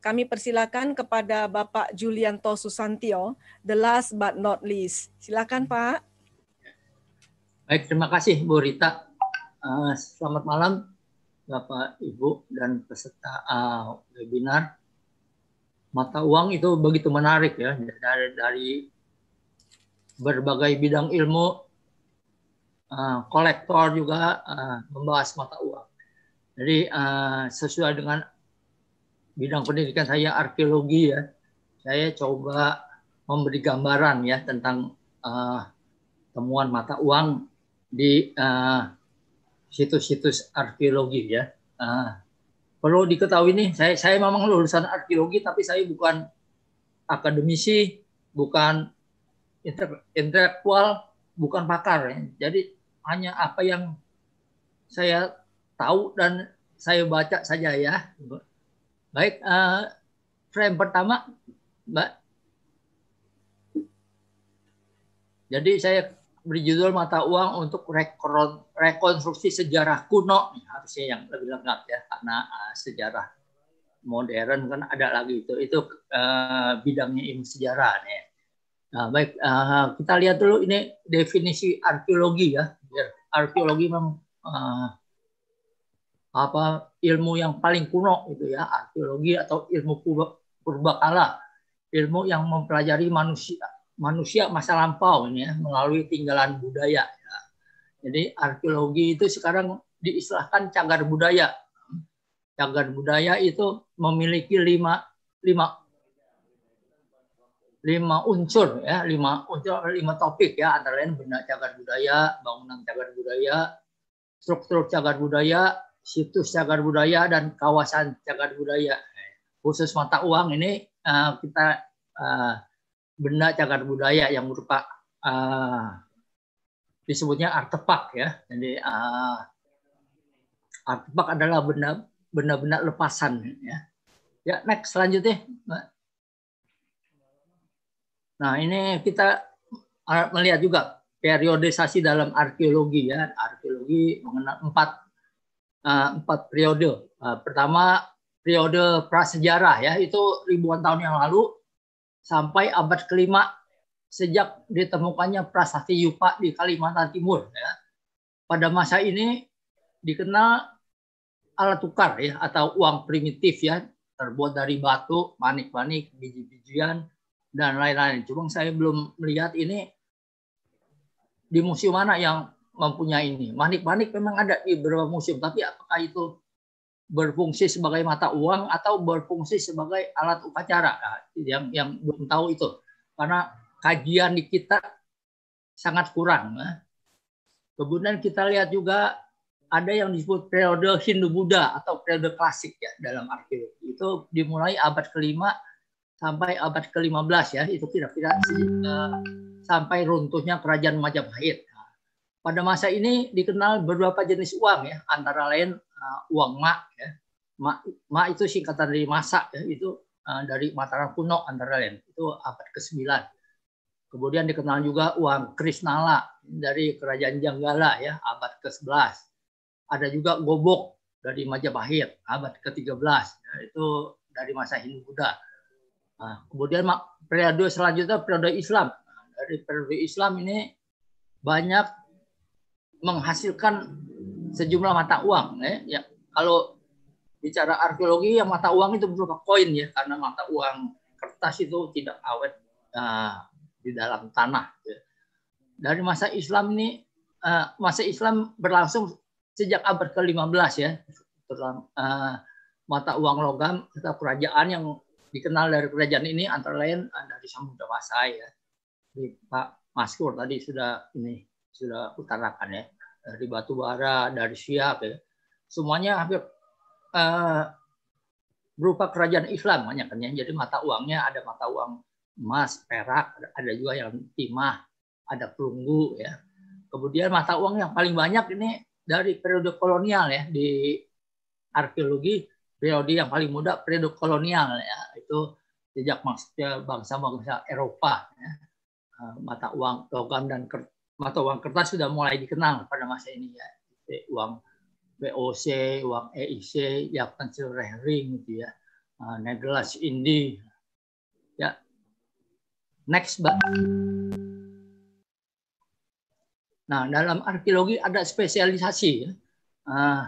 kami persilakan kepada Bapak Julianto Susantio, the last but not least. Silakan Pak. Baik, terima kasih Bu Rita. Uh, selamat malam Bapak, Ibu, dan peserta uh, webinar. Mata uang itu begitu menarik ya, dari, dari berbagai bidang ilmu, uh, kolektor juga uh, membahas mata uang. Jadi uh, sesuai dengan bidang pendidikan saya arkeologi ya, saya coba memberi gambaran ya tentang uh, temuan mata uang di uh, situs-situs arkeologi ya. Uh, perlu diketahui nih, saya saya memang lulusan arkeologi tapi saya bukan akademisi, bukan intelektual, bukan pakar. Ya. Jadi hanya apa yang saya tahu dan saya baca saja ya. Baik, uh, frame pertama, Mbak. Jadi saya beri judul mata uang untuk rekonstruksi sejarah kuno, harusnya yang lebih lengkap ya, karena uh, sejarah modern kan ada lagi itu itu uh, bidangnya ilmu sejarah nih. Nah, baik uh, kita lihat dulu ini definisi arkeologi ya. Arkeologi memang uh, apa ilmu yang paling kuno itu ya arkeologi atau ilmu purbakala ilmu yang mempelajari manusia manusia masa lampau ini ya melalui tinggalan budaya ya. jadi arkeologi itu sekarang diistilahkan cagar budaya cagar budaya itu memiliki lima lima lima unsur ya lima unsur lima topik ya antara lain benda cagar budaya bangunan cagar budaya struktur cagar budaya situs cagar budaya dan kawasan cagar budaya. Khusus mata uang ini uh, kita uh, benda cagar budaya yang berupa uh, disebutnya artefak ya. Jadi uh, artefak adalah benda benda-benda lepasan ya. Ya next selanjutnya. Nah ini kita melihat juga periodisasi dalam arkeologi ya. Arkeologi mengenal empat empat periode. Uh, pertama periode prasejarah ya itu ribuan tahun yang lalu sampai abad kelima sejak ditemukannya prasasti Yupa di Kalimantan Timur. Ya. Pada masa ini dikenal alat tukar ya atau uang primitif ya terbuat dari batu, manik-manik, biji-bijian dan lain-lain. Cuma saya belum melihat ini di museum mana yang mempunyai ini. Manik-manik memang ada di beberapa museum, tapi apakah itu berfungsi sebagai mata uang atau berfungsi sebagai alat upacara? Nah, yang yang belum tahu itu, karena kajian di kita sangat kurang. Nah. Kemudian kita lihat juga ada yang disebut periode Hindu-Buddha atau periode klasik ya dalam arkeologi. Itu dimulai abad kelima sampai abad ke-15 ya. Itu kira-kira uh, sampai runtuhnya kerajaan Majapahit. Pada masa ini dikenal beberapa jenis uang ya, antara lain uh, uang mak ya. Mak, mak itu singkatan dari masa ya, itu uh, dari Mataram kuno antara lain. Itu abad ke-9. Kemudian dikenal juga uang Krisnala dari kerajaan Janggala ya, abad ke-11. Ada juga gobok dari Majapahit abad ke-13. Ya, itu dari masa Hindu-Buddha. Nah, kemudian periode selanjutnya periode Islam. Nah, dari periode Islam ini banyak menghasilkan sejumlah mata uang ya, ya. Kalau bicara arkeologi yang mata uang itu berupa koin ya karena mata uang kertas itu tidak awet uh, di dalam tanah ya. dari masa Islam ini uh, masa Islam berlangsung sejak abad ke-15 ya. Dalam uh, mata uang logam atau kerajaan yang dikenal dari kerajaan ini antara lain dari Samudra Masai ya. Di Pak Maskur tadi sudah ini sudah utarakan ya. Dari batu bara dari siap ya. Semuanya hampir uh, berupa kerajaan Islam banyak kan ya. Jadi mata uangnya ada mata uang emas perak ada juga yang timah ada perunggu ya. Kemudian mata uang yang paling banyak ini dari periode kolonial ya. Di arkeologi periode yang paling muda periode kolonial ya. Itu sejak maksudnya bangsa-bangsa Eropa ya. Eh, mata uang logam dan mata uang kertas sudah mulai dikenal pada masa ini ya. Uang BOC, uang EIC, ya pencil ring gitu ya. Uh, Negelas Indi. Ya. Next, Mbak. Nah, dalam arkeologi ada spesialisasi ya. Uh,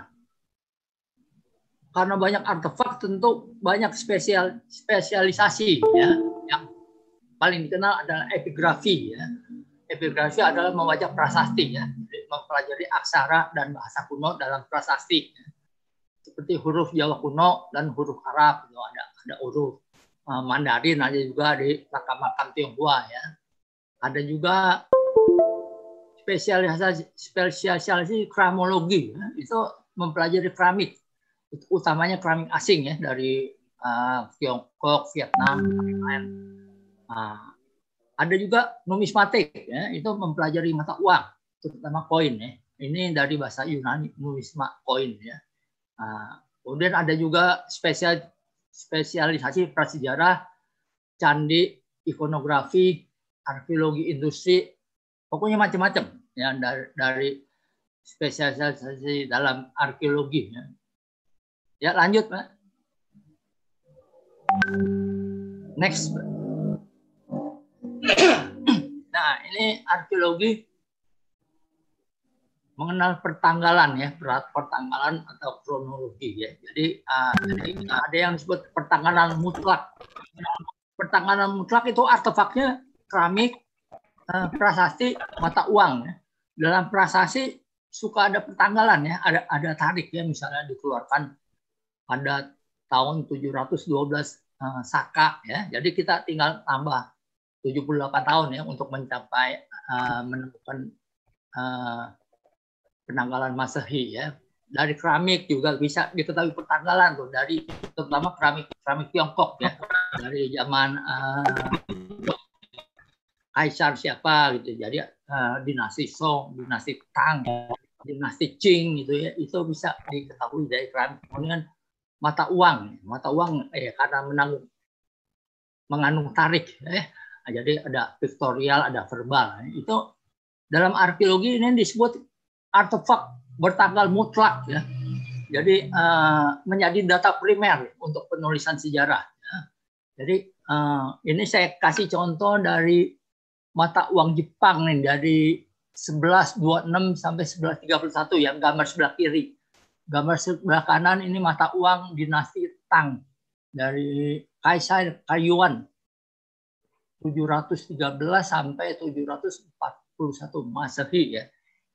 karena banyak artefak tentu banyak spesial spesialisasi ya. Yang paling dikenal adalah epigrafi ya epigrafi adalah membaca prasasti ya, mempelajari aksara dan bahasa kuno dalam prasasti. Seperti huruf Jawa kuno dan huruf Arab itu ada ada huruf uh, Mandarin ada juga di makam-makam Tionghoa ya. Ada juga spesialisasi spesialisasi kramologi ya. itu mempelajari keramik utamanya keramik asing ya dari uh, Tiongkok, Vietnam, Thailand. Uh, ada juga numismatik ya itu mempelajari mata uang terutama koin ya. Ini dari bahasa Yunani numisma koin ya. Uh, kemudian ada juga spesial spesialisasi prasejarah, candi, ikonografi, arkeologi industri, pokoknya macam-macam ya dari, dari spesialisasi dalam arkeologi ya. Ya lanjut Pak. Next. Ini arkeologi mengenal pertanggalan ya pertanggalan atau kronologi ya. Jadi, uh, jadi ada yang disebut pertanggalan mutlak. Pertanggalan mutlak itu artefaknya keramik uh, prasasti mata uang ya. dalam prasasti suka ada pertanggalan ya ada ada tarik ya misalnya dikeluarkan pada tahun 712 uh, Saka ya. Jadi kita tinggal tambah 78 tahun ya untuk mencapai uh, menemukan uh, penanggalan Masehi ya. Dari keramik juga bisa diketahui pertanggalan tuh dari terutama keramik keramik Tiongkok ya dari zaman uh, Kaisar siapa gitu. Jadi uh, dinasti Song, dinasti Tang, dinasti Qing gitu ya itu bisa diketahui dari keramik. Kemudian mata uang, mata uang eh karena menanggung mengandung tarik eh jadi ada pictorial, ada verbal. Itu dalam arkeologi ini disebut artefak bertanggal mutlak ya. Jadi uh, menjadi data primer untuk penulisan sejarah. Ya. Jadi uh, ini saya kasih contoh dari mata uang Jepang nih dari 1126 sampai 1131 yang gambar sebelah kiri. Gambar sebelah kanan ini mata uang dinasti Tang dari Kaisar Kayuan 713 sampai 741 Masehi ya.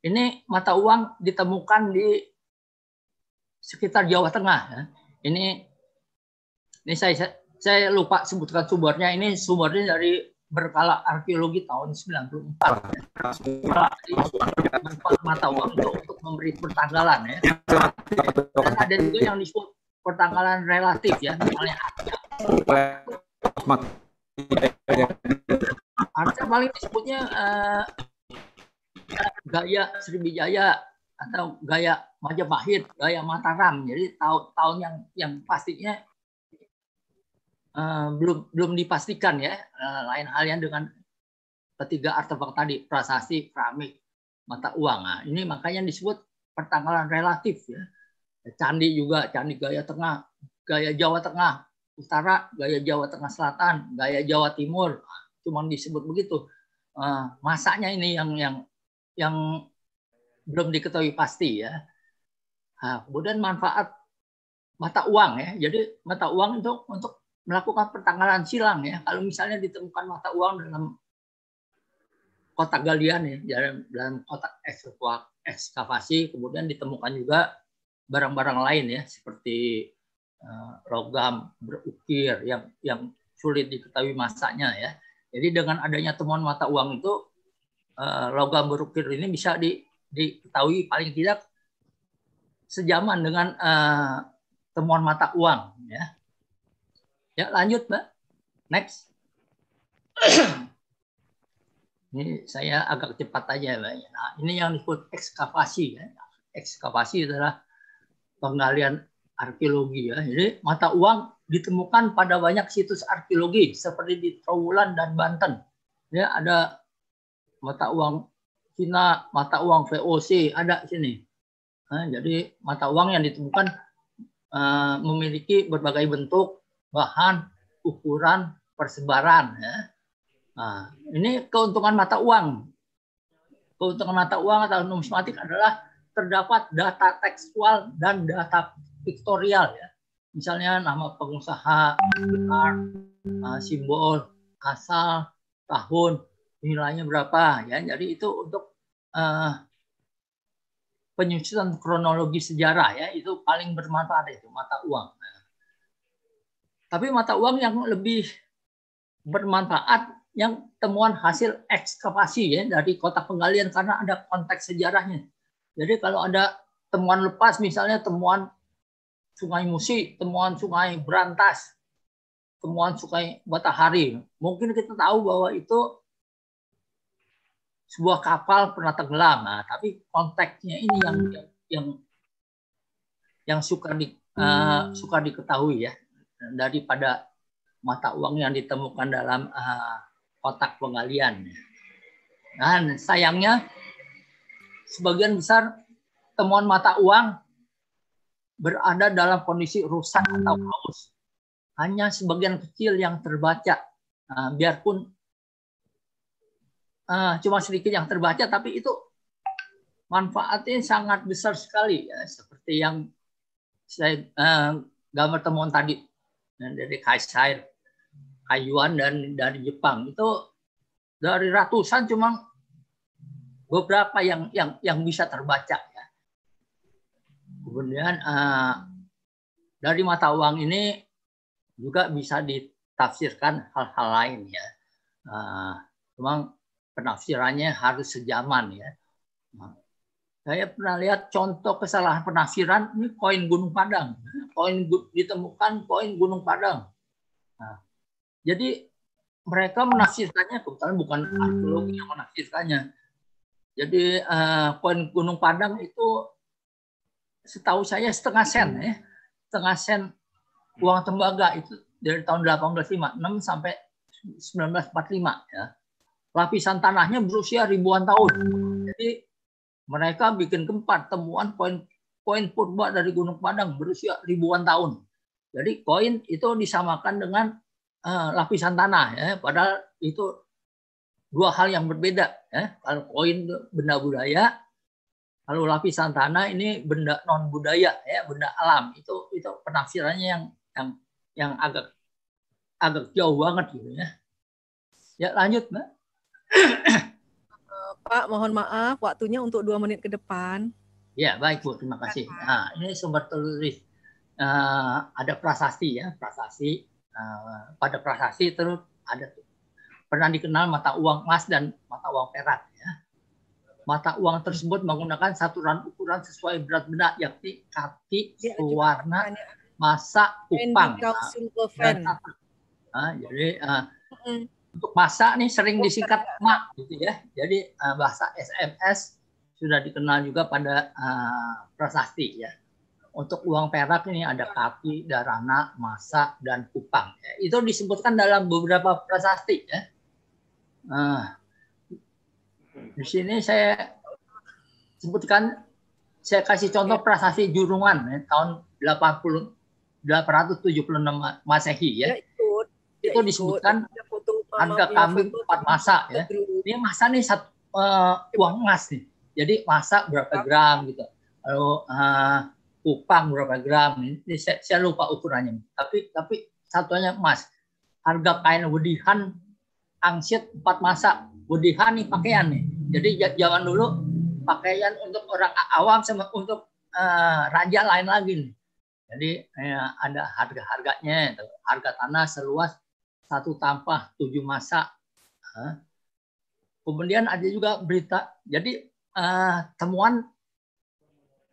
Ini mata uang ditemukan di sekitar Jawa Tengah. Ya. Ini ini saya saya lupa sebutkan sumbernya. Ini sumbernya dari berkala arkeologi tahun 94. mata uang itu untuk memberi pertanggalan ya. Dan ada juga yang disebut pertanggalan relatif ya, misalnya Artinya paling disebutnya uh, gaya Sriwijaya atau gaya Majapahit, gaya Mataram. Jadi tahun tahun yang yang pastinya uh, belum belum dipastikan ya. Uh, lain halnya dengan ketiga artefak tadi, prasasti, keramik, mata uang. Nah, ini makanya disebut pertanggalan relatif ya. Candi juga, candi gaya tengah, gaya Jawa Tengah, utara, gaya Jawa Tengah Selatan, gaya Jawa Timur. Nah, cuma disebut begitu. Uh, masanya ini yang yang yang belum diketahui pasti ya. Nah, kemudian manfaat mata uang ya. Jadi mata uang itu untuk melakukan pertanggalan silang ya. Kalau misalnya ditemukan mata uang dalam kotak galian ya, dalam, dalam kotak ekskavasi, kemudian ditemukan juga barang-barang lain ya, seperti logam berukir yang yang sulit diketahui masanya ya. Jadi dengan adanya temuan mata uang itu Eh, logam berukir ini bisa di, diketahui paling tidak sejaman dengan uh, temuan mata uang ya. Ya, lanjut, Mbak. Next. *coughs* ini saya agak cepat aja, Mbak. Nah, ini yang disebut ekskavasi ya. Ekskavasi adalah penggalian arkeologi ya. Jadi mata uang ditemukan pada banyak situs arkeologi seperti di Trowulan dan Banten. Ya, ada mata uang Cina, mata uang VOC ada sini. Nah, jadi mata uang yang ditemukan uh, memiliki berbagai bentuk, bahan, ukuran, persebaran. Ya. Nah, ini keuntungan mata uang. Keuntungan mata uang atau numismatik adalah terdapat data tekstual dan data piktorial ya. Misalnya nama pengusaha, gelar, uh, simbol, asal, tahun, nilainya berapa ya jadi itu untuk uh, penyusunan kronologi sejarah ya itu paling bermanfaat itu mata uang tapi mata uang yang lebih bermanfaat yang temuan hasil ekskavasi ya dari kota penggalian karena ada konteks sejarahnya. Jadi kalau ada temuan lepas misalnya temuan Sungai Musi, temuan Sungai Berantas, temuan Sungai Matahari, mungkin kita tahu bahwa itu sebuah kapal pernah tenggelam. Nah, tapi konteksnya ini yang yang yang suka di uh, suka diketahui ya daripada mata uang yang ditemukan dalam uh, kotak penggalian. Dan sayangnya sebagian besar temuan mata uang berada dalam kondisi rusak atau haus. Hanya sebagian kecil yang terbaca. Nah, biarpun uh, cuma sedikit yang terbaca, tapi itu manfaatnya sangat besar sekali. Ya. Seperti yang saya uh, gambar temuan tadi dari Kaisar Kayuan dan dari Jepang itu dari ratusan cuma beberapa yang yang yang bisa terbaca. Kemudian uh, dari mata uang ini juga bisa ditafsirkan hal-hal lain ya. Uh, memang penafsirannya harus sejaman ya. Nah, saya pernah lihat contoh kesalahan penafsiran ini koin Gunung Padang. Koin ditemukan koin Gunung Padang. Nah, jadi mereka menafsirkannya kebetulan bukan arkeologi yang menafsirkannya. Jadi uh, koin Gunung Padang itu setahu saya setengah sen ya. Setengah sen uang tembaga itu dari tahun 1856 sampai 1945 ya. Lapisan tanahnya berusia ribuan tahun. Jadi mereka bikin keempat temuan koin koin purba dari Gunung Padang berusia ribuan tahun. Jadi koin itu disamakan dengan uh, lapisan tanah ya padahal itu dua hal yang berbeda ya kalau koin benda budaya kalau lapisan tanah ini benda non budaya ya benda alam. Itu itu penafsirannya yang yang yang agak agak jauh banget gitu ya. Ya lanjut mbak. Pak mohon maaf waktunya untuk dua menit ke depan. Ya baik bu. Terima kasih. Nah ini sumber tulis uh, ada prasasti ya prasasti. Eh, pada prasasti terus ada pernah dikenal mata uang emas dan mata uang perak ya. Mata uang tersebut menggunakan saturan ukuran sesuai berat benda yakni kaki, ya, warna, masa, kupang. Nah, nah, jadi uh, untuk masa nih sering disingkat mak gitu ya. Jadi uh, bahasa SMS sudah dikenal juga pada uh, prasasti ya untuk uang perak ini ada kaki, darana, masa, dan kupang. Ya, itu disebutkan dalam beberapa prasasti. Ya. Nah, di sini saya sebutkan, saya kasih contoh prasasti Jurungan ya, tahun 80 876 Masehi ya. ya ikut, ya itu disebutkan harga kambing empat masa ya. Ini masa nih satu uh, uang emas nih. Jadi masa berapa gram gitu. Lalu uh, kupang berapa gram ini saya, saya lupa ukurannya tapi tapi satunya emas harga kain wedihan angsit empat masa wedihan nih pakaian nih jadi zaman dulu pakaian untuk orang awam sama untuk uh, raja lain lagi. Nih jadi ya, ada harga harganya harga tanah seluas satu tampah tujuh masa. Kemudian ada juga berita jadi uh, temuan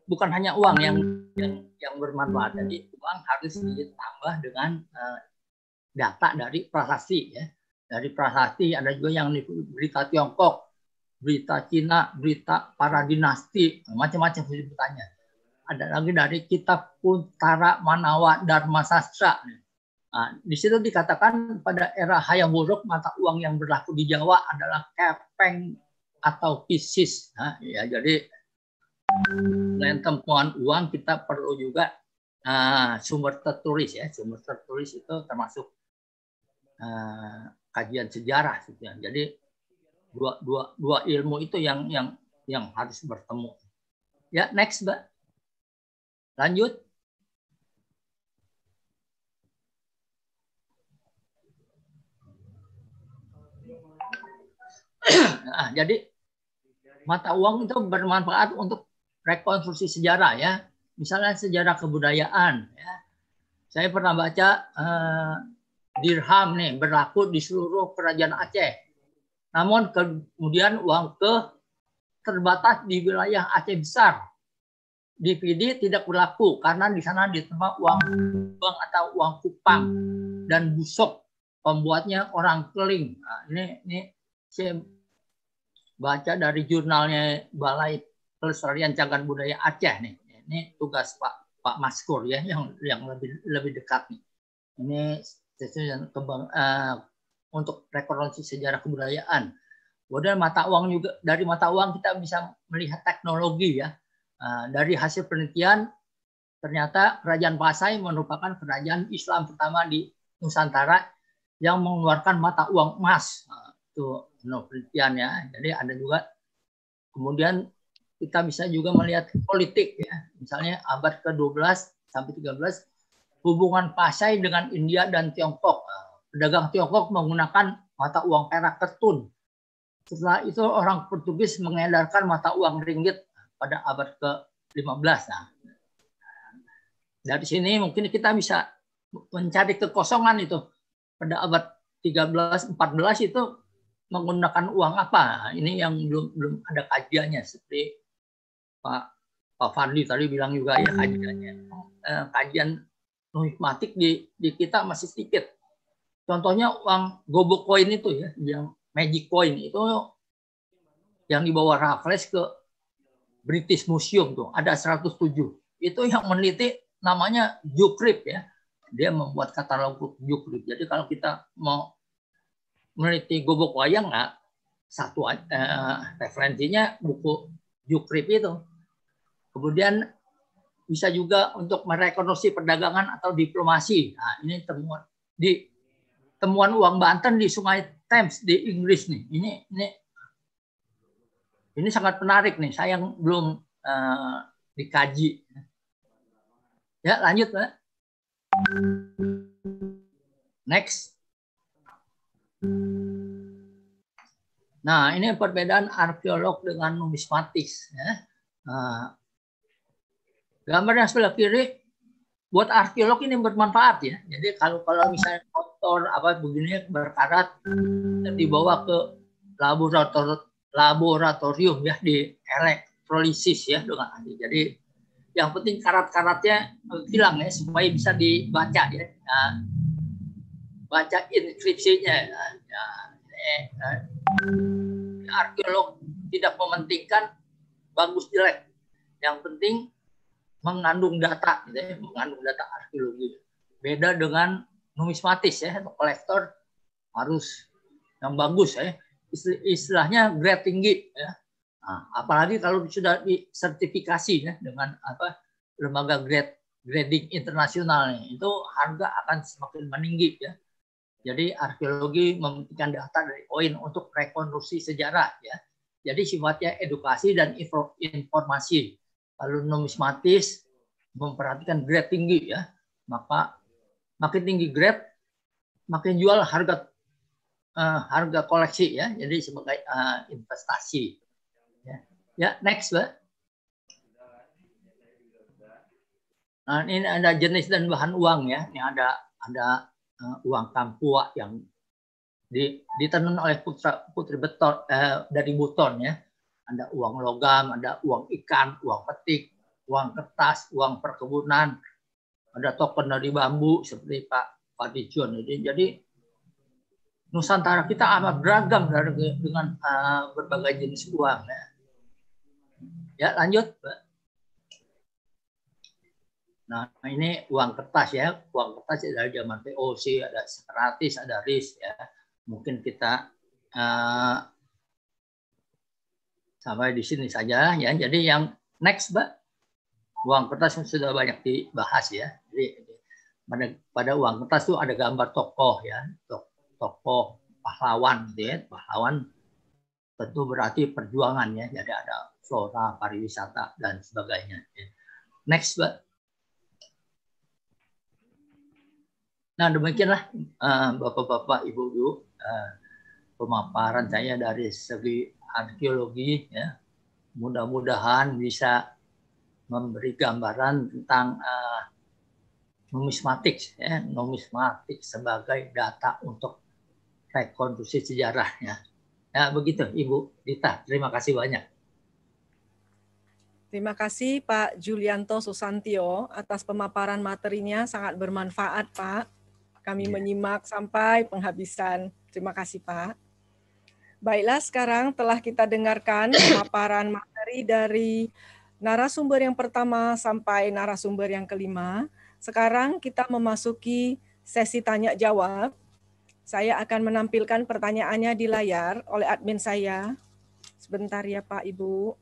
bukan hanya uang yang yang, yang bermanfaat. Jadi uang harus ditambah dengan uh, data dari prasasti ya. Dari prasasti ada juga yang berita Tiongkok, berita Cina, berita para dinasti, macam-macam sebutannya. Ada lagi dari kitab Kuntara Manawa Dharma Sastra. Nah, di situ dikatakan pada era Hayam Wuruk mata uang yang berlaku di Jawa adalah kepeng atau pisis. Nah, ya, jadi selain temuan uang kita perlu juga uh, sumber tertulis ya sumber tertulis itu termasuk uh, kajian sejarah gitu ya. jadi dua dua dua ilmu itu yang yang yang harus bertemu ya next mbak lanjut nah, jadi mata uang itu bermanfaat untuk rekonstruksi sejarah ya. Misalnya sejarah kebudayaan ya. Saya pernah baca uh, dirham nih berlaku di seluruh kerajaan Aceh. Namun kemudian uang ke terbatas di wilayah Aceh besar. DVD tidak berlaku karena di sana diterima uang uang atau uang kupang dan busok pembuatnya orang keling. Nah, ini ini saya baca dari jurnalnya Balai Pelestarian Cagar Budaya Aceh nih. Ini tugas Pak Pak Maskur ya yang yang lebih lebih dekat nih. Ini sesuatu kebang, uh, untuk rekonstruksi sejarah kebudayaan. Kemudian mata uang juga dari mata uang kita bisa melihat teknologi ya. Uh, dari hasil penelitian ternyata kerajaan Pasai merupakan kerajaan Islam pertama di Nusantara yang mengeluarkan mata uang emas. Nah, itu no, penelitian ya. Jadi ada juga kemudian kita bisa juga melihat politik ya. Misalnya abad ke-12 sampai 13 hubungan Pasai dengan India dan Tiongkok. Pedagang Tiongkok menggunakan mata uang perak ketun. Setelah itu orang Portugis mengedarkan mata uang ringgit pada abad ke-15. Nah, dari sini mungkin kita bisa mencari kekosongan itu pada abad 13 14 itu menggunakan uang apa? Ini yang belum belum ada kajiannya seperti Pak Pak Fadli tadi bilang juga ya kajiannya. Eh, kajian numismatik di di kita masih sedikit. Contohnya uang gobok koin itu ya, yang magic coin itu yang dibawa Raffles ke British Museum tuh, ada 107. Itu yang meneliti namanya Jukrip ya. Dia membuat katalog Jukrip. Jadi kalau kita mau meneliti gobok wayang nggak satu eh, referensinya buku Jukrip itu. Kemudian bisa juga untuk merekonstruksi perdagangan atau diplomasi. Nah, ini temuan di temuan uang Banten di Sungai Thames di Inggris nih. Ini ini ini sangat menarik nih. Saya yang belum uh, dikaji. Ya, lanjut, Pak. Next. Nah, ini perbedaan arkeolog dengan numismatis. Ya. Nah, gambar yang sebelah kiri buat arkeolog ini bermanfaat ya. Jadi kalau kalau misalnya motor apa begini berkarat dibawa ke laboratorium laboratorium ya di elektrolisis ya dengan ahli. Jadi yang penting karat-karatnya hilang ya supaya bisa dibaca ya. Nah, baca inskripsinya. Ya, ya, eh, eh, arkeolog tidak mementingkan bagus jelek. Yang penting mengandung data, gitu ya, mengandung data arkeologi. Beda dengan numismatis ya, kolektor harus yang bagus ya, istilahnya grade tinggi ya. Nah, apalagi kalau sudah disertifikasi ya dengan apa lembaga grade grading internasional itu harga akan semakin meninggi ya. Jadi arkeologi mementingkan data dari koin untuk rekonstruksi sejarah ya. Jadi sifatnya edukasi dan informasi kalau numismatis memperhatikan grade tinggi ya, maka makin tinggi grade makin jual harga uh, harga koleksi ya. Jadi sebagai uh, investasi. Ya. ya, next, Mbak. Nah, ini ada jenis dan bahan uang ya. Ini ada ada uh, uang kampua yang di, ditenun oleh putra putri beton eh, dari Buton ya ada uang logam, ada uang ikan, uang petik, uang kertas, uang perkebunan, ada token dari bambu seperti Pak Fadijon. Jadi, jadi Nusantara kita amat beragam dengan uh, berbagai jenis uang. Ya, ya lanjut. Nah ini uang kertas ya, uang kertas dari zaman VOC, ada separatis, ada RIS ya. Mungkin kita uh, sampai di sini saja ya. Jadi yang next, Mbak, uang kertas sudah banyak dibahas ya. Jadi pada, pada uang kertas itu ada gambar tokoh ya, tokoh pahlawan gitu ya. Pahlawan tentu berarti perjuangan ya. Jadi ada flora, pariwisata dan sebagainya. Ya. Next, Mbak. Nah demikianlah eh, bapak-bapak, ibu-ibu uh, pemaparan saya dari segi arkeologi ya mudah-mudahan bisa memberi gambaran tentang uh, numismatik ya, numismatik sebagai data untuk rekonstruksi sejarahnya. Ya, begitu Ibu Dita. Terima kasih banyak. Terima kasih Pak Julianto Susantio atas pemaparan materinya sangat bermanfaat Pak. Kami menyimak sampai penghabisan. Terima kasih Pak. Baiklah sekarang telah kita dengarkan pemaparan materi dari narasumber yang pertama sampai narasumber yang kelima. Sekarang kita memasuki sesi tanya jawab. Saya akan menampilkan pertanyaannya di layar oleh admin saya. Sebentar ya Pak Ibu.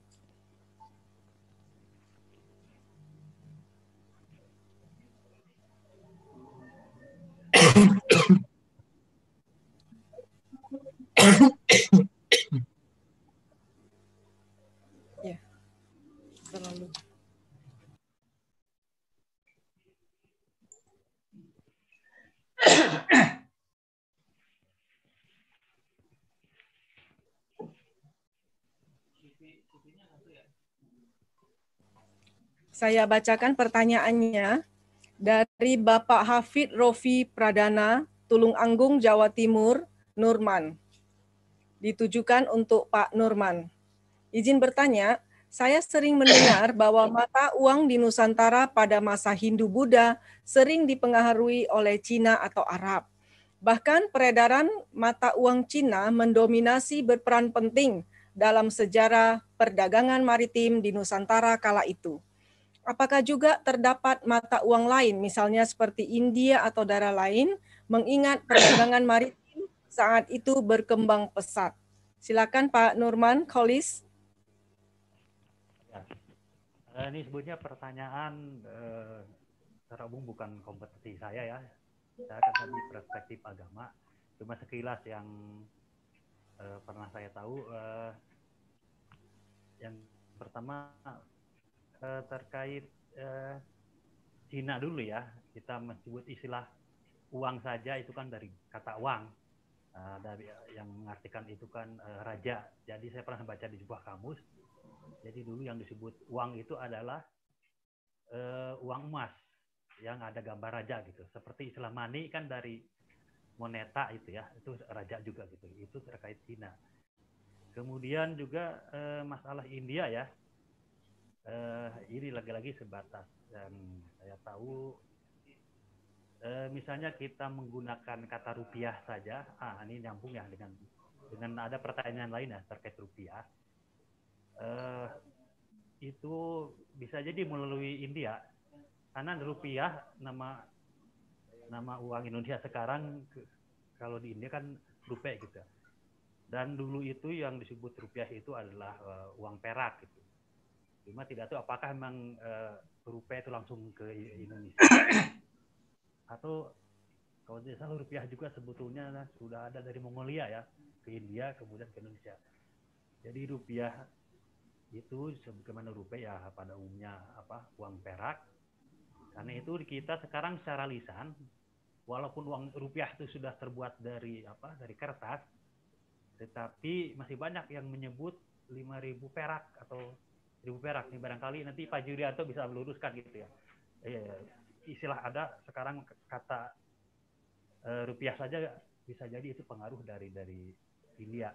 ya, terlalu. Saya bacakan pertanyaannya dari Bapak Hafid Rofi Pradana, Tulung Anggung, Jawa Timur, Nurman. Ditujukan untuk Pak Nurman. Izin bertanya, saya sering mendengar bahwa mata uang di Nusantara pada masa Hindu-Buddha sering dipengaruhi oleh Cina atau Arab. Bahkan peredaran mata uang Cina mendominasi berperan penting dalam sejarah perdagangan maritim di Nusantara kala itu. Apakah juga terdapat mata uang lain, misalnya seperti India atau daerah lain, mengingat perdagangan maritim saat itu berkembang pesat? Silakan Pak Nurman Kholis. Ya. Ini sebutnya pertanyaan eh, secara umum bukan kompetisi saya ya. Saya akan dari perspektif agama. Cuma sekilas yang eh, pernah saya tahu, eh, yang pertama eh, terkait eh, Cina dulu ya, kita menyebut istilah uang saja itu kan dari kata uang, uh, dari yang mengartikan itu kan uh, raja. Jadi saya pernah baca di sebuah kamus. Jadi dulu yang disebut uang itu adalah uh, uang emas yang ada gambar raja gitu. Seperti istilah money kan dari moneta itu ya, itu raja juga gitu. Itu terkait Cina. Kemudian juga uh, masalah India ya, uh, ini lagi-lagi sebatas. Dan saya tahu uh, misalnya kita menggunakan kata rupiah saja ah ini nyambung ya dengan dengan ada pertanyaan lain ya terkait rupiah. Uh, itu bisa jadi melalui India. Karena rupiah nama nama uang Indonesia sekarang kalau di India kan rupiah gitu dan dulu itu yang disebut rupiah itu adalah uh, uang perak gitu Cuma tidak tahu apakah memang uh, rupiah itu langsung ke Indonesia *coughs* atau kalau tidak salah rupiah juga sebetulnya nah, sudah ada dari Mongolia ya ke India kemudian ke Indonesia. Jadi rupiah itu sebagaimana rupiah ya pada umumnya apa uang perak. Karena itu kita sekarang secara lisan walaupun uang rupiah itu sudah terbuat dari apa dari kertas tetapi masih banyak yang menyebut 5000 perak atau ribu perak nih barangkali nanti Pak Jurianto bisa meluruskan gitu ya. Eh, istilah ada sekarang kata eh, rupiah saja bisa jadi itu pengaruh dari dari India.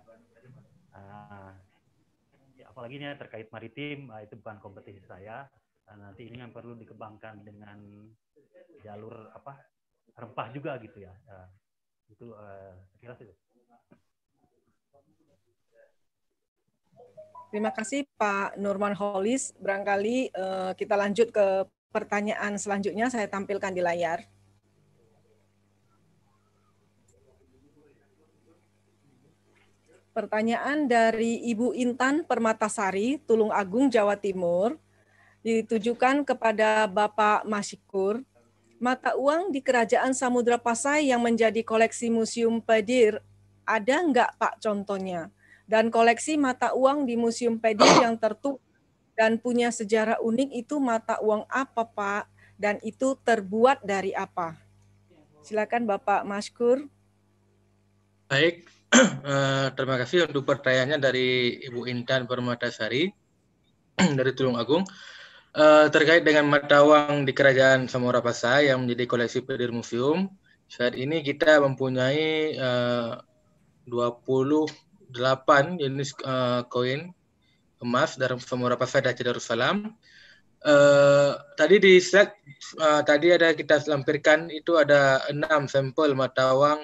Ya, apalagi ini terkait maritim uh, itu bukan kompetisi saya. Uh, nanti ini yang perlu dikembangkan dengan jalur apa rempah juga gitu ya. Uh, itu uh, kira itu. Terima kasih Pak Nurman Holis. Barangkali uh, kita lanjut ke pertanyaan selanjutnya saya tampilkan di layar. Pertanyaan dari Ibu Intan Permatasari, Tulung Agung, Jawa Timur, ditujukan kepada Bapak Masyikur. Mata uang di Kerajaan Samudra Pasai yang menjadi koleksi Museum Pedir, ada enggak Pak contohnya? dan koleksi mata uang di Museum Pedir yang tertutup dan punya sejarah unik itu mata uang apa Pak dan itu terbuat dari apa? Silakan Bapak Maskur. Baik, *clears throat* eh, terima kasih untuk pertanyaannya dari Ibu Intan Permatasari *clears throat* dari Tulung Agung. Eh, terkait dengan mata uang di Kerajaan Samorapasa yang menjadi koleksi Pedir Museum, saat ini kita mempunyai eh, 20 8 jenis uh, koin emas dari Samurapa Sadati Darussalam. Uh, tadi di slide uh, eh, tadi ada kita lampirkan itu ada enam sampel mata uang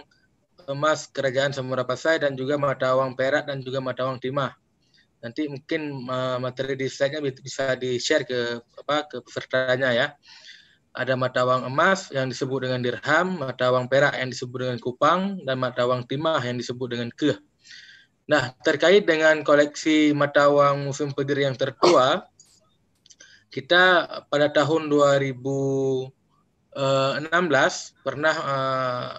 emas kerajaan Samurapasai dan juga mata uang perak dan juga mata uang timah. Nanti mungkin uh, materi di slide-nya bisa di-share ke apa ke pesertanya ya. Ada mata uang emas yang disebut dengan dirham, mata uang perak yang disebut dengan kupang dan mata uang timah yang disebut dengan keh. Nah, terkait dengan koleksi mata uang musim pedir yang tertua, kita pada tahun 2016 eh, pernah uh,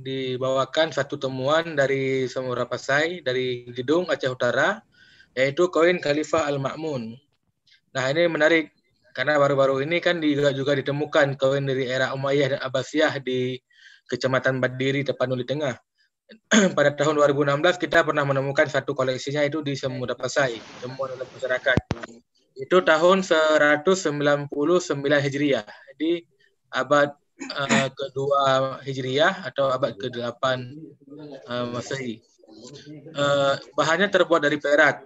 dibawakan satu temuan dari Samura Pasai dari Gedung Aceh Utara yaitu koin Khalifah Al-Ma'mun. Nah, ini menarik karena baru-baru ini kan juga juga ditemukan koin dari era Umayyah dan Abbasiyah di Kecamatan Badiri Tapanuli Tengah. *clears throat* Pada tahun 2016 kita pernah menemukan satu koleksinya itu di Samura Pasai, temuan dalam masyarakat itu tahun 199 Hijriah. Jadi abad uh, kedua Hijriah atau abad ke-8 uh, Masehi. Uh, bahannya terbuat dari perak.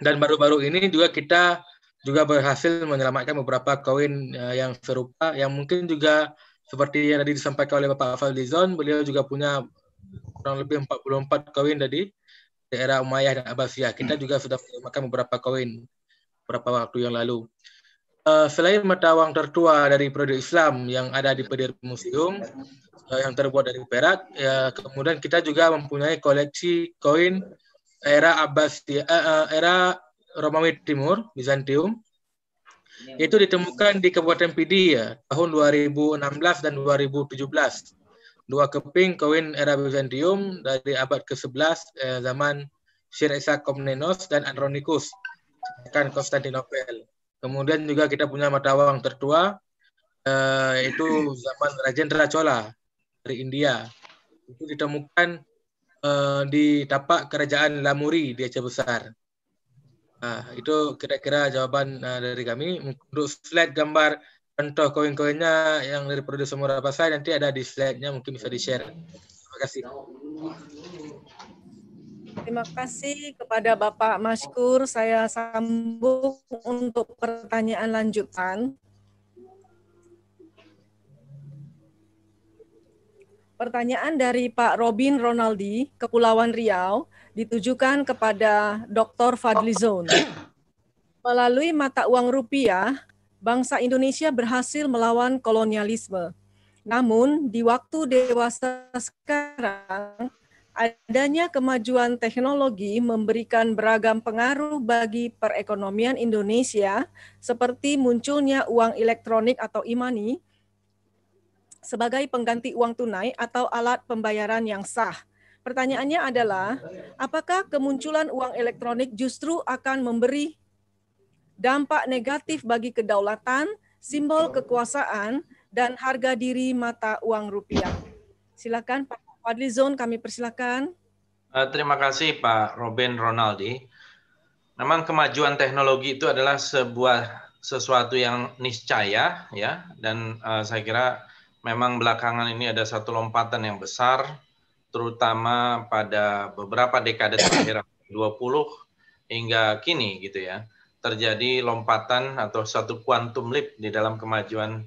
Dan baru-baru ini juga kita juga berhasil menyelamatkan beberapa koin uh, yang serupa yang mungkin juga seperti yang tadi disampaikan oleh Bapak Fadlizon, beliau juga punya kurang lebih 44 koin tadi di era Umayyah dan Abbasiyah. Kita juga sudah menyelamatkan beberapa koin beberapa waktu yang lalu. Uh, selain mata uang tertua dari periode Islam yang ada di Pedir Museum uh, yang terbuat dari perak, ya, kemudian kita juga mempunyai koleksi koin era Abbas uh, uh, era Romawi Timur, Bizantium. Itu ditemukan di Kabupaten Pidi ya, tahun 2016 dan 2017. Dua keping koin era Bizantium dari abad ke-11 eh, zaman Syir Isa Komnenos dan Andronicus kan Konstantinopel. Kemudian juga kita punya mata uang tertua uh, itu zaman Rajendra Chola dari India. Itu ditemukan uh, di tapak kerajaan Lamuri di Aceh Besar. Nah, itu kira-kira jawaban uh, dari kami. Untuk slide gambar contoh koin-koinnya yang dari produser Murah Pasai nanti ada di slide-nya mungkin bisa di-share. Terima kasih. Terima kasih kepada Bapak Maskur. Saya sambung untuk pertanyaan lanjutan. Pertanyaan dari Pak Robin Ronaldi, Kepulauan Riau, ditujukan kepada Dr. Fadlizon. *coughs* Melalui mata uang rupiah, bangsa Indonesia berhasil melawan kolonialisme. Namun, di waktu dewasa sekarang, adanya kemajuan teknologi memberikan beragam pengaruh bagi perekonomian Indonesia, seperti munculnya uang elektronik atau e-money sebagai pengganti uang tunai atau alat pembayaran yang sah. Pertanyaannya adalah, apakah kemunculan uang elektronik justru akan memberi dampak negatif bagi kedaulatan, simbol kekuasaan, dan harga diri mata uang rupiah? Silakan Pak Fadlizon, kami persilakan. Uh, terima kasih Pak Robin Ronaldi. Memang kemajuan teknologi itu adalah sebuah sesuatu yang niscaya ya dan uh, saya kira memang belakangan ini ada satu lompatan yang besar terutama pada beberapa dekade terakhir 20 hingga kini gitu ya terjadi lompatan atau satu quantum leap di dalam kemajuan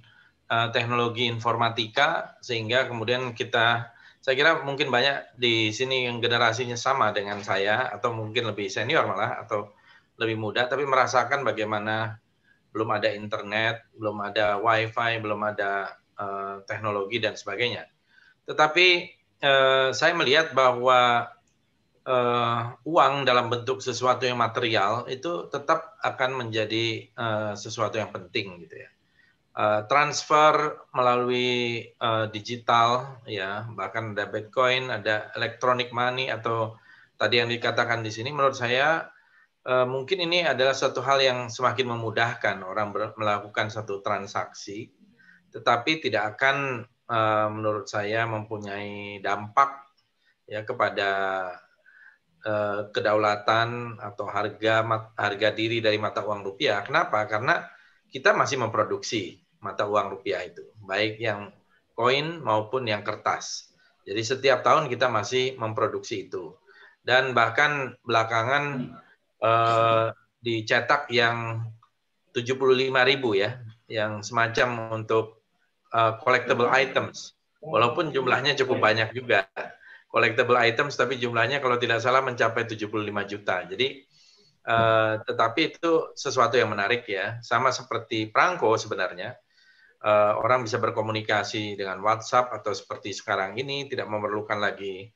uh, teknologi informatika sehingga kemudian kita saya kira mungkin banyak di sini yang generasinya sama dengan saya atau mungkin lebih senior malah atau lebih muda tapi merasakan bagaimana belum ada internet, belum ada wifi, belum ada uh, teknologi dan sebagainya. Tetapi uh, saya melihat bahwa uh, uang dalam bentuk sesuatu yang material itu tetap akan menjadi uh, sesuatu yang penting gitu ya. Eh, transfer melalui uh, digital ya bahkan ada bitcoin ada electronic money atau tadi yang dikatakan di sini menurut saya uh, mungkin ini adalah suatu hal yang semakin memudahkan orang melakukan satu transaksi tetapi tidak akan uh, menurut saya mempunyai dampak ya kepada uh, kedaulatan atau harga harga diri dari mata uang rupiah kenapa karena kita masih memproduksi mata uang rupiah itu, baik yang koin maupun yang kertas. Jadi setiap tahun kita masih memproduksi itu. Dan bahkan belakangan eh, dicetak yang 75 ribu ya, yang semacam untuk uh, collectible items. Walaupun jumlahnya cukup banyak juga collectible items, tapi jumlahnya kalau tidak salah mencapai 75 juta. Jadi uh, tetapi itu sesuatu yang menarik ya, sama seperti perangko sebenarnya. Uh, orang bisa berkomunikasi dengan WhatsApp atau seperti sekarang ini tidak memerlukan lagi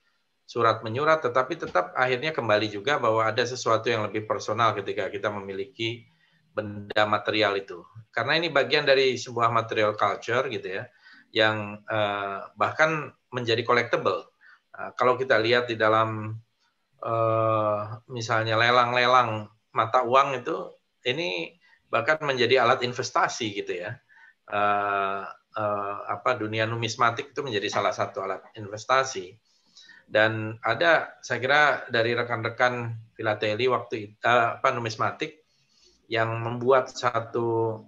surat menyurat, tetapi tetap akhirnya kembali juga bahwa ada sesuatu yang lebih personal ketika kita memiliki benda material itu. Karena ini bagian dari sebuah material culture gitu ya, yang uh, bahkan menjadi collectible. Uh, kalau kita lihat di dalam uh, misalnya lelang-lelang mata uang itu, ini bahkan menjadi alat investasi gitu ya. Uh, uh, apa dunia numismatik itu menjadi salah satu alat investasi dan ada saya kira dari rekan-rekan filateli waktu itu apa numismatik yang membuat satu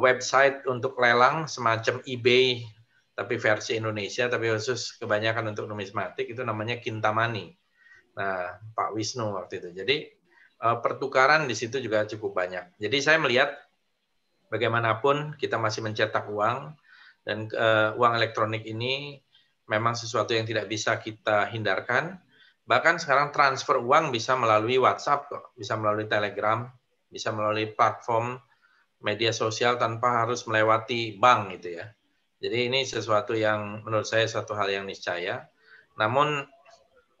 website untuk lelang semacam eBay tapi versi Indonesia tapi khusus kebanyakan untuk numismatik itu namanya Kintamani. Nah, Pak Wisnu waktu itu. Jadi uh, pertukaran di situ juga cukup banyak. Jadi saya melihat bagaimanapun kita masih mencetak uang dan uh, uang elektronik ini memang sesuatu yang tidak bisa kita hindarkan. Bahkan sekarang transfer uang bisa melalui WhatsApp kok, bisa melalui Telegram, bisa melalui platform media sosial tanpa harus melewati bank gitu ya. Jadi ini sesuatu yang menurut saya satu hal yang niscaya. Namun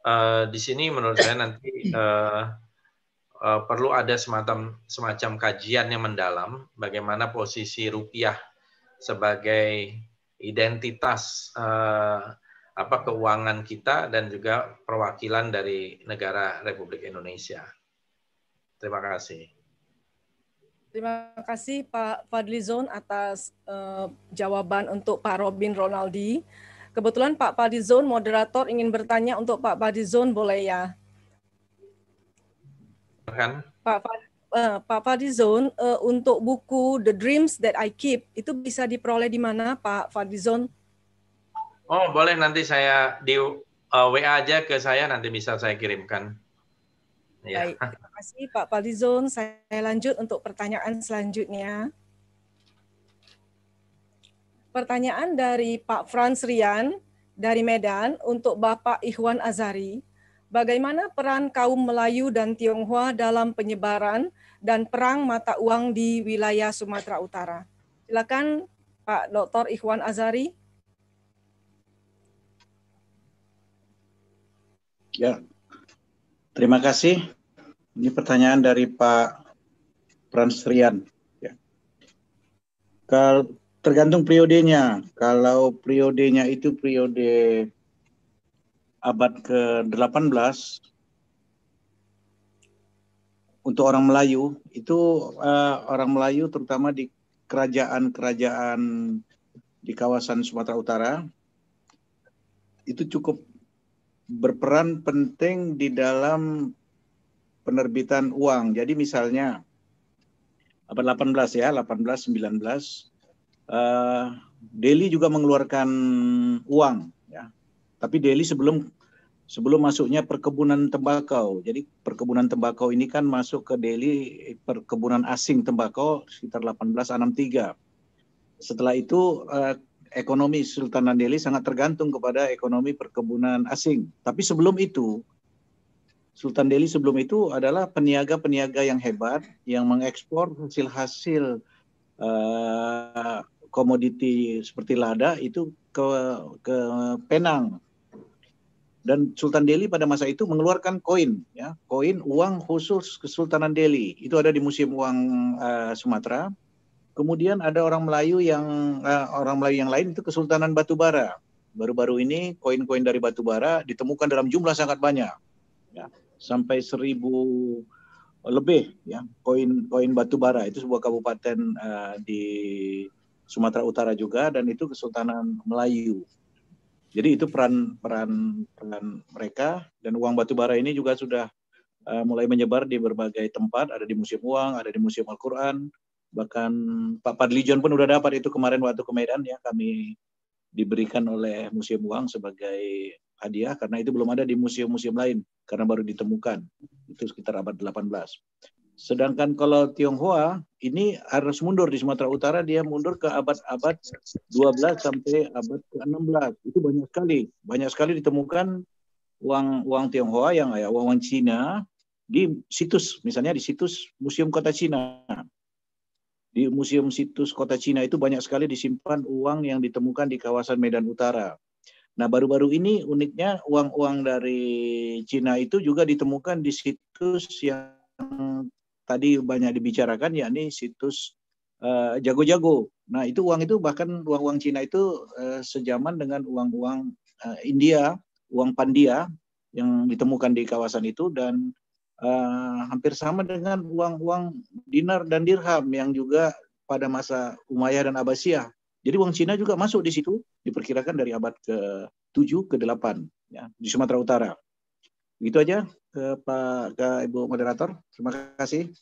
uh, di sini menurut saya nanti uh, *coughs* uh, perlu ada semacam semacam kajian yang mendalam bagaimana posisi rupiah sebagai identitas uh, apa keuangan kita dan juga perwakilan dari negara Republik Indonesia. Terima kasih. Terima kasih Pak Fadlizon atas uh, jawaban untuk Pak Robin Ronaldi. Kebetulan Pak Fadlizon, moderator ingin bertanya untuk Pak Fadlizon, boleh ya? Kan? Pak uh, Pak Fadlizon, uh, untuk buku The Dreams That I Keep, itu bisa diperoleh di mana Pak Fadlizon? Oh, boleh nanti saya di uh, eh, WA aja ke saya nanti bisa saya kirimkan. Ya. Baik, terima kasih Pak Palizon. Saya lanjut untuk pertanyaan selanjutnya. Pertanyaan dari Pak Frans Rian dari Medan untuk Bapak Ikhwan Azari. Bagaimana peran kaum Melayu dan Tionghoa dalam penyebaran dan perang mata uang di wilayah Sumatera Utara? Silakan Pak Dr. Ikhwan Azari. Ya, terima kasih. Ini pertanyaan dari Pak Pransrian. Ya. Kalau tergantung periodenya. Kalau periodenya itu periode abad ke-18 untuk orang Melayu itu uh, orang Melayu terutama di kerajaan-kerajaan di kawasan Sumatera Utara itu cukup berperan penting di dalam penerbitan uang. Jadi misalnya abad 18 ya, 18 19 uh, Delhi juga mengeluarkan uang ya. Tapi Delhi sebelum sebelum masuknya perkebunan tembakau. Jadi perkebunan tembakau ini kan masuk ke Delhi perkebunan asing tembakau sekitar 1863. Setelah itu uh, ekonomi Sultanan Delhi sangat tergantung kepada ekonomi perkebunan asing. Tapi sebelum itu, Sultan Delhi sebelum itu adalah peniaga-peniaga yang hebat yang mengekspor hasil-hasil uh, komoditi seperti lada itu ke ke Penang. Dan Sultan Delhi pada masa itu mengeluarkan koin, ya, koin uang khusus Kesultanan Delhi. Itu ada di Museum Uang uh, Sumatera Kemudian ada orang Melayu yang uh, orang Melayu yang lain itu Kesultanan Batubara. Baru-baru ini koin-koin dari Batubara ditemukan dalam jumlah sangat banyak, ya, sampai seribu lebih ya koin-koin Batubara itu sebuah kabupaten uh, di Sumatera Utara juga dan itu Kesultanan Melayu. Jadi itu peran peran peran mereka dan uang Batubara ini juga sudah uh, mulai menyebar di berbagai tempat, ada di Museum Uang, ada di Museum Al-Qur'an, Bahkan Pak Padlijon pun udah dapat itu kemarin waktu ke Medan ya kami diberikan oleh Museum Uang sebagai hadiah karena itu belum ada di museum-museum lain karena baru ditemukan. Itu sekitar abad 18. Sedangkan kalau Tionghoa ini harus mundur di Sumatera Utara dia mundur ke abad-abad 12 sampai abad ke-16. Itu banyak sekali. Banyak sekali ditemukan uang uang Tionghoa yang ya uang, uang Cina di situs misalnya di situs Museum Kota Cina. Di Museum Situs Kota Cina itu banyak sekali disimpan uang yang ditemukan di kawasan Medan Utara. Nah, baru-baru ini uniknya uang-uang dari Cina itu juga ditemukan di situs yang tadi banyak dibicarakan, yakni situs uh, jago-jago. Nah, itu uang itu bahkan uang-uang Cina itu uh, sejaman dengan uang-uang uh, India, uang Pandia yang ditemukan di kawasan itu dan uh, hampir sama dengan uang-uang dinar dan dirham yang juga pada masa Umayyah dan Abbasiyah jadi uang Cina juga masuk di situ, diperkirakan dari abad ke-7 ke 8 ya, di Sumatera Utara. Begitu aja ke Pak ke Ibu moderator. Terima kasih.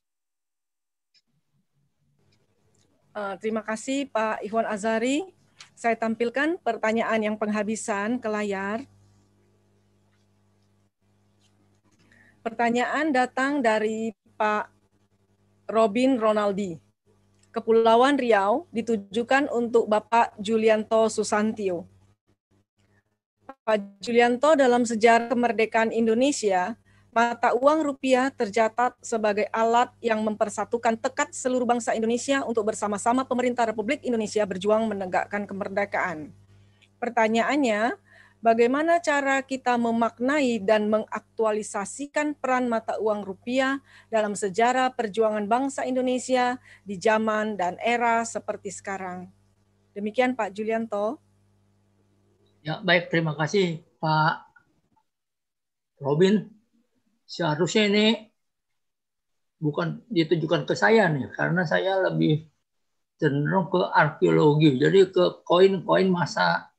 Uh, terima kasih Pak Ikhwan Azari. Saya tampilkan pertanyaan yang penghabisan ke layar. Pertanyaan datang dari Pak Robin Ronaldi. Kepulauan Riau ditujukan untuk Bapak Julianto Susantio. Pak Julianto dalam sejarah kemerdekaan Indonesia, mata uang rupiah tercatat sebagai alat yang mempersatukan tekad seluruh bangsa Indonesia untuk bersama-sama pemerintah Republik Indonesia berjuang menegakkan kemerdekaan. Pertanyaannya, bagaimana cara kita memaknai dan mengaktualisasikan peran mata uang rupiah dalam sejarah perjuangan bangsa Indonesia di zaman dan era seperti sekarang. Demikian Pak Julianto. Ya, baik, terima kasih Pak Robin. Seharusnya ini bukan ditujukan ke saya nih, karena saya lebih cenderung ke arkeologi, jadi ke koin-koin masa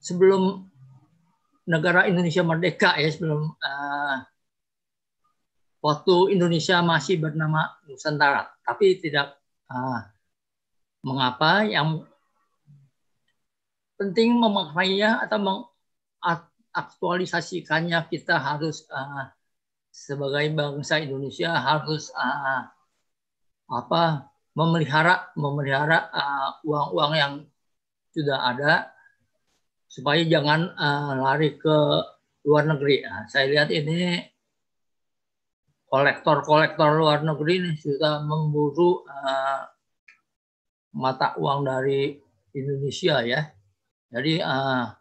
sebelum negara Indonesia merdeka ya sebelum uh, waktu Indonesia masih bernama Nusantara. Tapi tidak uh, mengapa yang penting memaknainya atau mengaktualisasikannya kita harus uh, sebagai bangsa Indonesia harus uh, apa memelihara memelihara uang-uang uh, yang sudah ada supaya jangan uh, lari ke luar negeri. Nah, saya lihat ini kolektor-kolektor luar negeri ini sudah memburu uh, mata uang dari Indonesia ya. Jadi uh,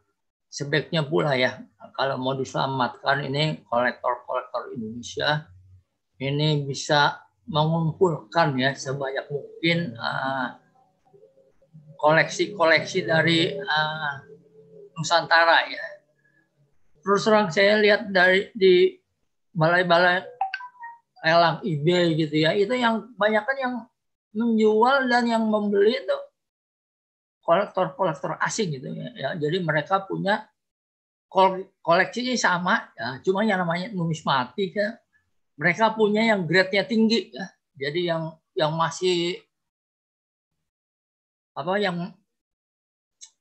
sebaiknya pula ya kalau mau diselamatkan ini kolektor-kolektor Indonesia ini bisa mengumpulkan ya sebanyak mungkin koleksi-koleksi uh, dari uh, Nusantara ya. Terus terang saya lihat dari di balai-balai lelang eBay gitu ya, itu yang banyak kan yang menjual dan yang membeli itu kolektor-kolektor asing gitu ya. ya. Jadi mereka punya koleksinya sama ya, cuma yang namanya numismatik ya. Mereka punya yang grade-nya tinggi ya. Jadi yang yang masih apa yang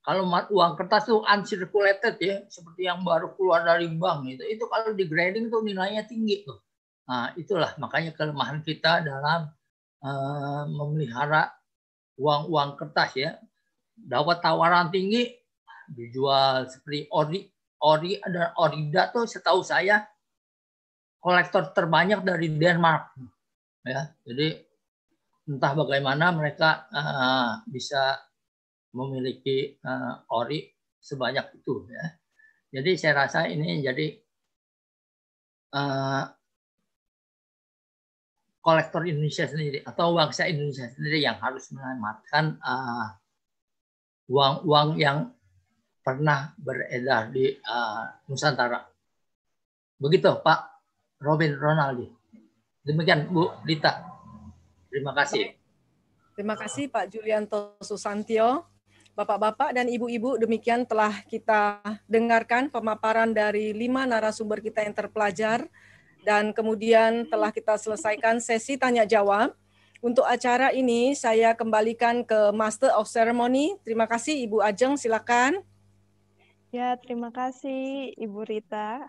kalau uang kertas itu uncirculated ya, seperti yang baru keluar dari bank itu, itu kalau di grading tuh nilainya tinggi tuh. Nah, itulah makanya kelemahan kita dalam uh, memelihara uang-uang kertas ya. Dapat tawaran tinggi, dijual seperti ori, ori dan orida tuh setahu saya kolektor terbanyak dari Denmark ya. Jadi entah bagaimana mereka uh, bisa memiliki uh, ori sebanyak itu ya. Jadi saya rasa ini jadi uh, kolektor Indonesia sendiri atau bangsa Indonesia sendiri yang harus menyelamatkan uang-uang uh, yang pernah beredar di uh, Nusantara. Begitu Pak Robin Ronaldi. Demikian Bu Lita. Terima kasih. Terima kasih Pak Julianto Susantio. Bapak-bapak dan ibu-ibu, demikian telah kita dengarkan pemaparan dari lima narasumber kita yang terpelajar dan kemudian telah kita selesaikan sesi tanya jawab. Untuk acara ini saya kembalikan ke Master of Ceremony. Terima kasih Ibu Ajeng, silakan. Ya, terima kasih Ibu Rita.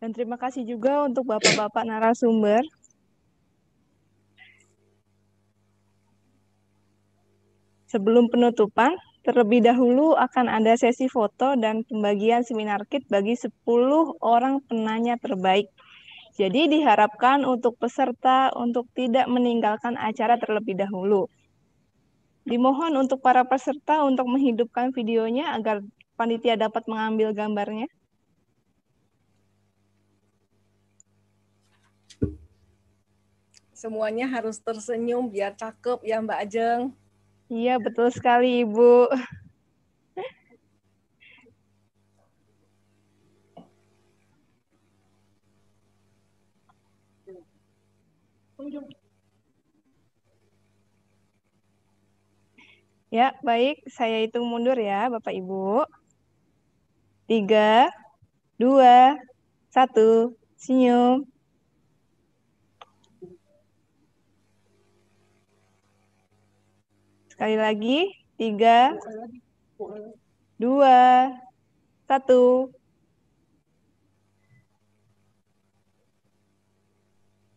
Dan terima kasih juga untuk Bapak-bapak narasumber. Sebelum penutupan, terlebih dahulu akan ada sesi foto dan pembagian seminar kit bagi 10 orang penanya terbaik jadi diharapkan untuk peserta untuk tidak meninggalkan acara terlebih dahulu. Dimohon untuk para peserta untuk menghidupkan videonya agar panitia dapat mengambil gambarnya. Semuanya harus tersenyum biar cakep ya Mbak Ajeng. Iya, betul sekali Ibu. Ya, baik. Saya hitung mundur ya, Bapak Ibu. Tiga, dua, satu, senyum. Sekali lagi, tiga, dua, satu.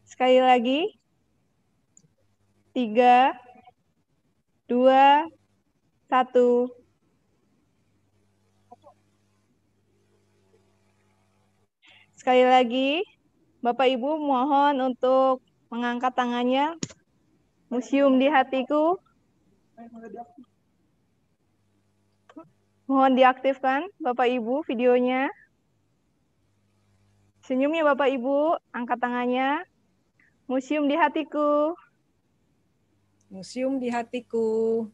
Sekali lagi. Tiga, dua, satu. Sekali lagi, Bapak Ibu mohon untuk mengangkat tangannya. Museum di hatiku. Mohon diaktifkan Bapak Ibu videonya. Senyumnya Bapak Ibu, angkat tangannya. Museum di hatiku. Museum di hatiku.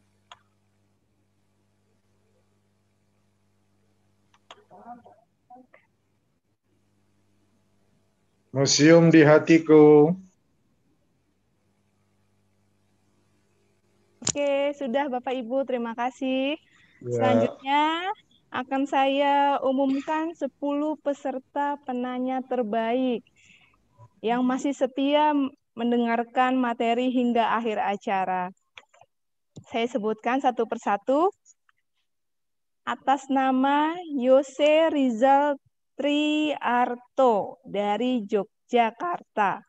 Museum di hatiku. Oke, sudah Bapak Ibu, terima kasih. Ya. Selanjutnya akan saya umumkan 10 peserta penanya terbaik yang masih setia mendengarkan materi hingga akhir acara. Saya sebutkan satu persatu. Atas nama Yose Rizal Triarto dari Yogyakarta.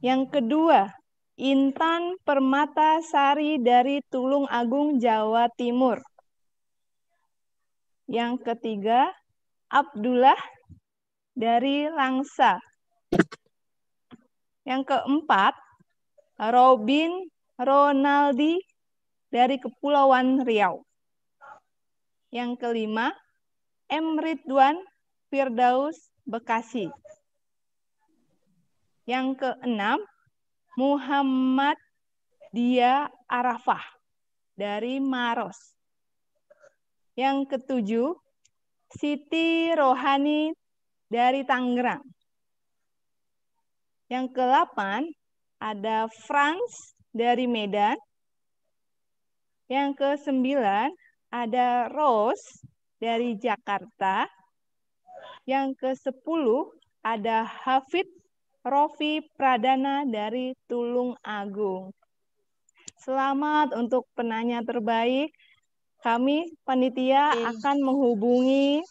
Yang kedua, Intan Permata Sari dari Tulung Agung, Jawa Timur. Yang ketiga, Abdullah dari Langsa. Yang keempat, Robin Ronaldi dari Kepulauan Riau. Yang kelima, M. Ridwan Firdaus Bekasi. Yang keenam, Muhammad Dia Arafah dari Maros. Yang ketujuh, Siti Rohani dari Tangerang. Yang ke-8 ada Franz dari Medan. Yang ke-9 ada Rose dari Jakarta. Yang ke-10 ada Hafid Rofi Pradana dari Tulung Agung. Selamat untuk penanya terbaik. Kami panitia akan menghubungi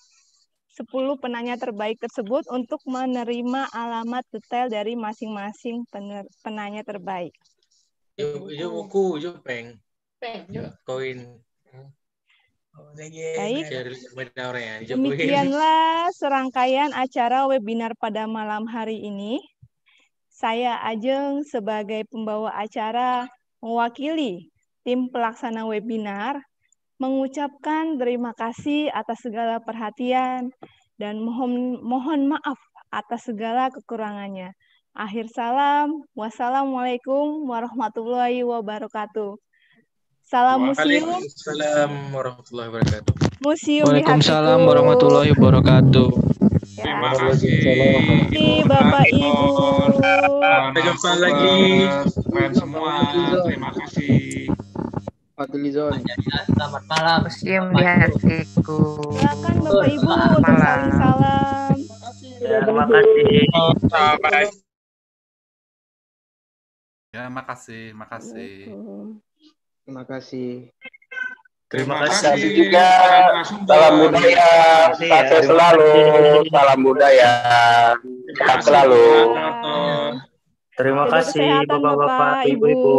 10 penanya terbaik tersebut untuk menerima alamat detail dari masing-masing penanya terbaik. Yo, yo buku, yo peng. Peng. Yo koin. Baik. Demikianlah serangkaian acara webinar pada malam hari ini. Saya Ajeng sebagai pembawa acara mewakili tim pelaksana webinar mengucapkan terima kasih atas segala perhatian dan mohon mohon maaf atas segala kekurangannya. Akhir salam, wassalamualaikum warahmatullahi wabarakatuh. Salam museum. Waalaikumsalam warahmatullahi wabarakatuh. Museum Waalaikumsalam warahmatullahi wabarakatuh. Terima kasih. kasih Bapak Ibu. Sampai jumpa lagi. Keren semua. Terima kasih. Fadlizon. Selamat malam. Museum di hatiku. Silakan Bapak Ibu untuk saling salam. Terima kasih. Bye. Ya, makasih, makasih. Terima kasih. Terima kasih kasih juga. Salam budaya. Sukses selalu. Salam budaya. Sehat selalu. Terima kasih Bapak-bapak, Bapak, Ibu-ibu.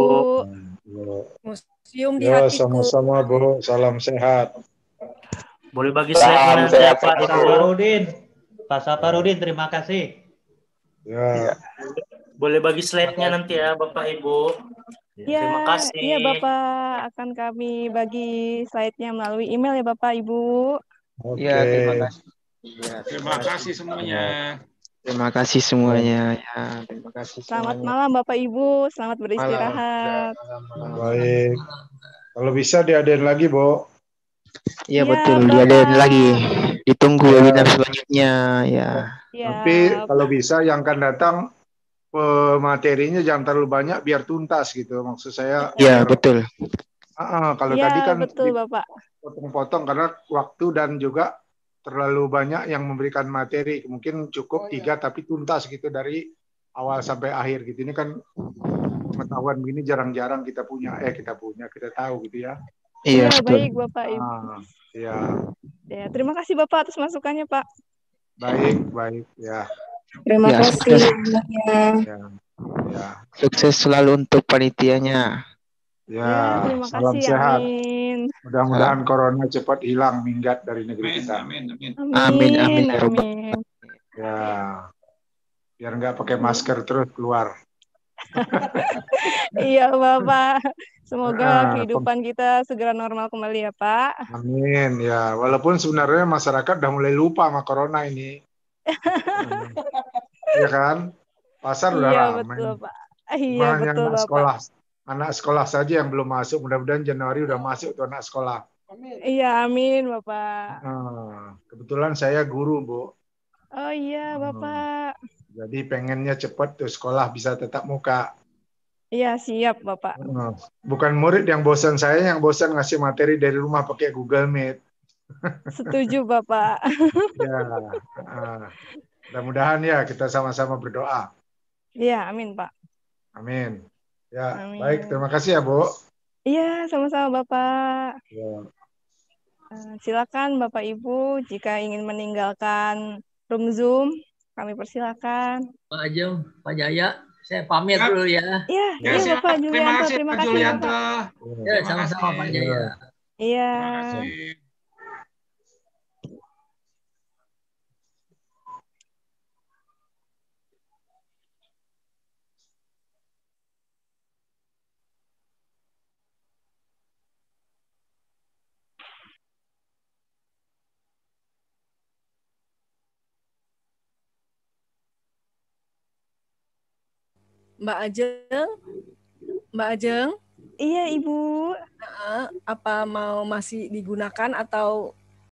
Museum di Ya, hatiku. sama-sama Bu. Salam sehat. Boleh bagi Salam slide-nya nanti sehat Pak. Saparudin. Pak Saparudin, terima kasih. Ya. Boleh bagi slide-nya nanti ya Bapak Ibu. Ya, Terima kasih. Iya, Bapak. Akan kami bagi slide-nya melalui email ya, Bapak, Ibu. Oke. Ya, terima kasih. Ya, Terima kasih semuanya. Terima kasih semuanya. Ya, terima kasih Selamat semuanya. malam, Bapak, Ibu. Selamat beristirahat. Baik. Kalau bisa diadain lagi, Bu. Iya Ya, betul, Bapak. diadain lagi. Ditunggu Ya. webinar selanjutnya. Ya. Ya, Tapi kalau bisa yang akan datang materinya jangan terlalu banyak biar tuntas gitu. Maksud saya Ya biar- betul. Ah, kalau ya tadi kan betul, Bapak. dipotong-potong karena waktu dan juga terlalu banyak yang memberikan materi. Mungkin cukup tiga tapi tuntas gitu dari awal sampai akhir gitu. Ini kan pengetahuan begini jarang-jarang kita punya. Eh kita punya, kita tahu gitu ya. Iya, Ya, betul. baik, Bapak, Ibu. Ah, ya, Ya, terima kasih, Bapak, atas masukannya, Pak. baik, baik, ya, Terima Ya, kasih. sukses. ya, ya, Sukses selalu untuk panitianya. ya. Ya, terima Salam kasih. sehat. Amin. Mudah-mudahan corona cepat hilang minggat dari negeri kita. Amin, amin. Amin, amin, ya amin. Ya, biar nggak pakai masker terus keluar. *laughs* Iya, Bapak. Semoga Ah, kehidupan kita segera normal kembali ya, Pak. Amin ya. Walaupun sebenarnya masyarakat udah mulai lupa sama corona ini. Iya kan? Pasar udah Iya, ramai. betul, Pak. Iya, Cuma betul, anak Bapak. sekolah. Anak sekolah saja yang belum masuk. Mudah-mudahan Januari udah masuk tuh anak sekolah. Iya, amin, Bapak. Nah, kebetulan saya guru, Bu. Oh iya, Bapak. Jadi pengennya cepat tuh sekolah bisa tetap muka. Iya, siap, Bapak. Nah, Bukan murid yang bosan saya, yang bosan ngasih materi dari rumah pakai Google Meet. Setuju, Bapak. *laughs* Ya, ah. mudah-mudahan ya kita sama-sama berdoa. Iya, amin, Pak. Amin. Ya, Amin. baik. Terima kasih ya, Bu. Iya, sama-sama, Bapak. Ya. Eh, Silakan, Bapak Ibu, jika ingin meninggalkan room Zoom, kami persilakan. Pak Ajeng, Pak Jaya, saya pamit dulu ya. Iya, Ya, iya, siap. Bapak Terima Julianto. kasih, Terima Pak kasih, Julianto. Bapak. Ya, sama-sama Pak Jaya. Iya. Mbak Ajeng, Mbak Ajeng. Iya, Ibu. Apa mau masih digunakan atau